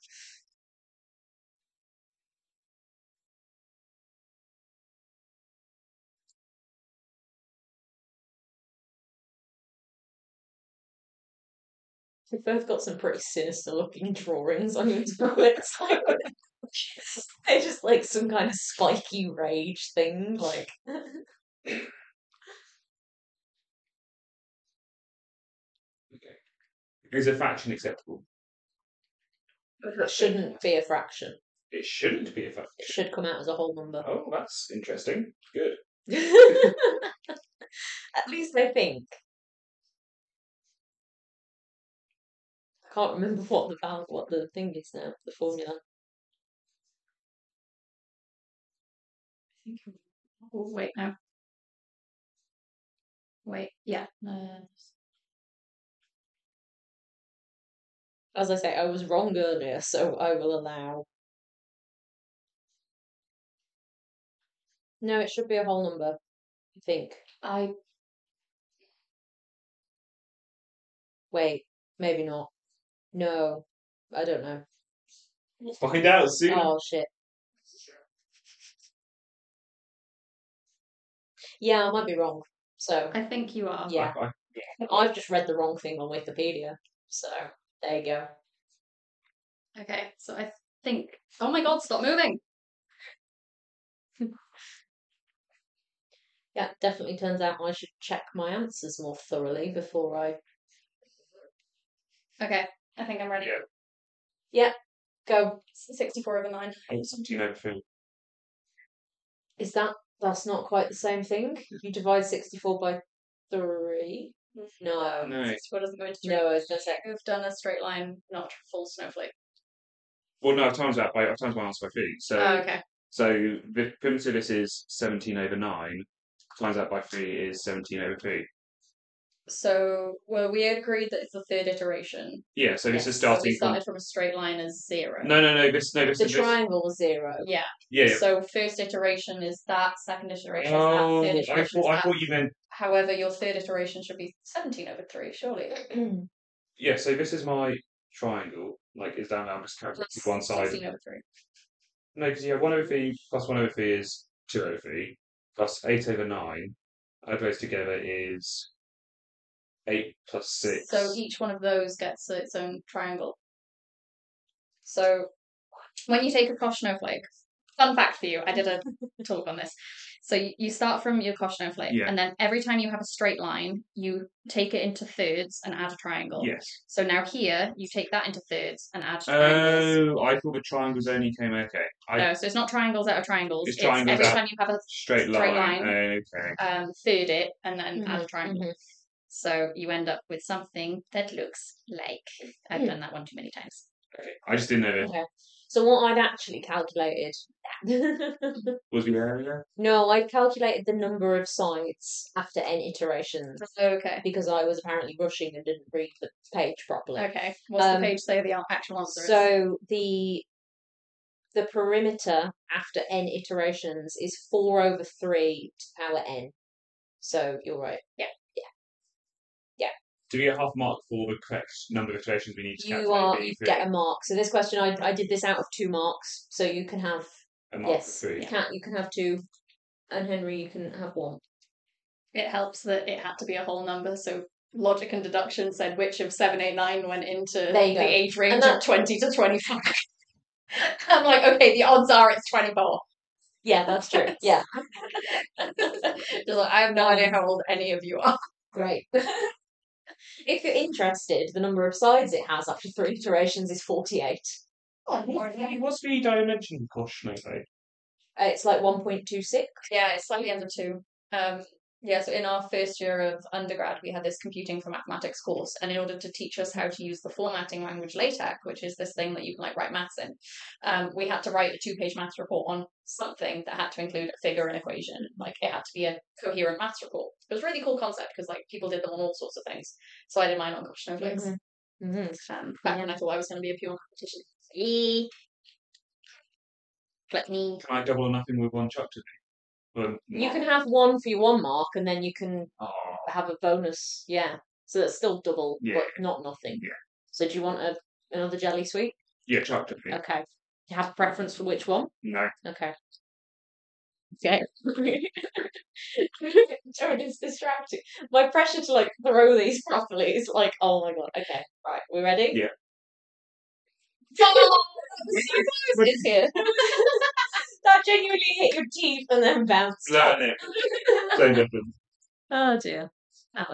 Speaker 3: We've both got some pretty sinister looking drawings on your tablets. Like, they're just like some kind of spiky rage thing. Like,
Speaker 2: Is a fraction acceptable?
Speaker 3: it shouldn't be a fraction.
Speaker 2: It shouldn't be a
Speaker 3: It should come out as a whole number.
Speaker 2: Oh, that's interesting. Good.
Speaker 3: At least I think. I can't remember what the val- what the thing is now. The formula.
Speaker 1: I think. Oh, wait, no. Wait, yeah. Uh,
Speaker 3: As I say, I was wrong earlier, so I will allow. No, it should be a whole number. I think.
Speaker 1: I
Speaker 3: Wait, maybe not. No, I don't know.
Speaker 2: Find out soon.
Speaker 3: Oh shit. Yeah, I might be wrong. So
Speaker 1: I think you are.
Speaker 3: yeah,
Speaker 2: I- I-
Speaker 3: I've just read the wrong thing on Wikipedia. So there you go.
Speaker 1: Okay, so I think. Oh my god, stop moving!
Speaker 3: Yeah, definitely turns out I should check my answers more thoroughly before I
Speaker 1: Okay, I think I'm ready.
Speaker 2: Yeah.
Speaker 3: go.
Speaker 1: 64 over 9.
Speaker 2: Oh, 17 over 3.
Speaker 3: Is that that's not quite the same thing? You divide sixty-four by three. Mm-hmm. No,
Speaker 2: No.
Speaker 1: 64 doesn't go into three.
Speaker 3: no, I was gonna say
Speaker 1: We've done a straight line, not a full snowflake.
Speaker 2: Well, no, I've times that by, I've times my answer by 3. So,
Speaker 1: Oh, okay.
Speaker 2: so the primitive this is 17 over 9. Times that by 3 is 17 over 3.
Speaker 1: So, well, we agreed that it's the third iteration.
Speaker 2: Yeah, so this
Speaker 3: Yes,
Speaker 2: is
Speaker 1: So we
Speaker 2: starting from.
Speaker 1: started from a straight line as zero.
Speaker 2: No, no, no, this, no, this
Speaker 3: the
Speaker 2: is. This,
Speaker 3: triangle was zero.
Speaker 1: Yeah.
Speaker 2: yeah, yeah.
Speaker 1: So first iteration is that, second iteration
Speaker 2: Oh,
Speaker 1: is that, oh, third
Speaker 2: I
Speaker 1: iteration
Speaker 2: thought, I
Speaker 1: is
Speaker 2: thought
Speaker 1: that.
Speaker 2: you meant.
Speaker 1: However, your third iteration should be 17 over 3, surely.
Speaker 2: Yeah, so this is my triangle. Like, is down now, I'm just calculating one side.
Speaker 1: 16 over 3.
Speaker 2: No, because you have 1 over 3 plus 1 over 3 is 2 over 3 plus 8 over 9. Add those together is 8 plus 6.
Speaker 1: So each one of those gets its own triangle. So when you take a Koch snowflake, fun fact for you, I did a talk on this. So you, you start from your Koch snowflake,
Speaker 2: Yeah.
Speaker 1: and then every time you have a straight line, you take it into thirds and add a triangle.
Speaker 2: Yes.
Speaker 1: So now here, you take that into thirds and add triangles.
Speaker 2: Oh, I thought the triangles only came. Okay. I
Speaker 1: no, so it's not triangles out of triangles.
Speaker 2: It's
Speaker 1: It's,
Speaker 2: triangles
Speaker 1: every time you have a
Speaker 2: straight
Speaker 1: straight
Speaker 2: line.
Speaker 1: line.
Speaker 2: Okay.
Speaker 1: um, third it and then add a
Speaker 3: Mhm,
Speaker 1: triangle.
Speaker 3: mhm.
Speaker 1: So you end up with something that looks like. I've
Speaker 3: Hmm.
Speaker 1: done that one too many times.
Speaker 2: okay. I just didn't know that
Speaker 3: Okay. So what I'd actually calculated.
Speaker 2: was the area.
Speaker 3: no, I calculated the number of sides after n iterations
Speaker 1: Okay.
Speaker 3: because I was apparently rushing and didn't read the page properly.
Speaker 1: Okay. What's
Speaker 3: Um,
Speaker 1: the page say the actual answer is?
Speaker 3: So the the perimeter after n iterations is four over three to power n. So you're right.
Speaker 2: Do we get half mark for the correct number of iterations we need to
Speaker 3: You
Speaker 2: calculate?
Speaker 3: are
Speaker 2: the
Speaker 3: you
Speaker 2: three?
Speaker 3: get a mark. So this question I I did this out of two marks. So you can have
Speaker 2: a mark
Speaker 3: yes,
Speaker 2: for three.
Speaker 3: you can you can have two, and Henry you can have one.
Speaker 1: it helps that it had to be a whole number. So logic and deduction said which of seven, eight, nine went into
Speaker 3: There you
Speaker 1: the
Speaker 3: go.
Speaker 1: age range
Speaker 3: And
Speaker 1: of
Speaker 3: that-
Speaker 1: twenty to twenty-five. I'm like, okay, the odds are it's twenty-four.
Speaker 3: Yeah, that's true. Yeah,
Speaker 1: Just like, I have no idea um, how old any of you are.
Speaker 3: great. if you're interested, the number of sides it has after three iterations is forty-eight.
Speaker 2: What- What's the dimension Koch snowflake?
Speaker 3: Uh, It's like one point two six.
Speaker 1: Yeah, it's slightly under two. Um, yeah, so in our first year of undergrad, we had this computing for mathematics course, and in order to teach us how to use the formatting language LaTeX, which is this thing that you can like write maths in, um, we had to write a two-page maths report on something that had to include a figure and equation. Like it had to be a coherent maths report. It was a really cool concept because like people did them on all sorts of things. So I did mine on Koch snowflakes.
Speaker 3: Mm-hmm.
Speaker 1: Um, back when I thought I was going to be a pure mathematician. Let me.
Speaker 2: Can I double or nothing with one chuck to me? Well,
Speaker 3: You can have one for your one mark, and then you can
Speaker 2: Oh,
Speaker 3: have a bonus. Yeah, so that's still double,
Speaker 2: Yeah.
Speaker 3: but not nothing.
Speaker 2: Yeah.
Speaker 3: So do you want a another jelly sweet?
Speaker 2: yeah, chocolate. me.
Speaker 3: Okay. Do you have a preference for which one?
Speaker 2: No.
Speaker 3: Okay. Okay. Joan is distracting. My pressure to like throw these properly is like, oh my god. Okay, right, we ready?
Speaker 2: Yeah.
Speaker 3: That was so close. It's here. that genuinely hit your teeth and then bounced.
Speaker 2: Learn it. So different.
Speaker 3: Oh dear.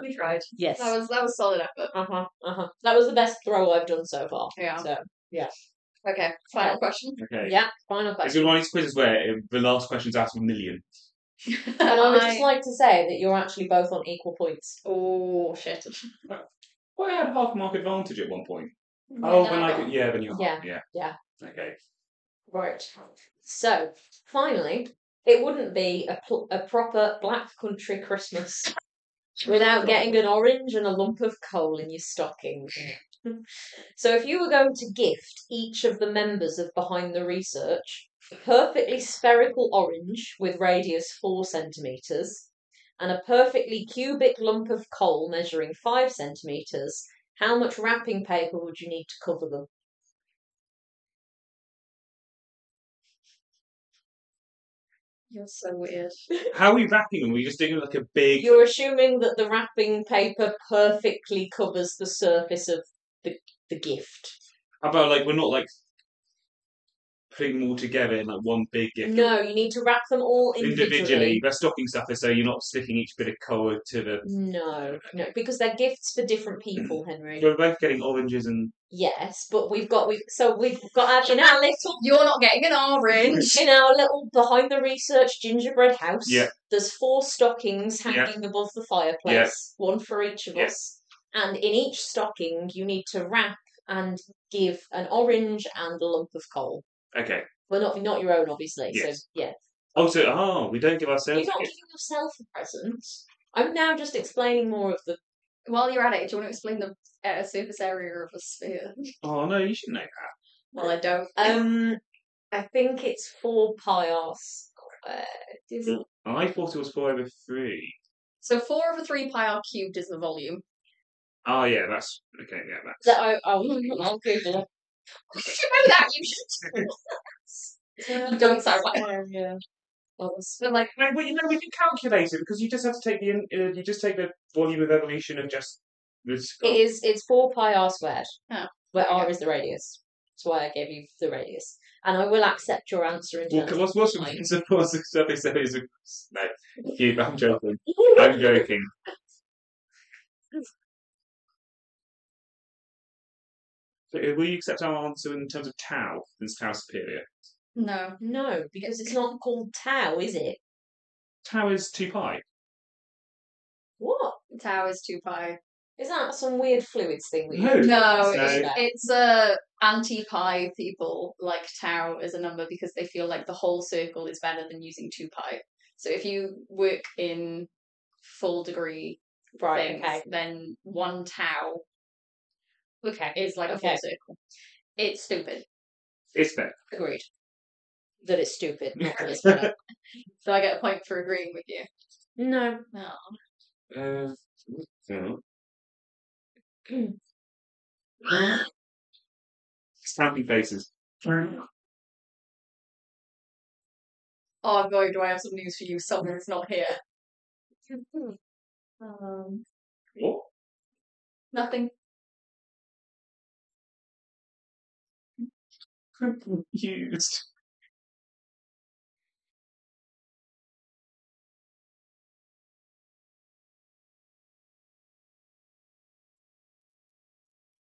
Speaker 1: We tried.
Speaker 3: Yes.
Speaker 1: That was that was solid effort.
Speaker 3: Uh huh. Uh huh. That was the best throw I've done so far.
Speaker 1: Yeah.
Speaker 3: So yeah.
Speaker 1: Okay. Final question.
Speaker 2: Okay.
Speaker 3: yeah, final question.
Speaker 2: It's
Speaker 3: question.
Speaker 2: one of these quizzes where the last question's out of a million.
Speaker 3: And I would just like to say that you're actually both on equal points.
Speaker 1: Oh shit.
Speaker 2: Well, I had half mark advantage at one point. Oh,
Speaker 1: then
Speaker 2: when
Speaker 1: I
Speaker 2: I
Speaker 1: got-
Speaker 2: yeah, when you're
Speaker 3: Yeah,
Speaker 2: yeah
Speaker 3: yeah.
Speaker 2: Okay.
Speaker 3: Right. So, finally, it wouldn't be a, pl- a proper Black Country Christmas without getting an orange and a lump of coal in your stocking. so, if you were going to gift each of the members of Behind the Research a perfectly spherical orange with radius 4 centimetres and a perfectly cubic lump of coal measuring 5 centimetres, how much wrapping paper would you need to cover them?
Speaker 1: You're so weird.
Speaker 2: How are we wrapping them? Are we just doing like a big?
Speaker 3: You're assuming that the wrapping paper perfectly covers the surface of the the gift.
Speaker 2: How about like we're not like putting them all together in like one big gift?
Speaker 3: No, you need to wrap them all individually.
Speaker 2: individually. They're stocking stuffers, so you're not sticking each bit of coal to the.
Speaker 3: No, no, because they're gifts for different people, Henry.
Speaker 2: We're both getting oranges and
Speaker 3: Yes, but we've got we so we've got our, in our little
Speaker 1: You're not getting an orange.
Speaker 3: in our little behind the research gingerbread house.
Speaker 2: Yeah.
Speaker 3: There's four stockings
Speaker 2: Yeah.
Speaker 3: hanging above the fireplace, one for each of
Speaker 2: Yeah.
Speaker 3: us. And in each stocking, you need to wrap and give an orange and a lump of coal.
Speaker 2: Okay.
Speaker 3: Well, not not your own, obviously.
Speaker 2: Yes.
Speaker 3: So yeah,
Speaker 2: Also, oh, we don't give ourselves.
Speaker 3: you're not giving yourself a present. I'm now just explaining more of the.
Speaker 1: While you're at it, do you want to explain the uh, surface area of a sphere?
Speaker 2: Oh no, you should know that.
Speaker 1: Well, I don't.
Speaker 3: Um, I think it's four pi r squared. Is it?
Speaker 2: I thought it was four over three.
Speaker 1: So four over three pi r cubed is the volume.
Speaker 2: Oh yeah, that's okay. Yeah, that's.
Speaker 3: That I, I'll, I'll Google it.
Speaker 1: You should know that. You should. You don't sound like
Speaker 3: Yeah.
Speaker 1: So like,
Speaker 2: No, well, you know, we can calculate it because you just have to take the in- uh, you just take the volume of evolution and just this.
Speaker 3: It is. It's four pi r squared.
Speaker 1: Oh.
Speaker 3: Where r
Speaker 1: Okay.
Speaker 3: is the radius. That's why I gave you the radius, and I will accept your answer in
Speaker 2: Well,
Speaker 3: terms.
Speaker 2: what's what's
Speaker 3: of time.
Speaker 2: what's what's the surface area? of- No, cube. I'm joking. I'm joking. So, uh, will you accept our answer in terms of tau, since tau superior?
Speaker 1: no.
Speaker 3: No, because it's not called tau, is it?
Speaker 2: Tau is two pi.
Speaker 3: What
Speaker 1: Tau is two pi.
Speaker 3: is that? Some weird fluids thing that you?
Speaker 2: No.
Speaker 1: No,
Speaker 2: No.
Speaker 1: it's, it's uh, anti-pi people like tau as a number because they feel like the whole circle is better than using two pi. So if you work in full degree
Speaker 3: Right.
Speaker 1: things,
Speaker 3: Okay.
Speaker 1: then one tau
Speaker 3: Okay.
Speaker 1: It's like a
Speaker 3: Okay.
Speaker 1: full circle. It's stupid.
Speaker 2: It's there.
Speaker 3: Agreed. That it's stupid. It's.
Speaker 1: So I get a point for agreeing with you.
Speaker 3: no.
Speaker 1: No.
Speaker 2: Uh, no. Stamping faces.
Speaker 1: Oh boy, do I have some news for you. Someone's not here. um,
Speaker 2: What?
Speaker 1: nothing.
Speaker 2: I'm confused.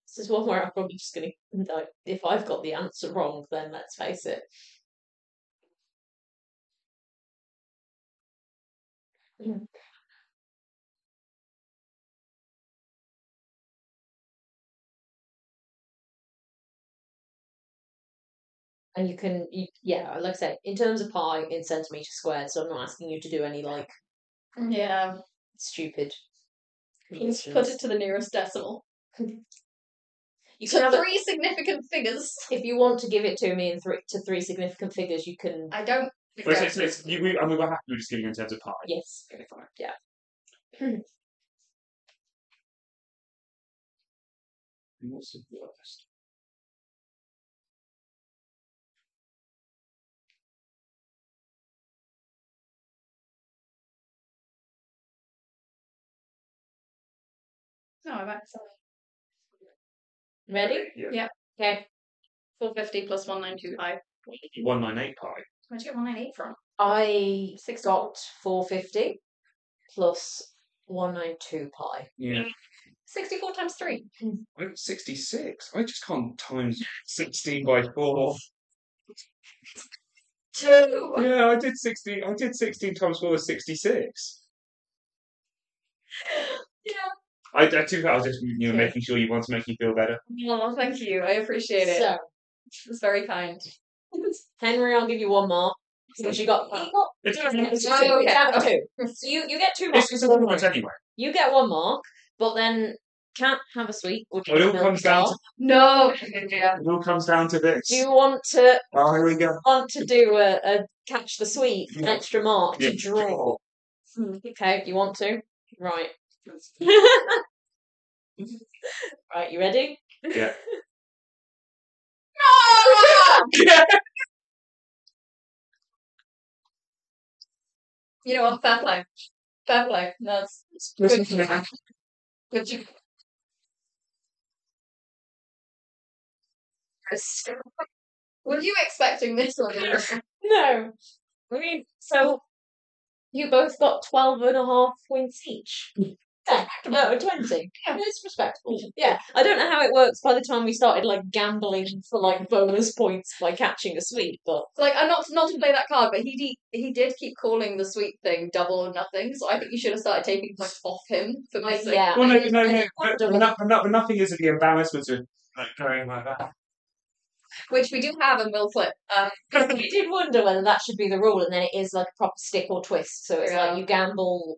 Speaker 3: This is one where I'm probably just going to. Like, if I've got the answer wrong, then let's face it. Mm. And you can, you, yeah, like I say, in terms of pi in centimetre squared, so I'm not asking you to do any like
Speaker 1: Yeah.
Speaker 3: stupid.
Speaker 1: Just put it to the nearest decimal.
Speaker 3: You can
Speaker 1: To
Speaker 3: have it,
Speaker 1: three significant figures.
Speaker 3: if you want to give it to me in three to three significant figures, you can.
Speaker 1: I don't.
Speaker 2: Well, it's, it's, it's, you, we, I mean, we're happy with just giving you in terms of pi.
Speaker 3: Yes.
Speaker 2: Okay, fine.
Speaker 3: Yeah.
Speaker 2: And What's the worst?
Speaker 1: No, I'm at sorry.
Speaker 3: Ready?
Speaker 2: Yeah.
Speaker 3: Okay.
Speaker 1: 450 plus 192
Speaker 2: One nine eight pi.
Speaker 1: Where'd you get 198 from?
Speaker 3: I
Speaker 1: Six
Speaker 3: got 450 plus 192 pi.
Speaker 2: Yeah.
Speaker 1: 64 times 3.
Speaker 2: I got sixty six. I just can't times sixteen by four.
Speaker 1: Two!
Speaker 2: Yeah, I did sixty. I did sixteen times four is sixty six.
Speaker 1: Yeah.
Speaker 2: I, I took I was just you know
Speaker 3: Okay.
Speaker 2: making sure you want to make you feel better.
Speaker 1: Oh, thank you. I appreciate it.
Speaker 3: So,
Speaker 1: It's very kind.
Speaker 3: Henry, I'll give you one more. Because you got, oh. you got
Speaker 2: It's,
Speaker 3: it's
Speaker 1: Oh,
Speaker 3: two.
Speaker 1: okay.
Speaker 3: Down to two. So you, you get two marks.
Speaker 2: it's, it's a long one anyway.
Speaker 3: You get one mark, but then can't have a sweet. Which oh,
Speaker 2: It all
Speaker 3: is
Speaker 2: comes down to
Speaker 1: No.
Speaker 2: it all comes down to this.
Speaker 3: Do you want to
Speaker 2: Oh, here we go.
Speaker 3: want to do a, a catch the sweet an
Speaker 2: Yeah.
Speaker 3: extra mark to
Speaker 2: Yeah.
Speaker 3: draw? Hmm. Okay, you want to? Right. Right, you ready?
Speaker 2: Yeah.
Speaker 1: You know what? Fair play. Fair play. That's good. Good. job. Were you expecting this one?
Speaker 3: No. I mean, so you both got 12 and a half points each. Yeah, no, 20.
Speaker 1: Yeah.
Speaker 3: It's respectable. Yeah. I don't know how it works by the time we started like gambling for like bonus points by catching a sweet, but
Speaker 1: like, I'm not not to play that card, but he de- he did keep calling the sweet thing double or nothing. So I think you should have started taking points off him for
Speaker 3: like,
Speaker 1: missing.
Speaker 3: yeah.
Speaker 2: Well, no,
Speaker 3: I-
Speaker 2: no,
Speaker 3: I
Speaker 2: no,
Speaker 3: just
Speaker 2: but,
Speaker 3: wonder
Speaker 2: but,
Speaker 3: whether-
Speaker 2: but, not, but nothing is the embarrassment of like going like that.
Speaker 1: Which we do have and we'll flip. Um,
Speaker 3: I did wonder whether that should be the rule, and then it is like a proper stick or twist. So it's
Speaker 1: Yeah.
Speaker 3: like you gamble,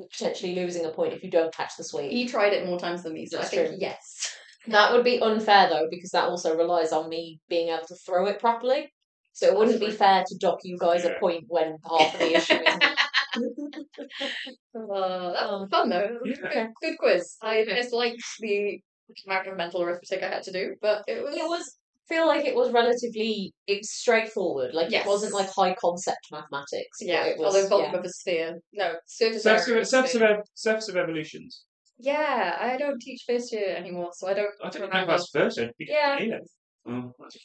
Speaker 3: potentially losing a point if you don't catch the sweet.
Speaker 1: he tried it more times than me, so
Speaker 3: That's
Speaker 1: I think
Speaker 3: true.
Speaker 1: yes.
Speaker 3: That would be unfair though, because that also relies on me being able to throw it properly. So it wouldn't be fair to dock you guys a point when half of the issue is.
Speaker 1: Uh, that was fun though. It was a
Speaker 2: Yeah.
Speaker 1: Good, good quiz. I disliked the amount of mental arithmetic I had to do, but it was.
Speaker 3: it was feel like it was relatively it was straightforward. Like
Speaker 1: Yes.
Speaker 3: it wasn't like high concept mathematics.
Speaker 1: Yeah,
Speaker 3: it was,
Speaker 1: although volume
Speaker 3: yeah.
Speaker 1: of a sphere. No, surface
Speaker 2: Surface
Speaker 1: area
Speaker 2: of,
Speaker 1: of
Speaker 2: surface, of, surface of evolutions.
Speaker 1: Yeah, I don't teach first year anymore, so I don't.
Speaker 2: I don't know if that's first. year. think
Speaker 1: Yeah.
Speaker 2: yeah. Oh, that's-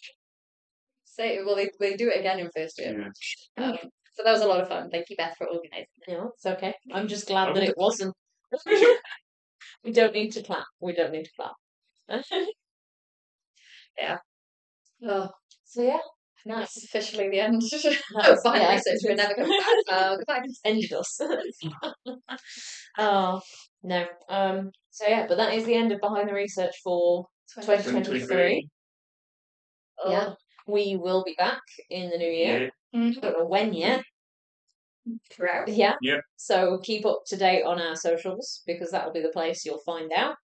Speaker 1: Say well, they they do it again in first year.
Speaker 2: yeah.
Speaker 1: Um, so that was a lot of fun. Thank you, Beth, for organising.
Speaker 3: You know, it's okay. I'm just glad that it wasn't. we don't need to clap. We don't need to clap.
Speaker 1: Oh,
Speaker 3: so yeah,
Speaker 1: that's
Speaker 3: nice.
Speaker 1: officially the end.
Speaker 3: That's-
Speaker 1: Behind
Speaker 3: yeah,
Speaker 1: research, we're never coming back. Uh, goodbye.
Speaker 3: ended us. oh no. Um. So yeah, but that is the end of behind the research for 2023. Yeah, we will be back in the new year.
Speaker 2: Yeah.
Speaker 1: Mhm.
Speaker 3: Don't know when yet.
Speaker 1: Throughout.
Speaker 3: Yeah.
Speaker 2: Yeah.
Speaker 3: So keep up to date on our socials because that will be the place you'll find out.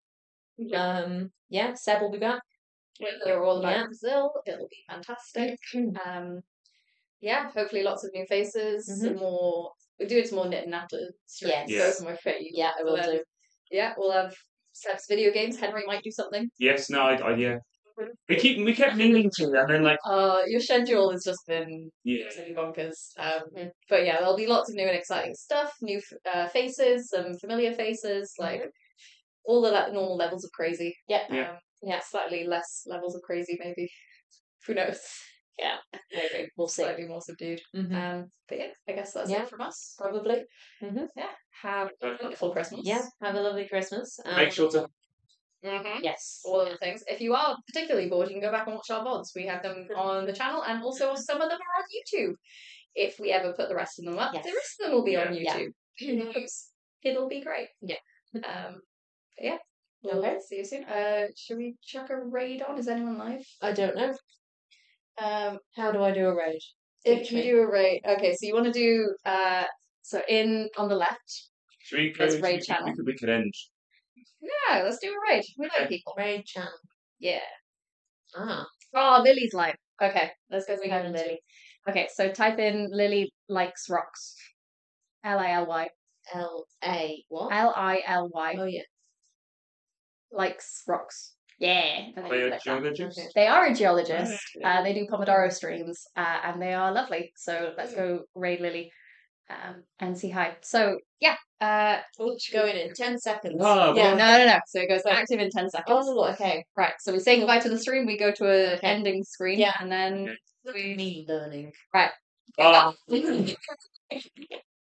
Speaker 1: Yeah.
Speaker 3: Um. Yeah. Seb will be back.
Speaker 1: They're all about
Speaker 3: Yeah.
Speaker 1: Brazil. It'll be fantastic. Um, yeah, hopefully lots of new faces.
Speaker 3: Mhm.
Speaker 1: More. We're doing some more knit and natter streams.
Speaker 3: Yes.
Speaker 1: Those are my fave.
Speaker 3: Yeah, I will
Speaker 1: Then,
Speaker 3: do.
Speaker 1: Yeah, we'll have Seb's video games. Henry might do something.
Speaker 2: Yes. No. I, I, yeah. We keep we kept meaning to, and then like
Speaker 1: Uh, your schedule has just been
Speaker 2: yeah.
Speaker 1: absolutely bonkers. Um, but yeah, there'll be lots of new and exciting stuff. New uh, faces, some familiar faces, like all the le- normal levels of crazy.
Speaker 3: Yeah.
Speaker 2: Yeah.
Speaker 1: Um, yeah, slightly less levels of crazy, maybe. Who knows? Yeah.
Speaker 3: Maybe we'll see.
Speaker 1: Slightly more subdued.
Speaker 3: Mhm.
Speaker 1: Um, but yeah, I guess that's
Speaker 3: Yeah.
Speaker 1: it from us.
Speaker 3: Probably.
Speaker 1: Yeah. Have a wonderful Christmas.
Speaker 3: Yeah. Have a lovely Christmas.
Speaker 2: Make sure to
Speaker 1: hmm
Speaker 3: Yes.
Speaker 1: All of the things. If you are particularly bored, you can go back and watch our VODs. We have them on the channel, and also some of them are on YouTube. If we ever put the rest of them up,
Speaker 3: Yes.
Speaker 1: the rest of them will be on
Speaker 3: Yeah.
Speaker 1: YouTube. Who knows? It'll be great.
Speaker 3: Yeah.
Speaker 1: Um. Yeah. We'll
Speaker 3: Okay.
Speaker 1: see you soon. Uh, should we chuck a raid on? Is anyone live?
Speaker 3: I don't know.
Speaker 1: Um,
Speaker 3: How do I do a raid?
Speaker 1: if
Speaker 3: Teach
Speaker 1: you do a raid, okay. So you want to do uh, so in on the left.
Speaker 2: should we go?
Speaker 1: There's raid
Speaker 2: we,
Speaker 1: channel.
Speaker 2: We could, we could end.
Speaker 1: Yeah, let's do a raid. We like people.
Speaker 3: Raid channel.
Speaker 1: Yeah.
Speaker 3: Ah.
Speaker 1: Oh, Lily's live. Okay, let's go
Speaker 3: We have
Speaker 1: Lily. Okay, so type in Lily likes rocks. L I L Y.
Speaker 3: L A what?
Speaker 1: L I L Y
Speaker 3: Oh yeah.
Speaker 1: Likes rocks. Yeah. and then
Speaker 2: Are
Speaker 1: you
Speaker 2: you a geologist?
Speaker 1: They are a geologist. Uh, they do Pomodoro streams, uh, and they are lovely. So let's go raid Lily um, and see hi. So yeah. Uh,
Speaker 3: Oh, go in in ten seconds.
Speaker 2: Ah,
Speaker 1: yeah.
Speaker 2: well-
Speaker 1: No, no, no. So it goes active in ten seconds.
Speaker 3: Oh, okay.
Speaker 1: Right. So we say goodbye to the stream. We go to a
Speaker 3: Okay.
Speaker 1: ending screen.
Speaker 3: Yeah.
Speaker 1: And then We...
Speaker 3: Me learning.
Speaker 2: Ah.